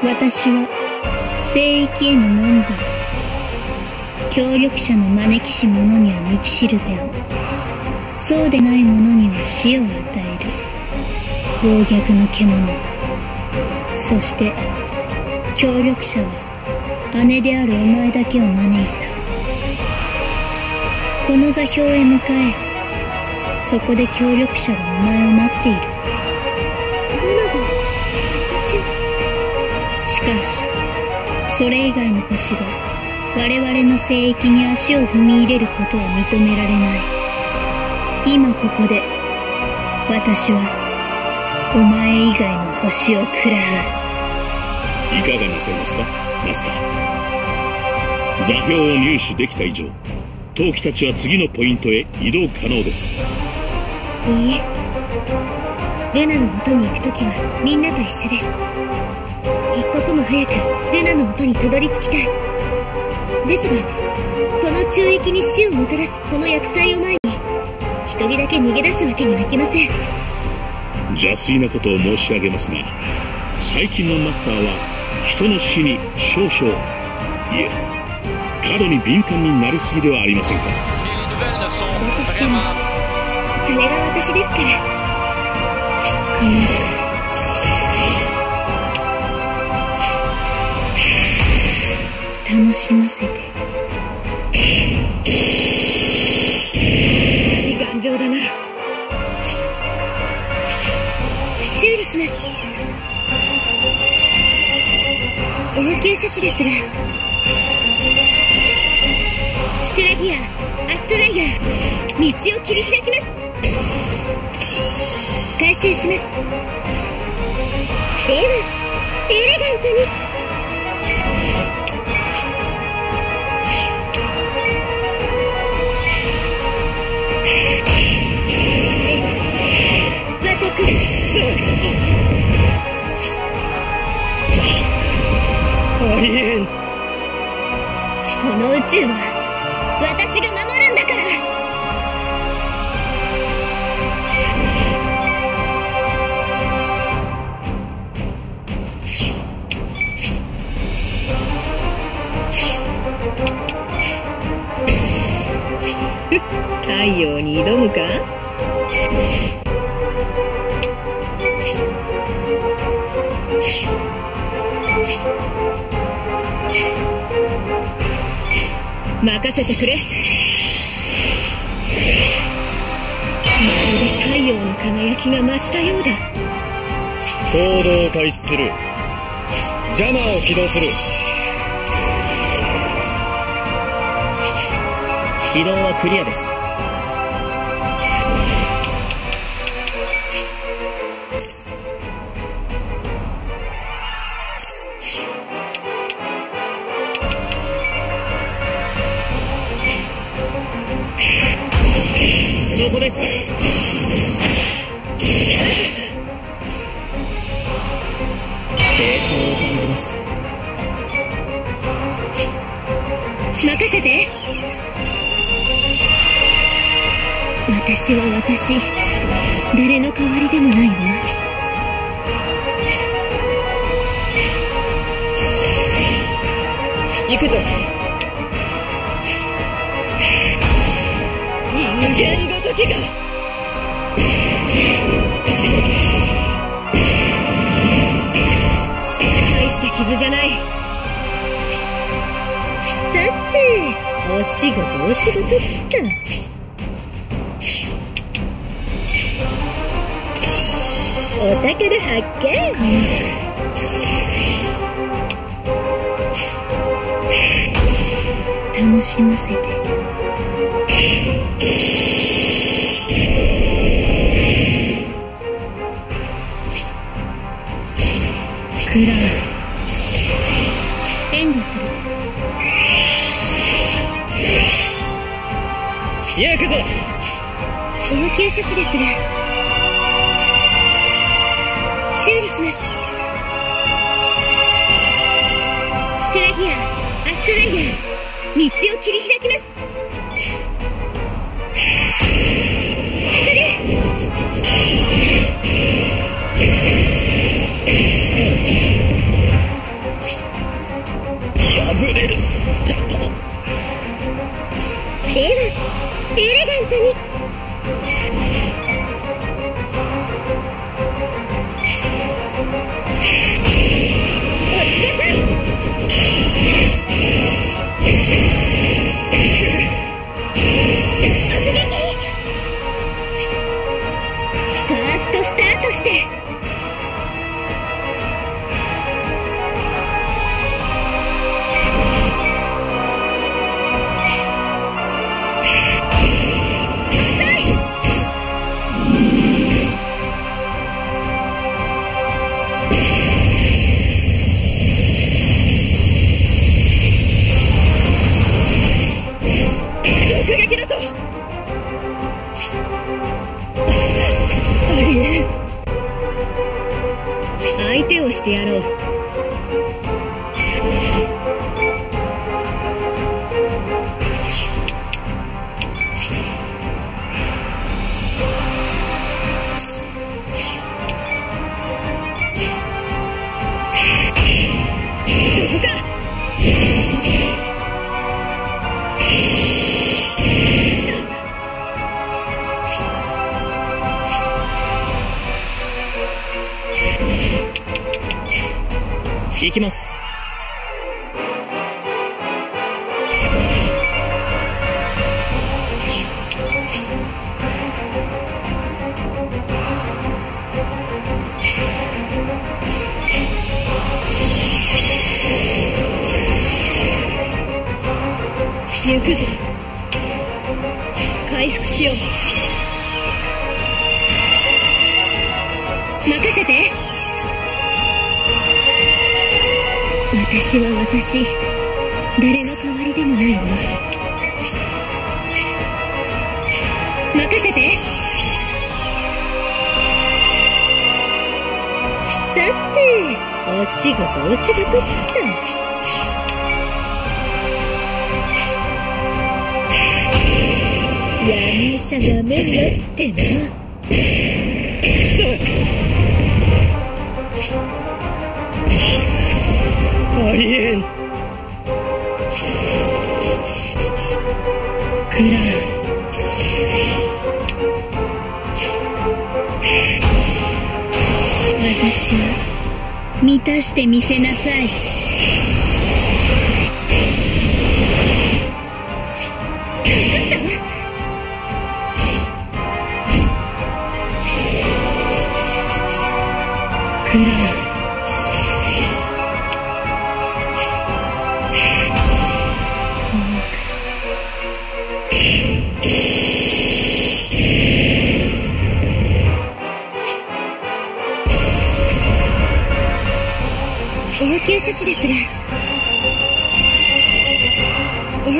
S6: 私は、聖域への門番。協力者の招きし者には道しるべを。そうでない者には死を与える。暴虐の獣。そして、協力者は、姉であるお前だけを招いた。この座標へ向かえ。そこで協力者がお前を待っている。しかし、それ以外の星が、我々の聖域に足を踏み入れることは認められない。今ここで、私は、お前以外の星を食らう。
S4: いかがなさいますかマスター座標を入手できた以上陶器たちは次のポイントへ移動可能です
S6: いいえ。ルナの元に行くときはみんなと一緒です。一刻も早くルナの元にたどり着きたい。ですが、この中域に死をもたらすこの薬剤を前に、一人だけ逃げ出すわけにはいきません。
S4: 邪推なことを申し上げますが最近のマスターは人の死に少々いえ過度に敏感になりすぎではありませんか
S6: だとしても、それが私ですから。楽しませて。頑丈だな。修理します。応急処置ですが。スクラギア、アストライガー、道を切り開きます。回収します。では、エレガントに。
S1: ありえん
S23: この宇宙は私が守るんだから。
S8: フッ太陽に挑むか？任せてくれ。まるで太陽の輝きが増したようだ。
S5: 行動を開始する。ジャマーを起動する。
S1: 起動はクリアです。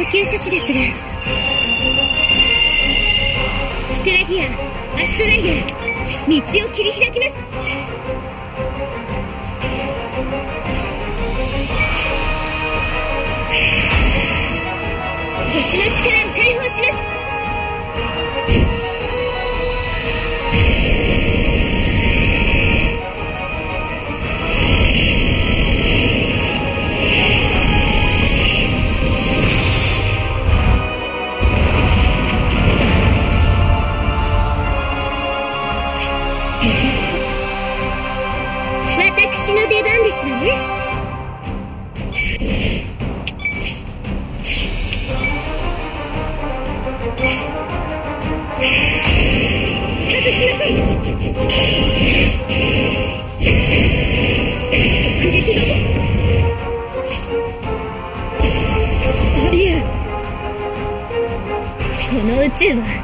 S23: 急処置ですがスクラギアアストライヤ道を切り開きます。
S1: 星の力を解放します。
S4: 进了。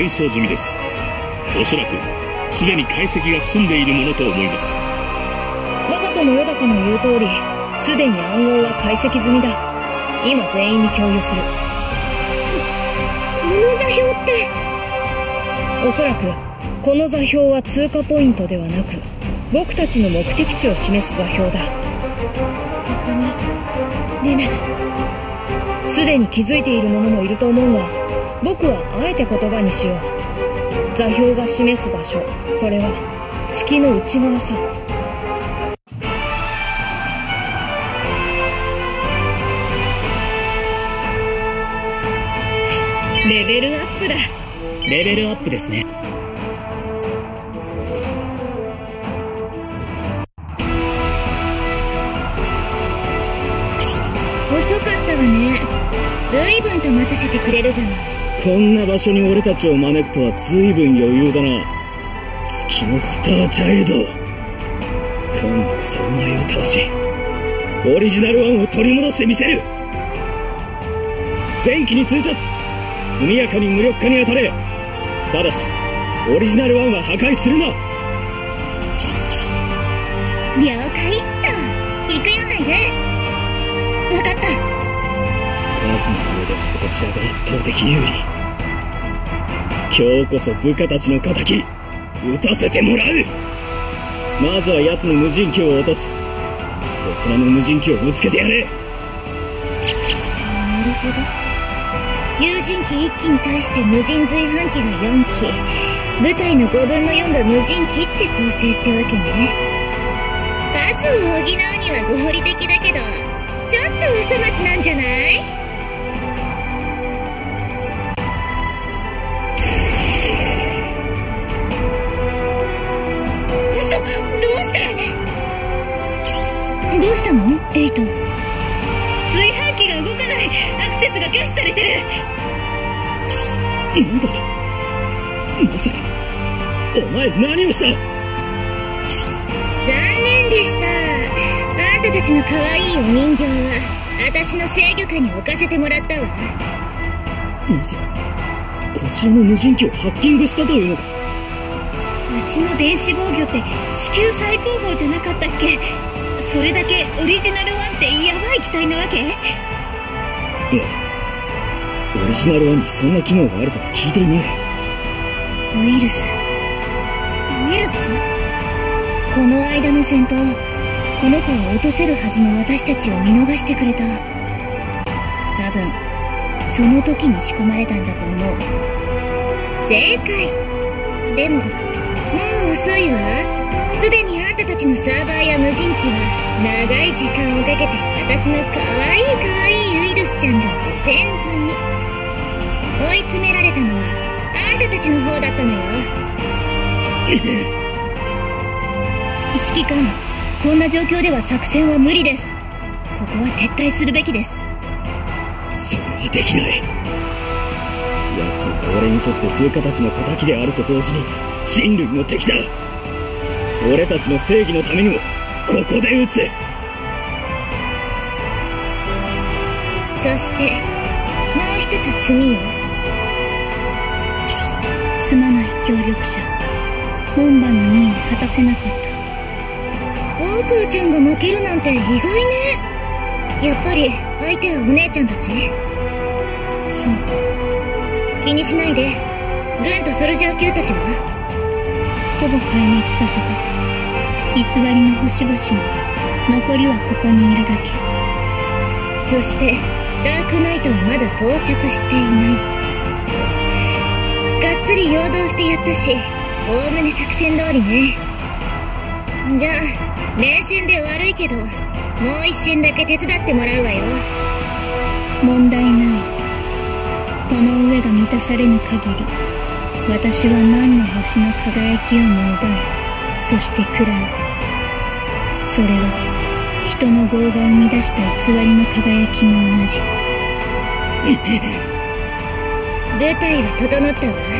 S4: 転送済みです。おそらくすでに解析が済んでいるものと思います。
S12: 我が子のヨダカの言う通りすでに暗号は解析済みだ。今全員に共有する。
S1: この座標って？
S12: おそらくこの座標は通過ポイントではなく僕たちの目的地を示す座標だ。
S1: ここにルナ
S12: すでに気づいている者もいると思うが僕はあえて言葉にしよう。座標が示す場所。それは月の内側さ。レベルアップだ。
S11: レベルアップですね。
S1: 遅かったわね。随分と待たせてくれるじゃない
S11: こんな場所に俺たちを招くとは随分余裕だな。月のスターチャイルド。今度こそお前を倒し、オリジナルワンを取り戻してみせる前期に通達速やかに無力化に当たれただし、オリジナルワンは破壊するなで私は圧倒的有利。今日こそ部下たちの仇、撃たせてもらう。まずは奴の無人機を落とす。こちらの無人機をぶつけてやれ。
S1: なるほど。有人機1機に対して無人随伴機が4機。部隊の5分の4が無人機って構成ってわけね。数を補うには合理的だけどちょっとお粗末なんじゃない？
S12: のエイト
S8: 炊飯器が動かない。アクセスが拒否されてる。
S11: なんだと。まさか、お前何をした？
S1: 残念でした。あんたたちの可愛いお人形は私の制御下に置かせてもらったわ。
S11: まさか、こちらの無人機をハッキングしたというのか。
S8: うちの電子防御って地球最高峰じゃなかったっけ？それだけオリジナル1ってヤバい機体なわけ？
S11: いや、オリジナル1にそんな機能があるとは聞いていない。
S12: ウイルス。
S1: ウイルス？
S12: この間の戦闘この子を落とせるはずの私たちを見逃してくれた。多分その時に仕込まれたんだと思う。
S1: 正解。でももう遅いわちのサーバーや無人機は長い時間をかけて私の可愛い可愛いいウイルスちゃんが汚染済み追い詰められたのはあんたたちの方だったのよ。
S12: 指揮官こんな状況では作戦は無理です。ここは撤退するべきです。
S11: それはできない。奴は俺にとって部下たちの仇であると同時に人類の敵だ。俺たちの正義のためにも、ここで撃つ
S1: そして、もう一つ次よ。
S6: すまない協力者門番の任を果たせなかった
S1: ウォーカーちゃんが負けるなんて意外ね。やっぱり、相手はお姉ちゃんたち
S6: そう
S1: 気にしないで。グンとソルジャー級たちは
S6: ほぼ壊滅させた偽りの星々も残りはここにいるだけ
S1: そして、ダークナイトはまだ到着していない。がっつり陽動してやったし、おおむね作戦通りね。じゃあ、連戦で悪いけど、もう一戦だけ手伝ってもらうわよ。
S6: 問題ないこの上が満たされぬ限り私は万の星の輝きをも奪いそして喰らうそれは人の業が生み出した偽りの輝きも同じ。
S1: 舞台は整ったわ。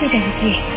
S12: せてほ
S1: しい。
S24: い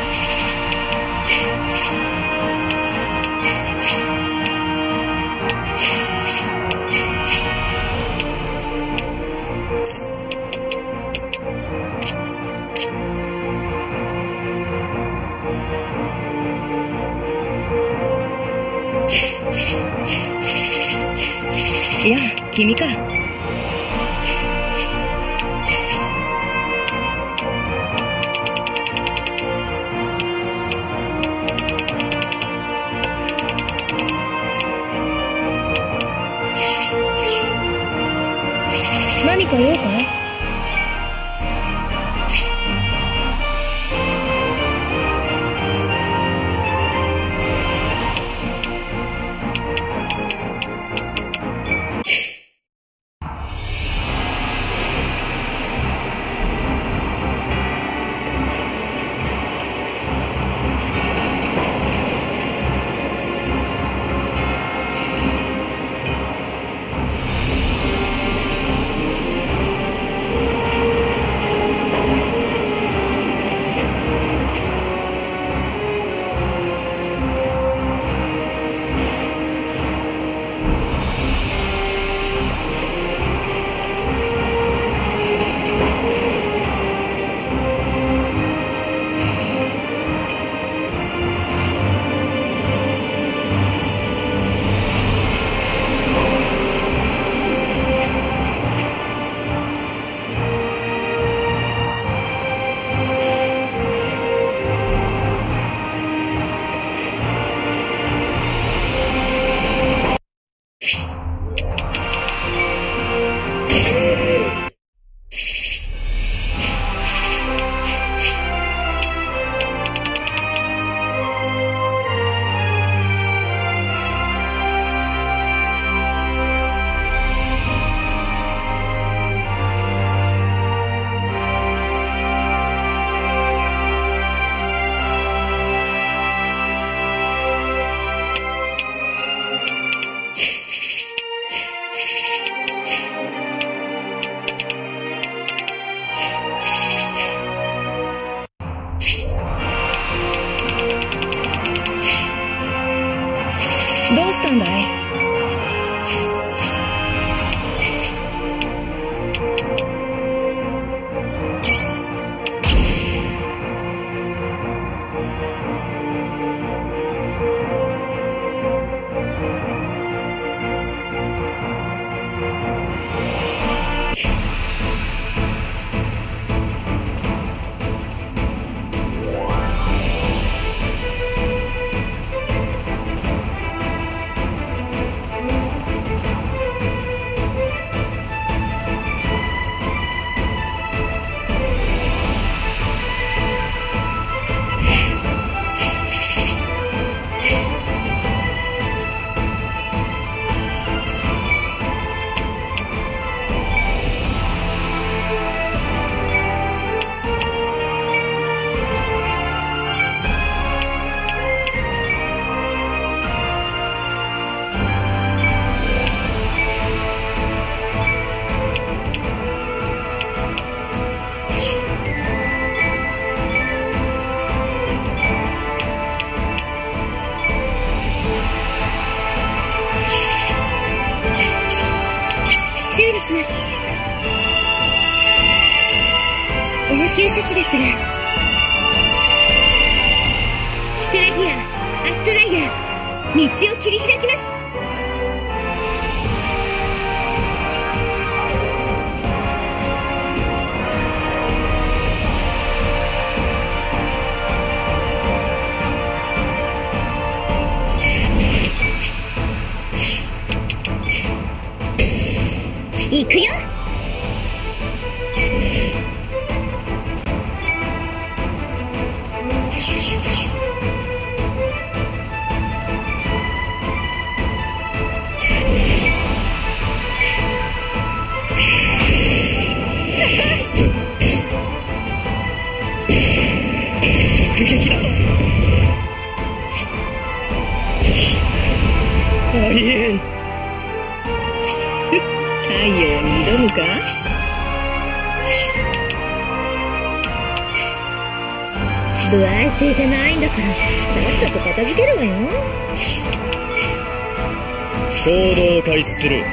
S1: する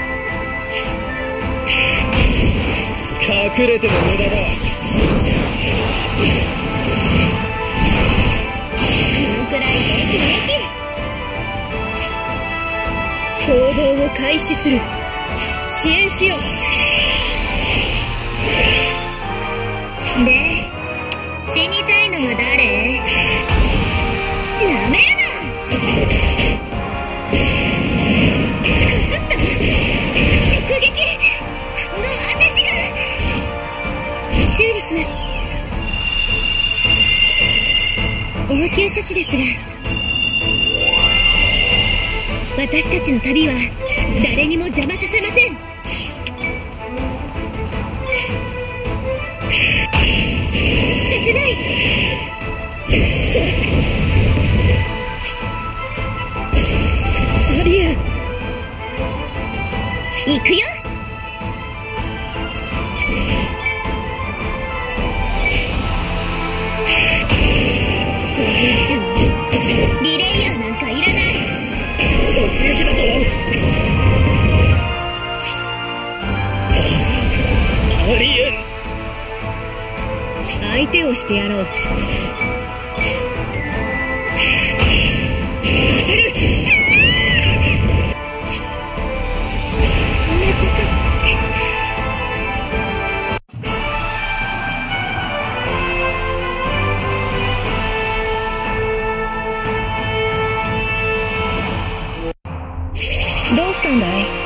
S1: ど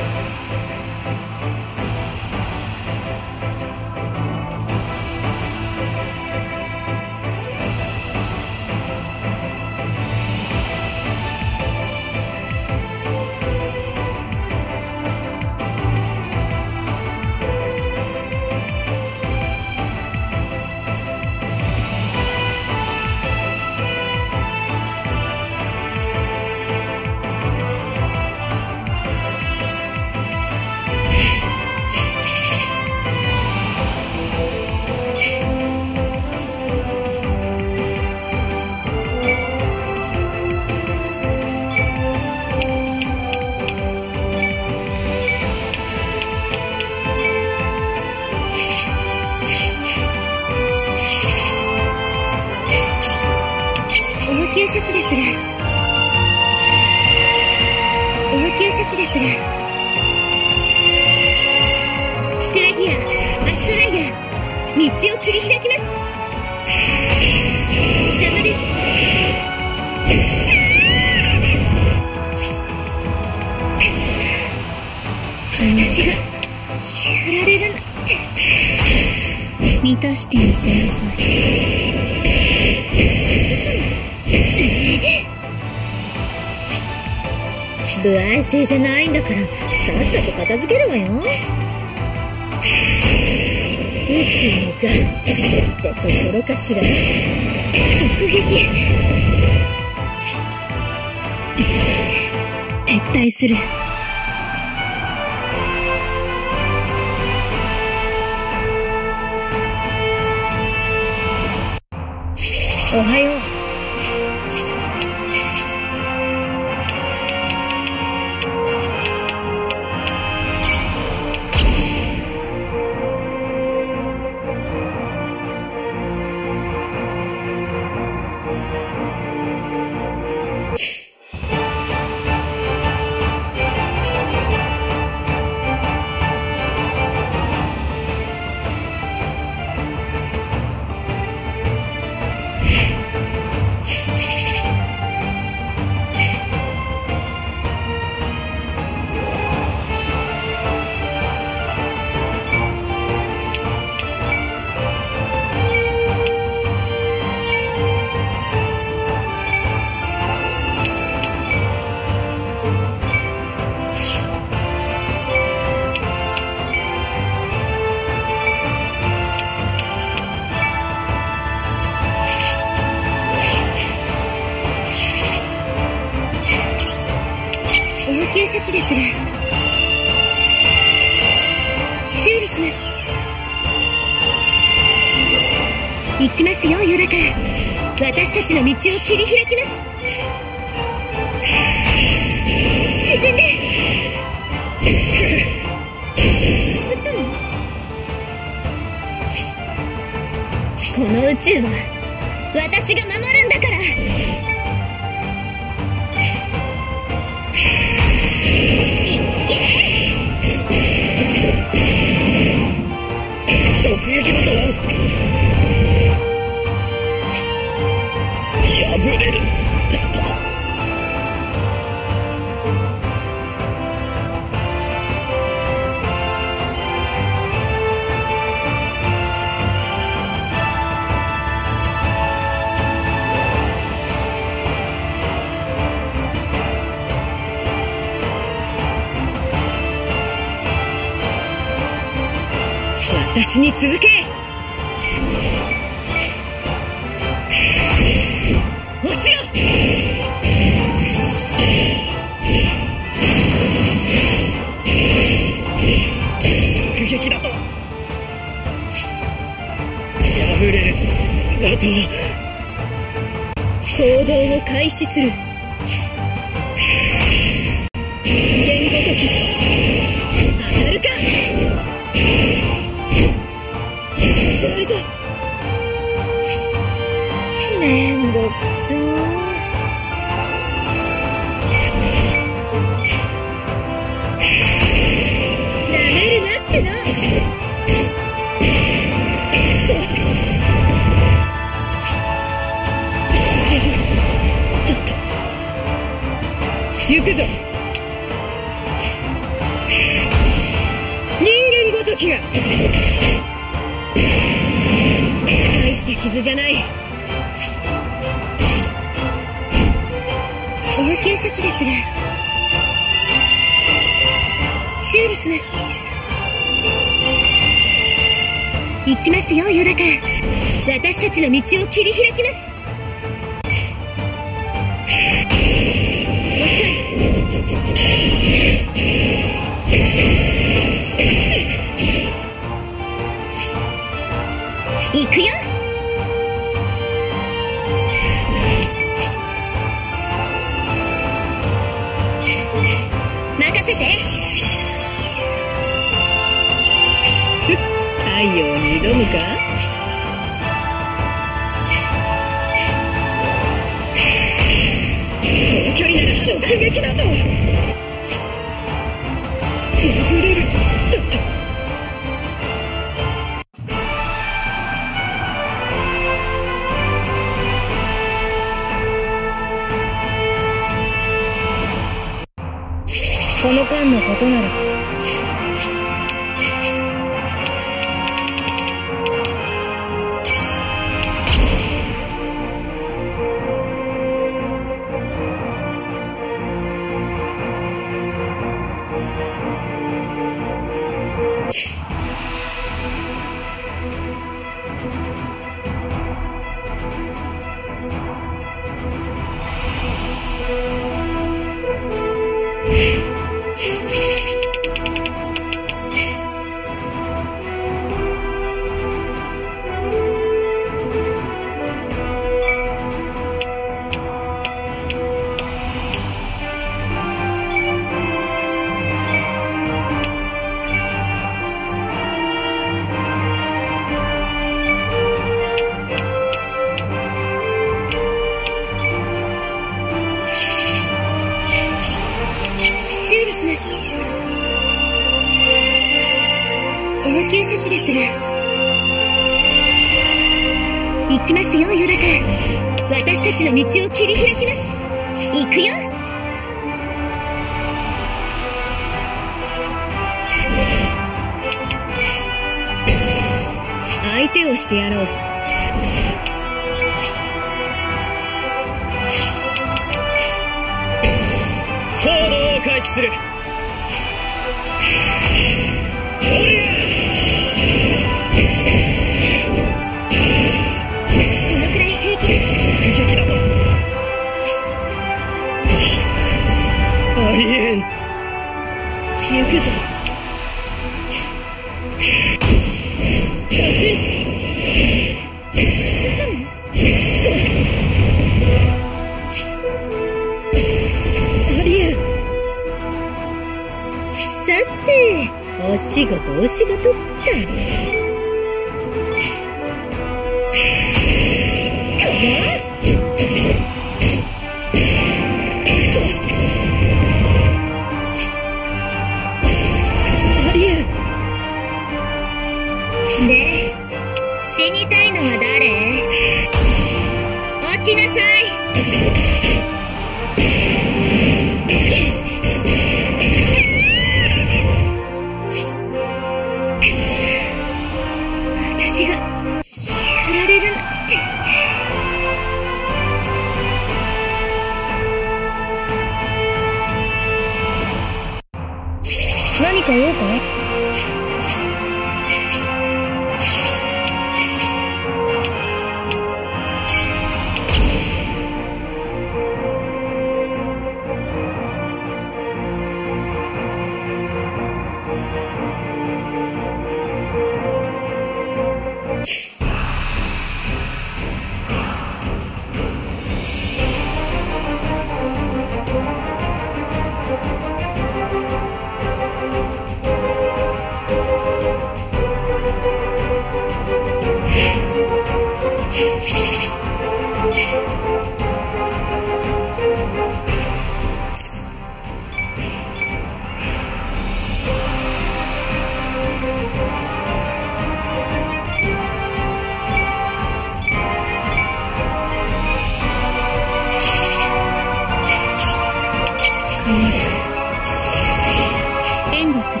S1: 援護する。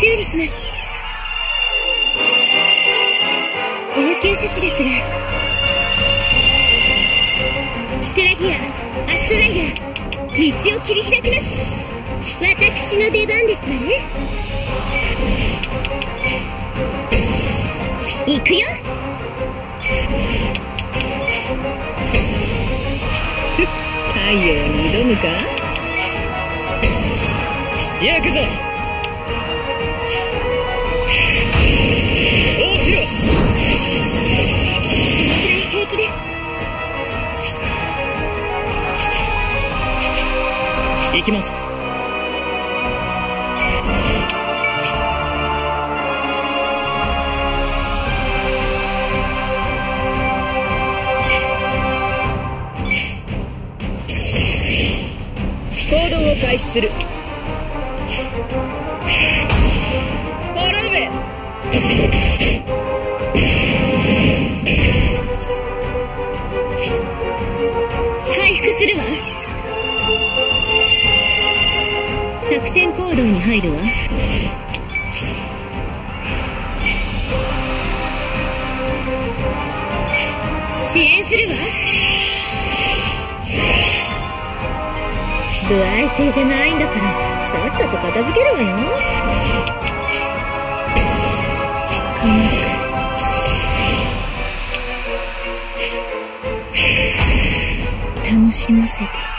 S3: 修理します応急処置ですがステラギアアストライダー道を切り開きます。私の出番ですわね。行くよ。
S1: 太陽に挑むか
S16: ろ
S3: 平気です
S16: 行きます開始する。滅べ
S3: 回復するわ。作戦行動に入るわ。性じゃないんだからさっさと片付けるわよ。
S1: 楽しませて。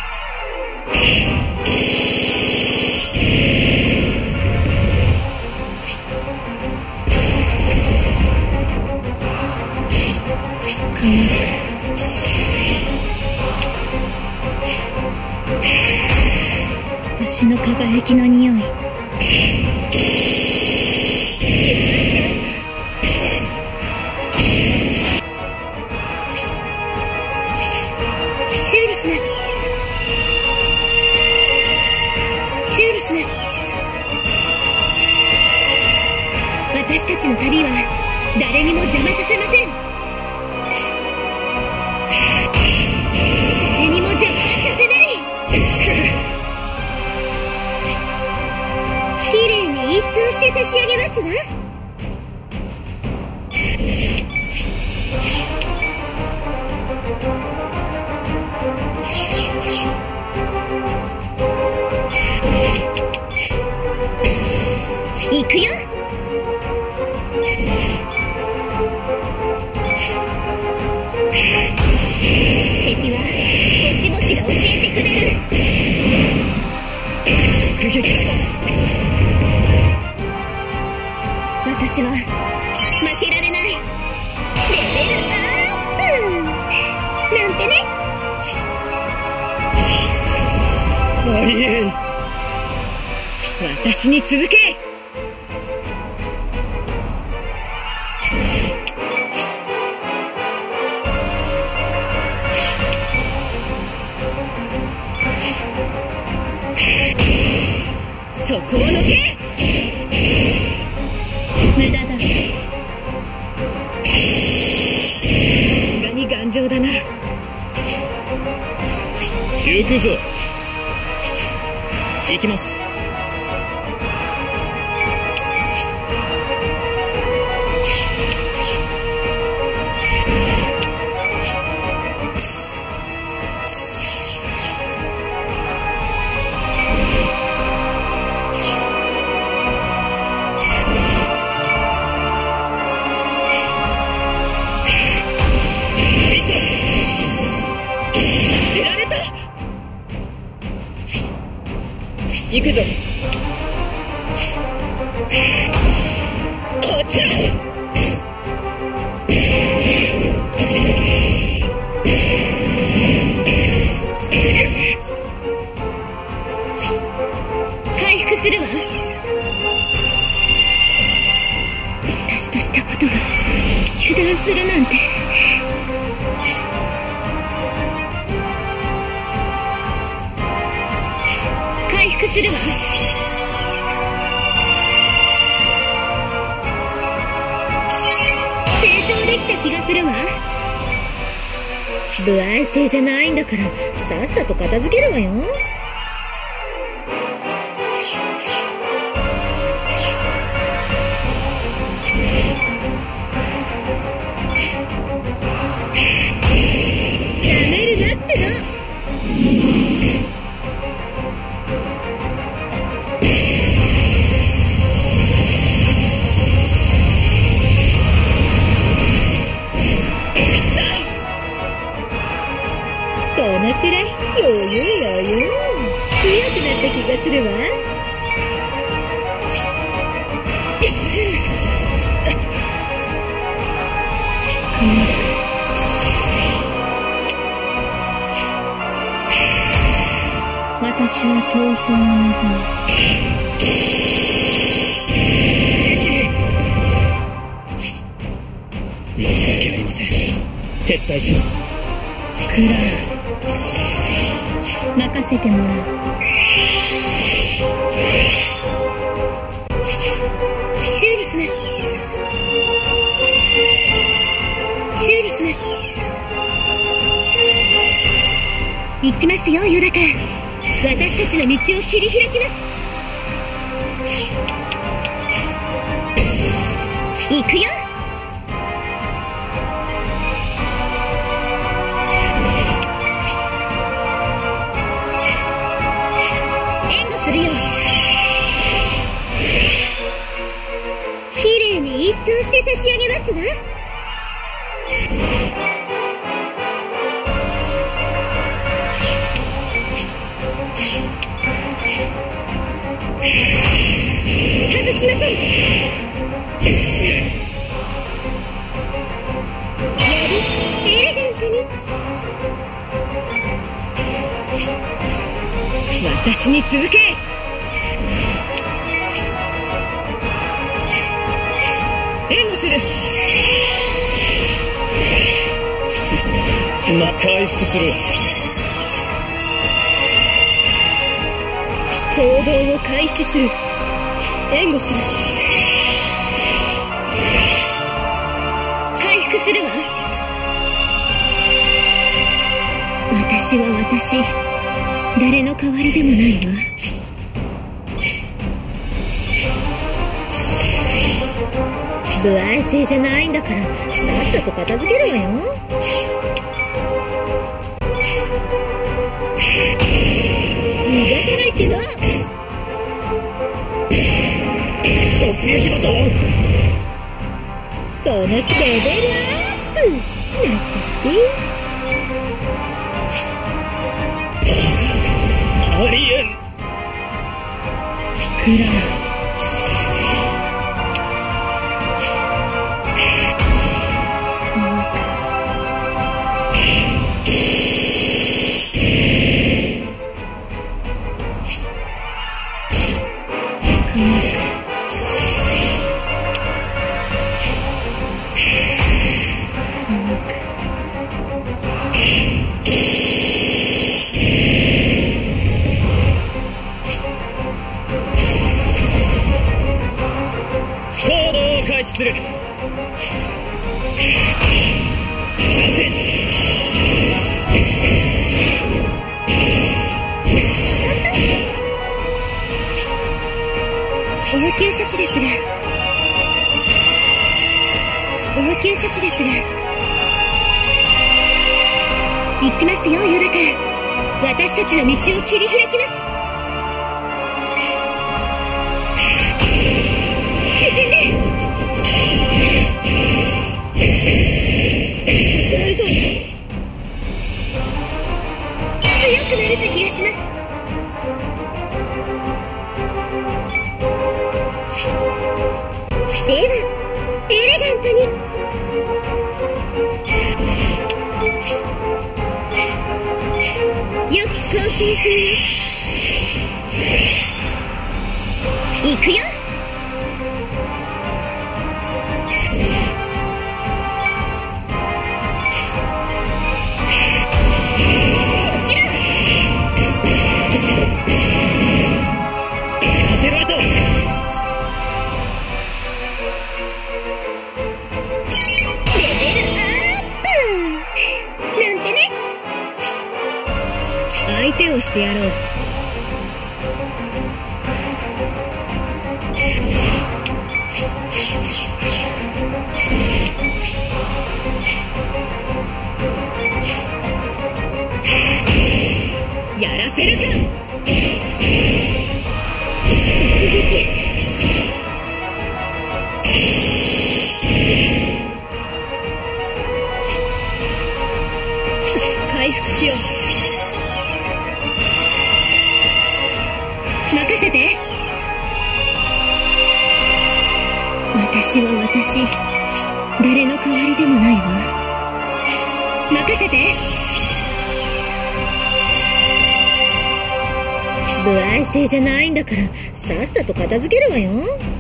S3: せないん
S8: だからさっさと片付けるわよ。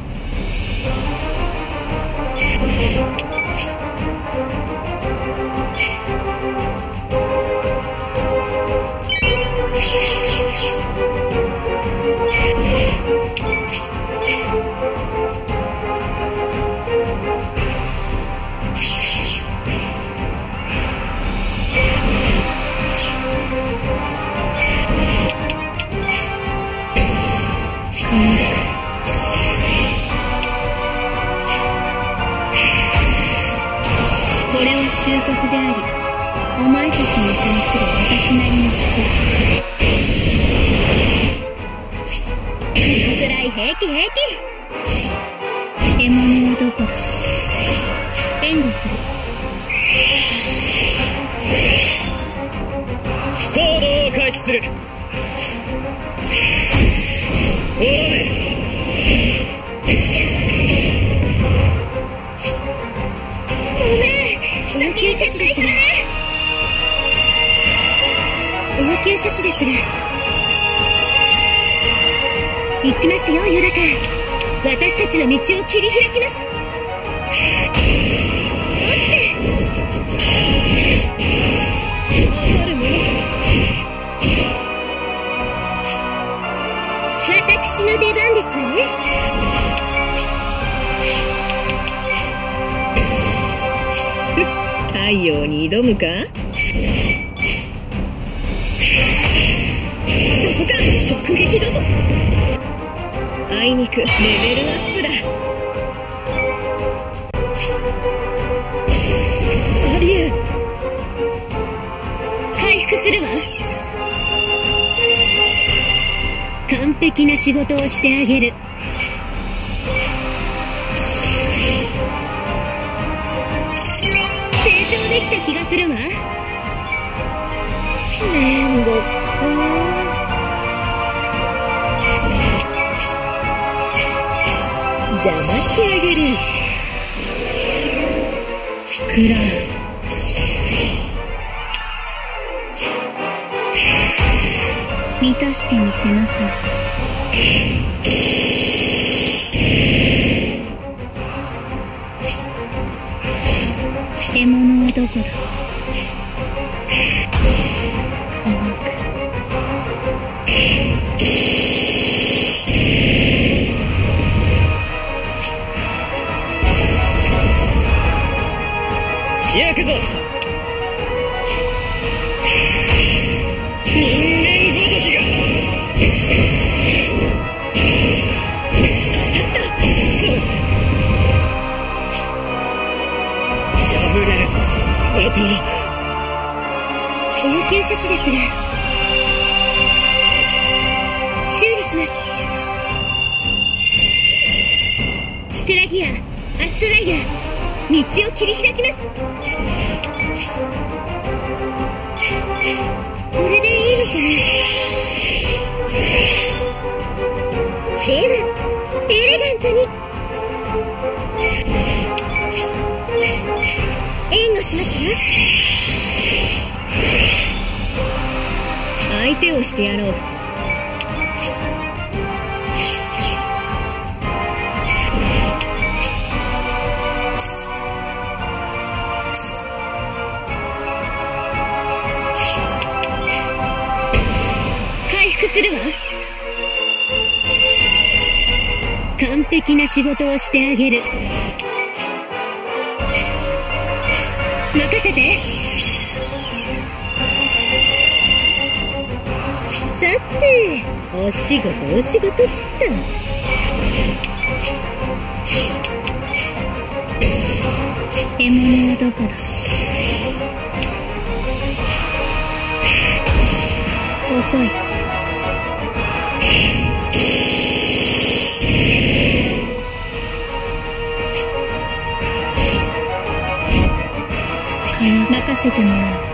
S11: し
S8: て
S11: あ
S1: げる。任せて。さてお仕事お仕事っと獲物はどこだ。遅い。せてもらう。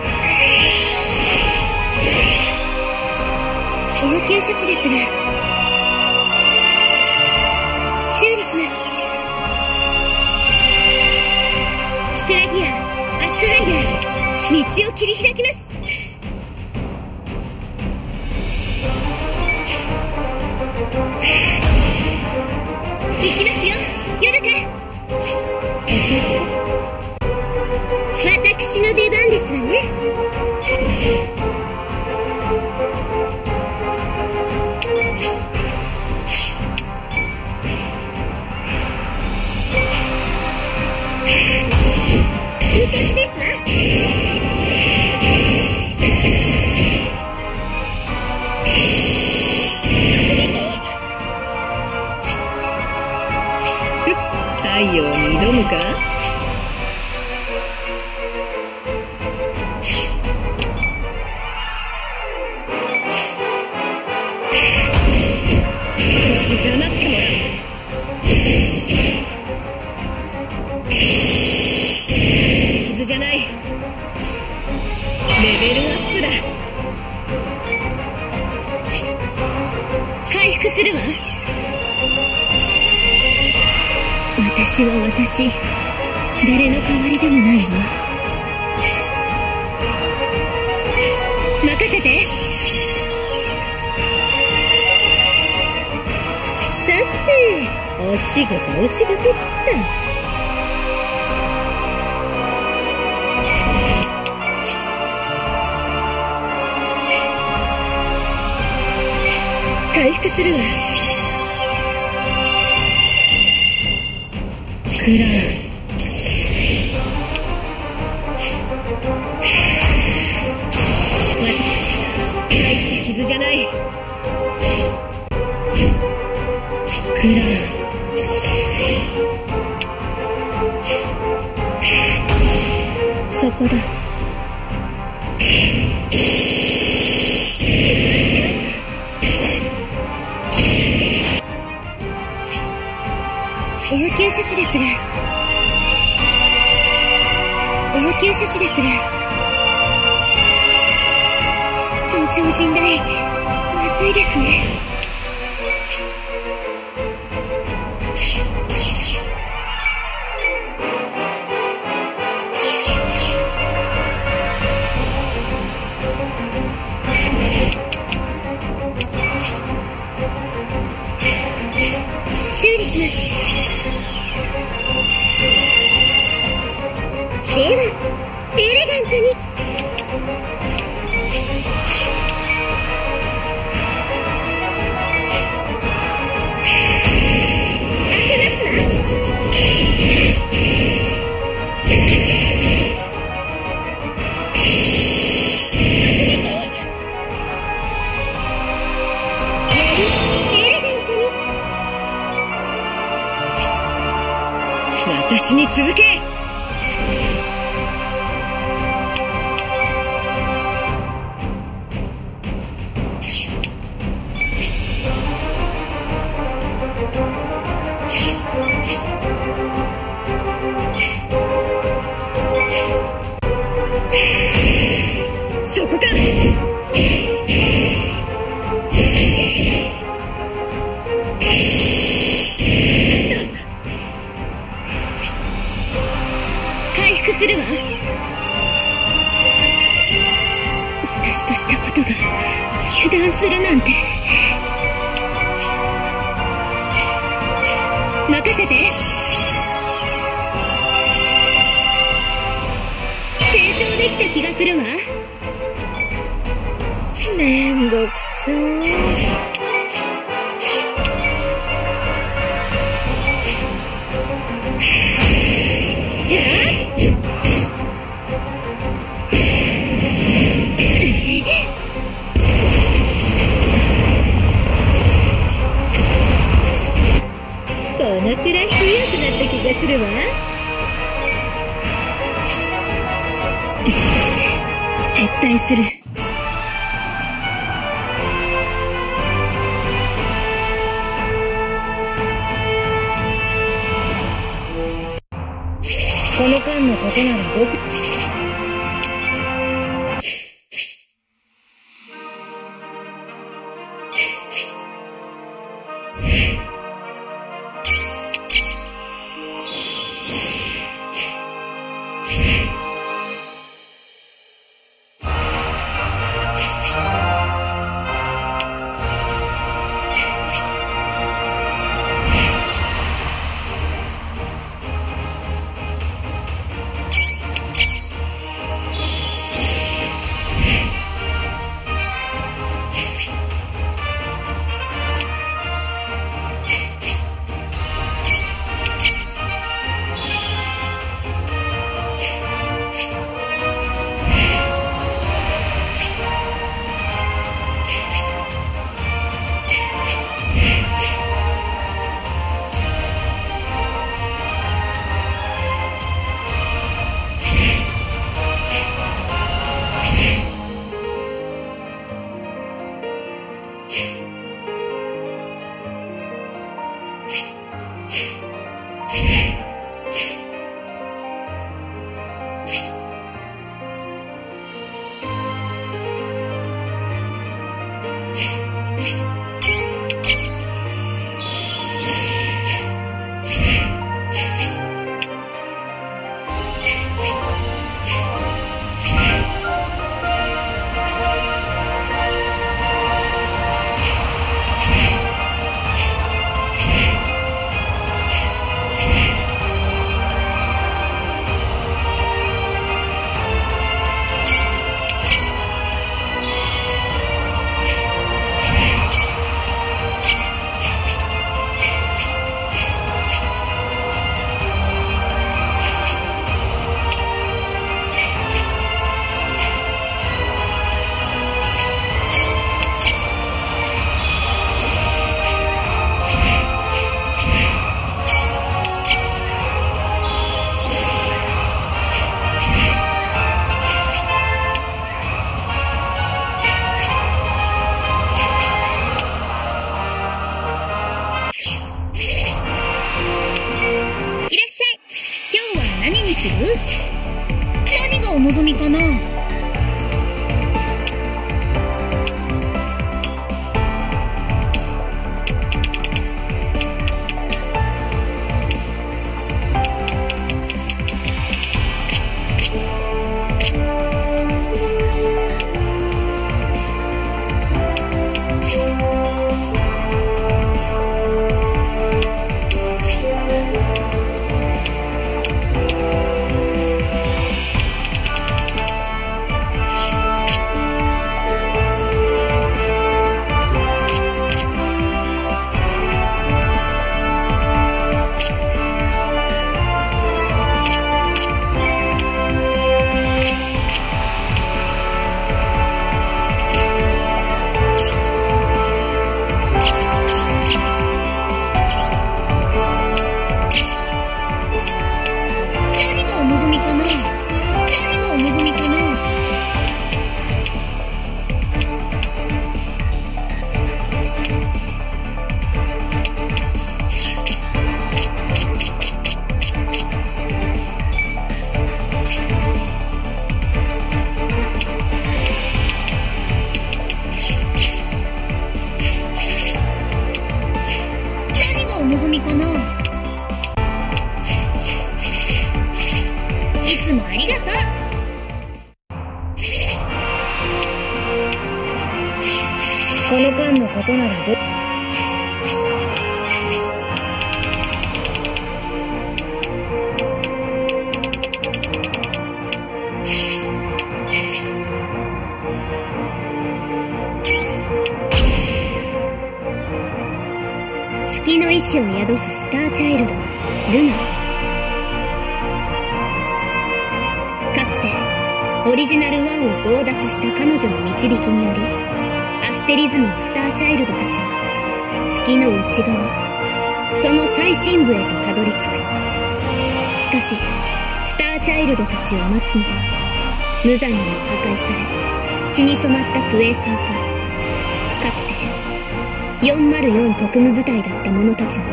S12: 悪夢舞台だった
S1: 者たちの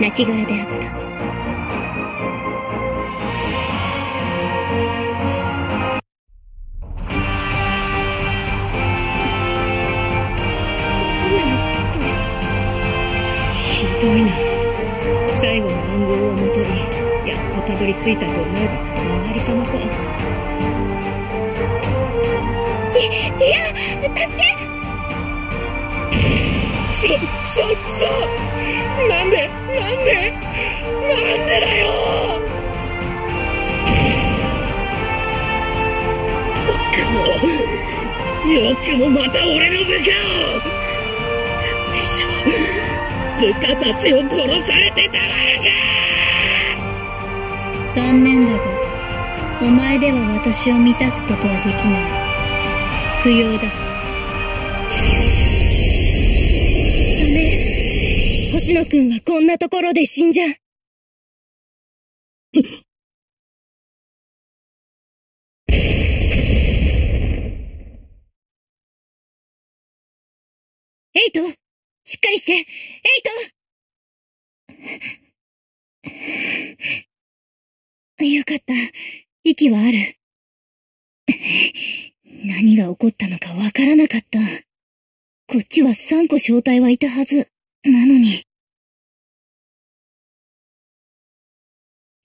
S1: 亡骸であっ
S25: た。
S8: 私を満たすことはできない。不要だ。
S1: ダメ。星野くんはこんなところで死んじゃ。うイトしっかりしてエイトよかった。息はある。何が起こったのかわからなかった。こっちは3個正体はいたはず。なのに。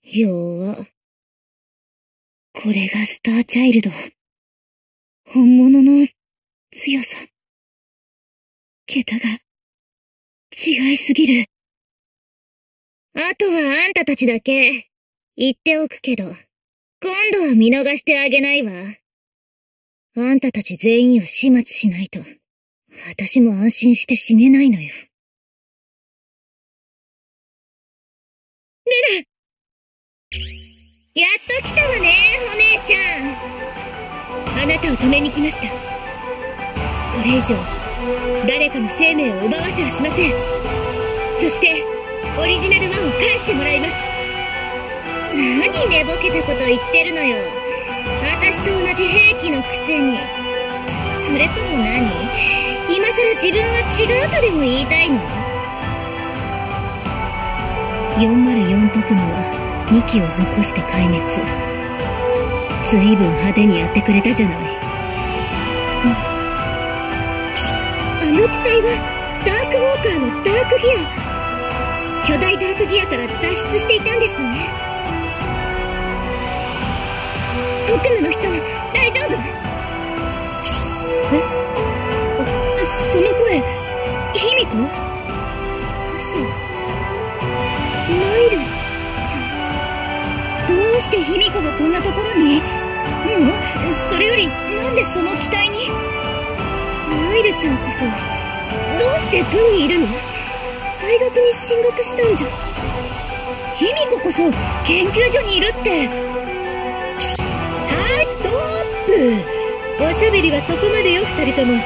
S1: 弱。これがスターチャイルド。本物の強さ。桁が違いすぎる。あとはあんたたちだけ言っておくけど、今度は見逃してあげないわ。あんたたち全員を始末しないと。私も安心して死ねないのよ。ルナやっと来たわね、お姉ちゃん。あなたを止めに来ました。これ以上、誰かの生命を奪わせはしません。そして、オリジナル1を返してもらいます。何寝ぼけたこと言ってるのよ。私と同じ兵器のくせに。それとも何？今更自分は違うとでも言いたいの ?404 特務は2機を残して壊滅。随分派手にやってくれたじゃない。あの機体はダークウォーカーのダークギア。巨大ダークギアから脱出していたんですね。特務の人、大丈夫？え？その声、卑弥呼嘘。マイル、じゃん、どうして卑弥呼がこんなところに？うんそれより、なんでその機体に？マイルちゃんこそ、どうして軍にいるの？大学に進学したんじゃ。卑弥呼こそ、研究所にいるって。はい、ストップ！おしゃべりはそこまでよ、二人とも。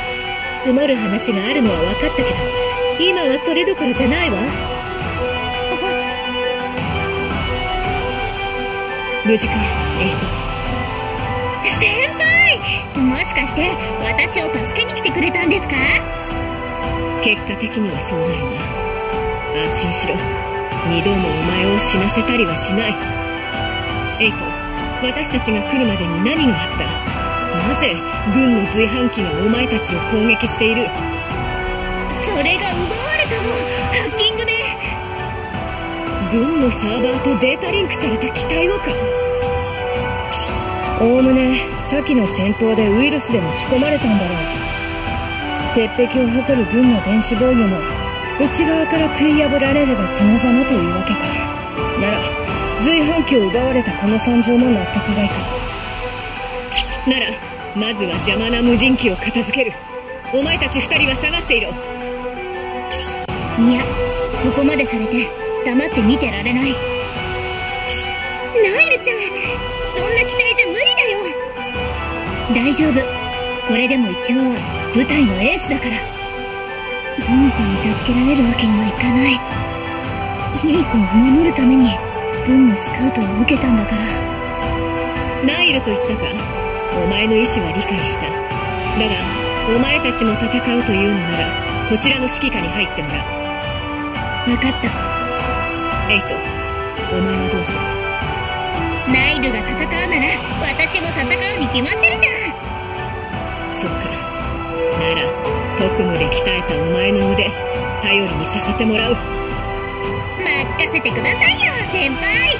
S1: 積もる話があるのは分かったけど、今はそれどころじゃないわ。無事か、エイト。先輩もしかして、私を助けに来てくれたんですか？結果的にはそうなるな。安心しろ。二度もお前を死なせたりはしない。エイト、私たちが来るまでに何があった？なぜ軍の随伴機がお前たちを攻撃している？それが奪われたのハッキングで軍のサーバーとデータリンクされた機体をか。おおむね先の戦闘でウイルスでも仕込まれたんだろう。
S12: 鉄壁を誇る軍の電子防御も内側から食い破られればこのざまというわけか。なら随伴機を奪われたこの惨状も納得がいく
S8: ならまずは邪魔な無人機を片付ける。お前たち二人は下がっていろ。
S1: いやここまでされて黙って見てられない。ナイルちゃんそんな期待じゃ無理だよ。大丈夫。これでも一応は部隊のエースだから。卑弥呼に助けられるわけにはいかない。卑弥呼を守るために軍のスカウトを受けたんだから。
S8: ナイルと言ったか？お前の意思は理解した。だがお前たちも戦うというのならこちらの指揮下に入ってもらう。
S1: 分かった。
S8: エイトお前はどうする？
S1: ナイルが戦うなら私も戦うに決まってるじゃん。
S8: そうか。なら特務で鍛えたお前の腕頼りにさせてもらう。
S1: 任せてくださいよ先輩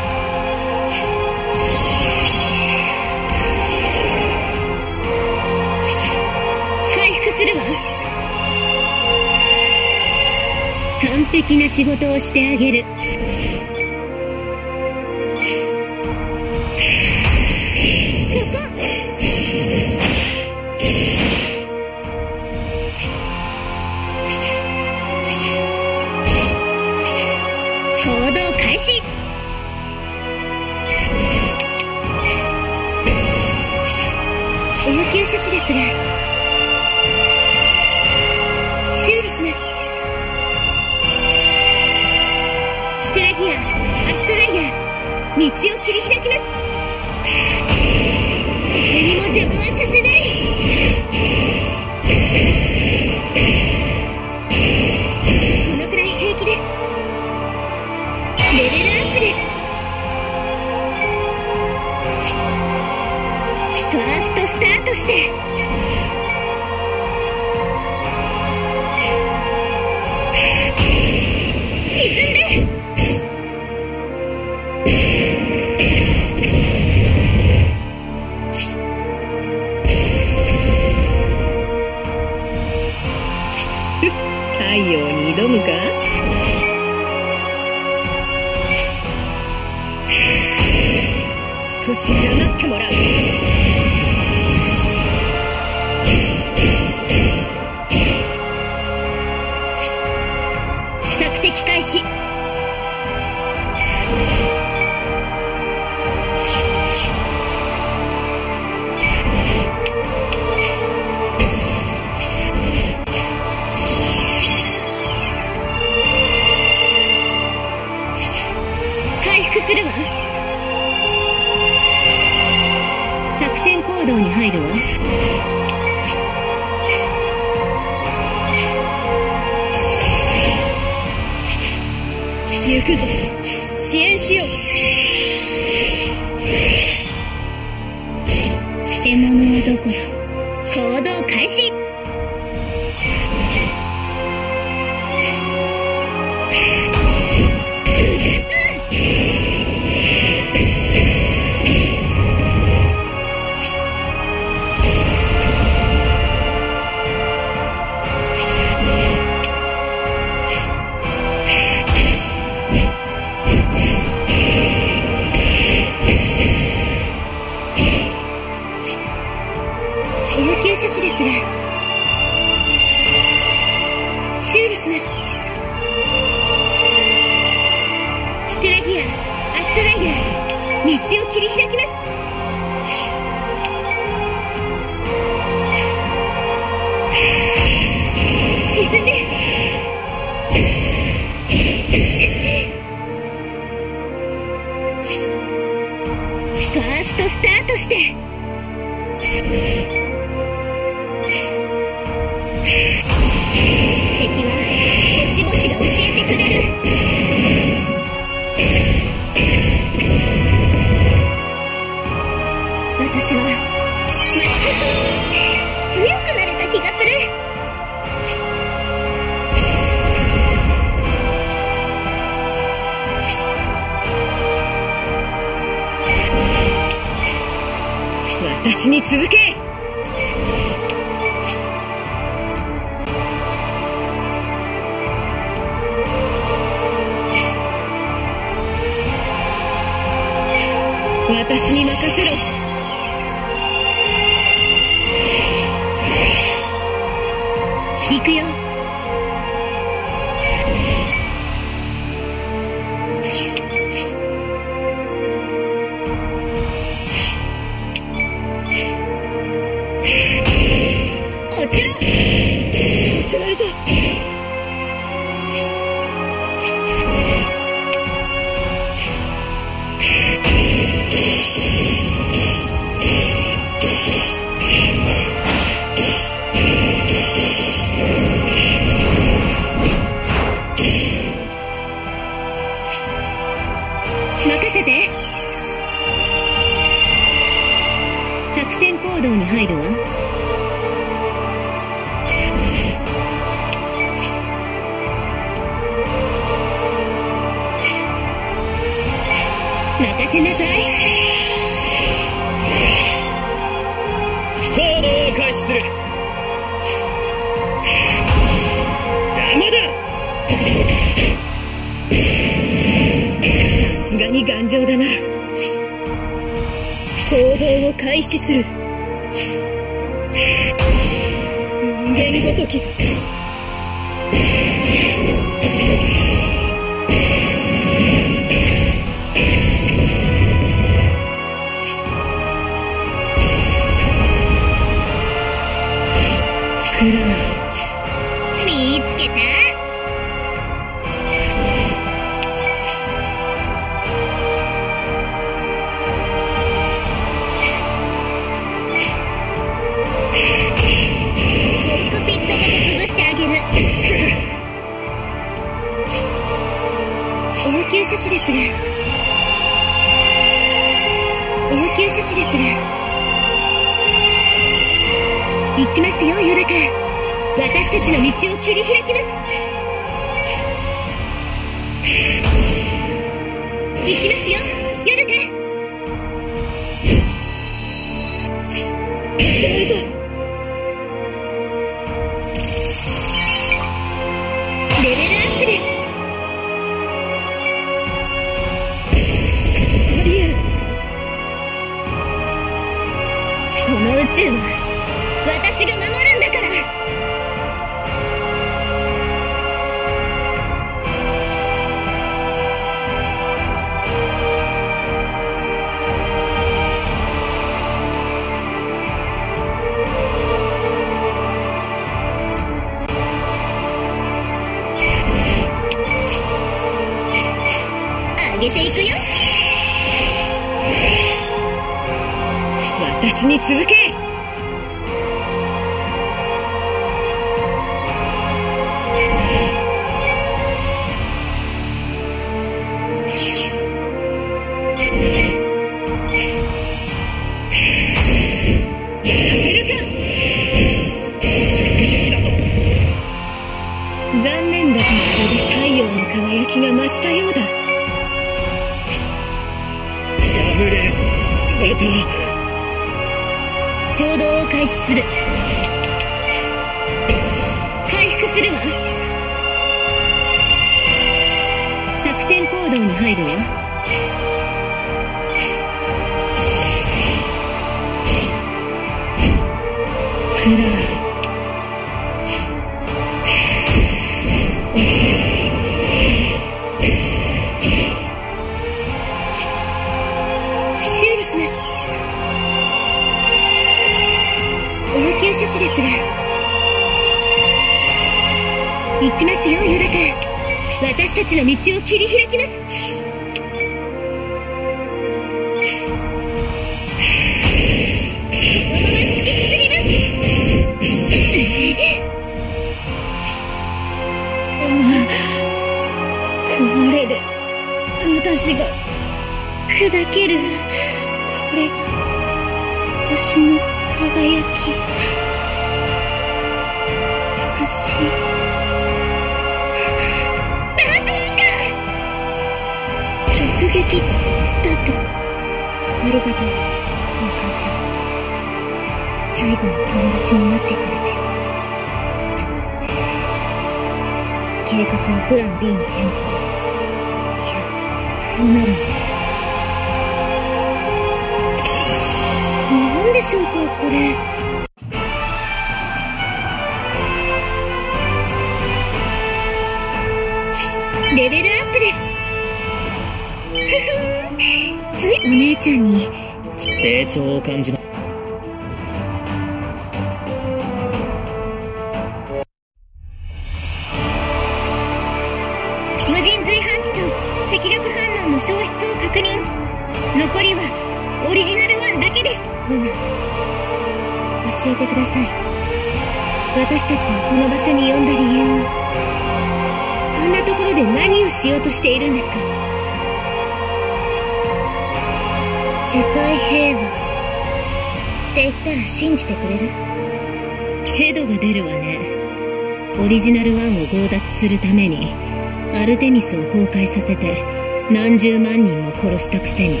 S1: スを
S12: 崩壊させて何十万人も殺したくせに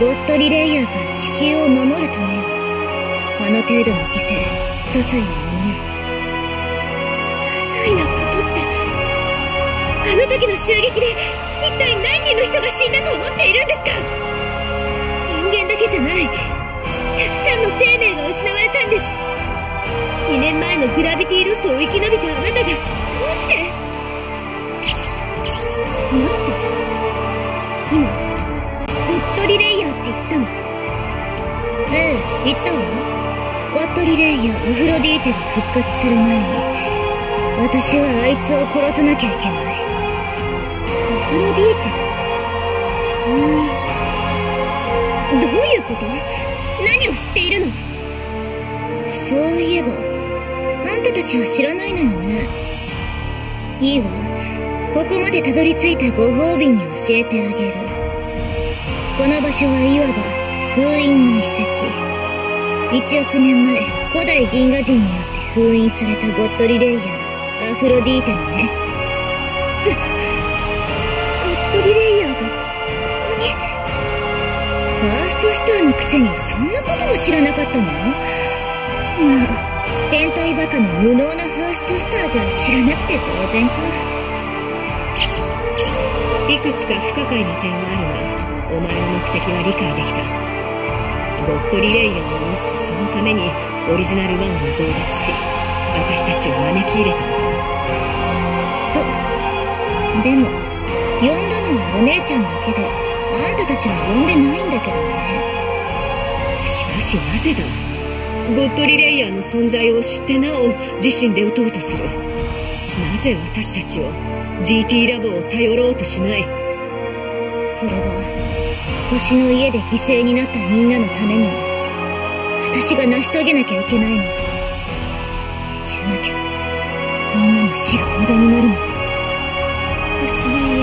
S1: ゴッドリレイヤーから地球を守るためよあの程度の犠牲些細なもの些細なことってあの時の襲撃で一体何人の人が死んだと思っているんですか？人間だけじゃない。たくさんの生命が失われたんです。2年前のグラビティロスを生き延びたあなたがどうして言ったわゴッドリレイヤーアフロディーテ。が復活する前に私はあいつを殺さなきゃいけないアフロディーテうーん。どういうこと？何を知っているの？そういえばあんたたちは知らないのよね。いいわ。ここまでたどり着いたご褒美に教えてあげる。この場所はいわば封印の遺跡。1億年前、古代銀河人によって封印されたゴッドリレイヤー、アフロディーテのね。ゴッドリレイヤーが、ここに。ファーストスターのくせにそんなことも知らなかったの？まあ、天体バカの無能なファーストスターじゃ知らなくて当然か。
S12: いくつか不可解な点はあるが、お前の目的は理解できた。ゴッドリレイヤーを持つのためにオリジナル1を強奪し、私たちを招き入れた。
S1: そう。でも、呼んだのはお姉ちゃんだけで、あんたたちは呼んでないんだけどね。
S12: しかしなぜだ？ゴッドリレイヤーの存在を知ってなお自身で撃とうとする。なぜ私たちを GT ラボを頼ろうとしない？
S1: これは、星の家で犠牲になったみんなのために、私が成し遂げなきゃいけないの。じゃなきゃ、みんなの死が無駄になるのだ。星の家、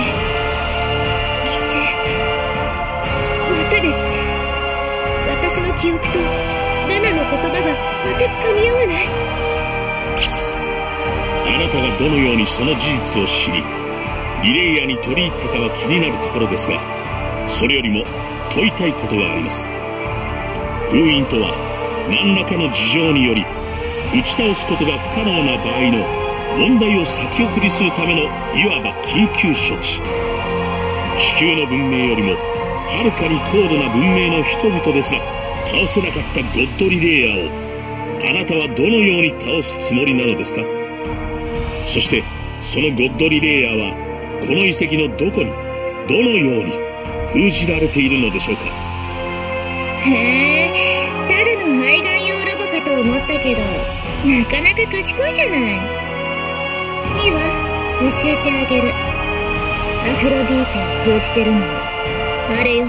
S1: 犠牲、またです。私の記憶と、ルナの言葉がまた噛み合わない。
S4: あなたがどのようにその事実を知り、リレイヤーに取り入ったかは気になるところですが、それよりも問いたいことがあります。封印とは、何らかの事情により、打ち倒すことが不可能な場合の問題を先送りするためのいわば緊急処置。地球の文明よりも、はるかに高度な文明の人々ですら、倒せなかったゴッドリレイヤーを、あなたはどのように倒すつもりなのですか？そして、そのゴッドリレイヤーは、この遺跡のどこに、どのように封じられているのでしょうか？
S1: なかなか賢いじゃない。いいわ、教えてあげる。アフロディーテを封じてるのは、あれよ。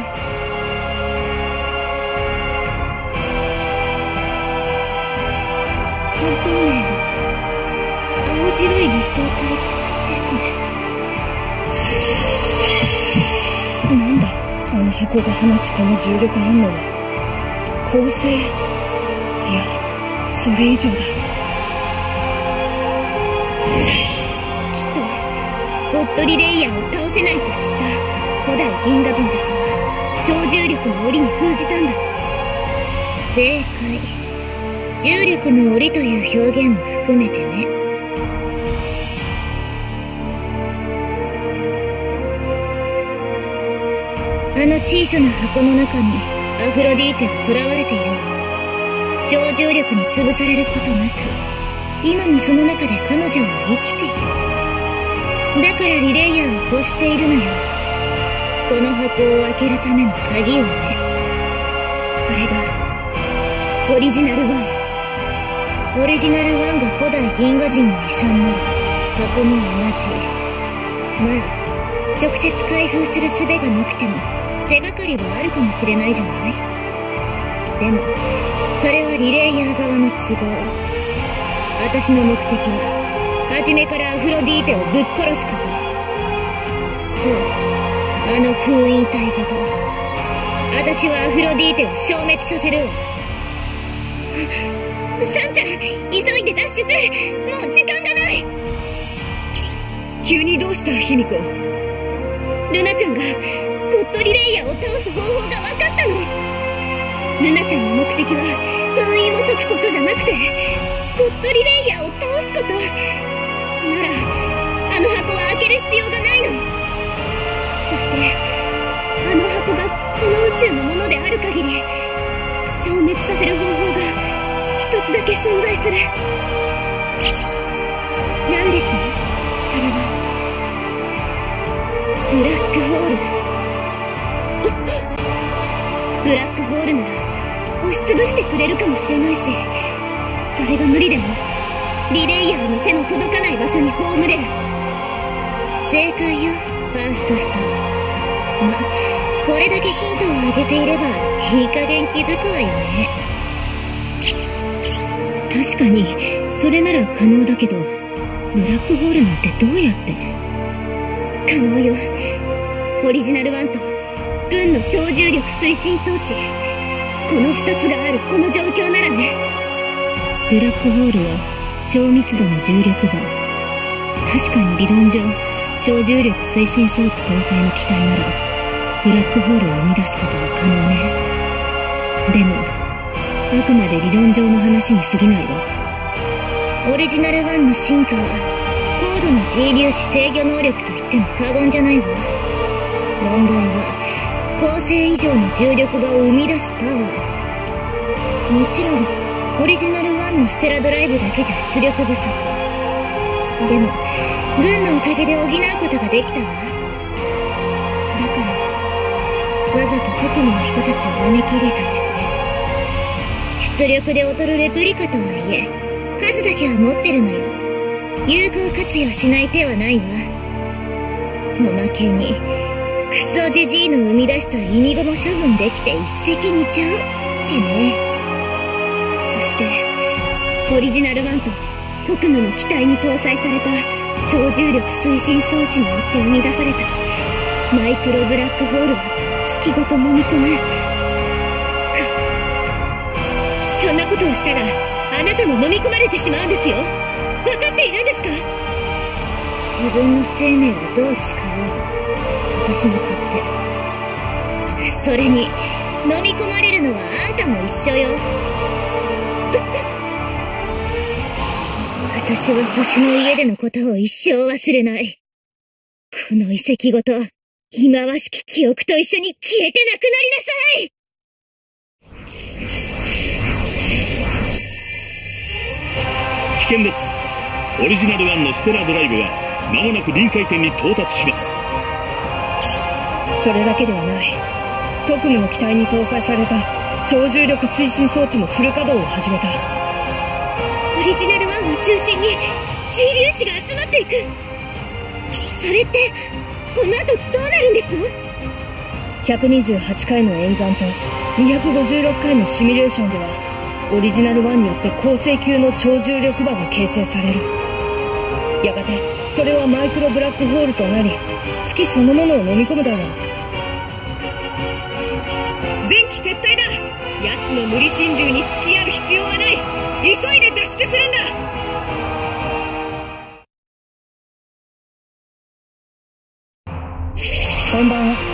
S1: 半透明の青白い立方体ですね。
S12: なんだあの箱が放つこの重力反応は。構成。いや、それ以上だ。
S1: ッドリレイヤーを倒せないと知った古代銀河人たちは、超重力の檻に封じたんだ。正解。重力の檻という表現も含めてね。あの小さな箱の中にアフロディーテは囚われている超重力に潰されることなく、今もその中で彼女は生きている。だからリレイヤーは欲しているのよ。この箱を開けるための鍵をね。それが、オリジナル1。オリジナル1が古代銀河人の遺産なら、箱も同じ。なら、直接開封する術がなくても、手がかりはあるかもしれないじゃないでも、それはリレイヤー側の都合。私の目的は、初めからアフロディーテをぶっ殺すこと。そう、あの封印体ごと。私はアフロディーテを消滅させるわ。サンちゃん、急いで脱出もう時間がない
S12: 急にどうした、卑弥呼。
S1: ルナちゃんが、ゴッドリレイヤーを倒す方法が分かったのルナちゃんの目的は、封印を解くことじゃなくて、ゴッドリレイヤーを倒すこと。ける必要がないの。そして、あの箱がこの宇宙のものである限り、消滅させる方法が一つだけ存在する。なんですね、それは。ブラックホール。ブラックホールなら、押しつぶしてくれるかもしれないし、それが無理でも、リレイヤーの手の届かない場所に葬れる。正解よ、ファーストスター。ま、これだけヒントをあげていれば、いい加減気づくわよね。
S12: 確かに、それなら可能だけど、ブラックホールなんてどうやって？
S1: 可能よ。オリジナル1と、軍の超重力推進装置、この二つがあるこの状況ならね。
S12: ブラックホールは超密度の重力場。確かに理論上、超重力推進装置搭載の機体なら、ブラックホールを生み出すことは可能ね。でも、あくまで理論上の話に過ぎないわ。
S1: オリジナル1の進化は、高度の G 粒子制御能力と言っても過言じゃないわ。問題は、構成以上の重力場を生み出すパワー。もちろん、オリジナル1のステラドライブだけじゃ出力不足。でも、軍のおかげで補うことができたわ。だから、わざと特務の人たちを招き入れたんですね。出力で劣るレプリカとはいえ、数だけは持ってるのよ。有効活用しない手はないわ。おまけに、クソジジイの生み出したイミゴも処分できて一石二鳥ってね。そして、オリジナル1と特務の機体に搭載された超重力推進装置によって生み出されたマイクロブラックホールを月ごと飲み込む。
S8: そんなことをしたら、あなたも飲み込まれてしまうんですよ。分かっているんですか？
S1: 自分の生命をどう使おうか。私の勝手。それに、飲み込まれるのはあんたも一緒よ。私は星の家でのことを一生忘れない。この遺跡ごと、忌まわしき記憶と一緒に消えてなくなりなさい
S4: 危険です。オリジナル1のステラドライブは、間もなく臨界点に到達します。
S12: それだけではない。特務の機体に搭載された超重力推進装置もフル稼働を始めた。
S8: オリジナル1を中心に G 粒子が集まっていく。それってこの後どうなるんですの
S12: ？128回の演算と256回のシミュレーションではオリジナル1によって構成級の超重力場が形成される。やがてそれはマイクロブラックホールとなり月そのものを飲み込むだろう。
S8: 前期撤退だ。奴の無理心中に付き合う必要はない急いで脱出するんだ。
S12: こんばんは。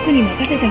S12: 僕に任せて。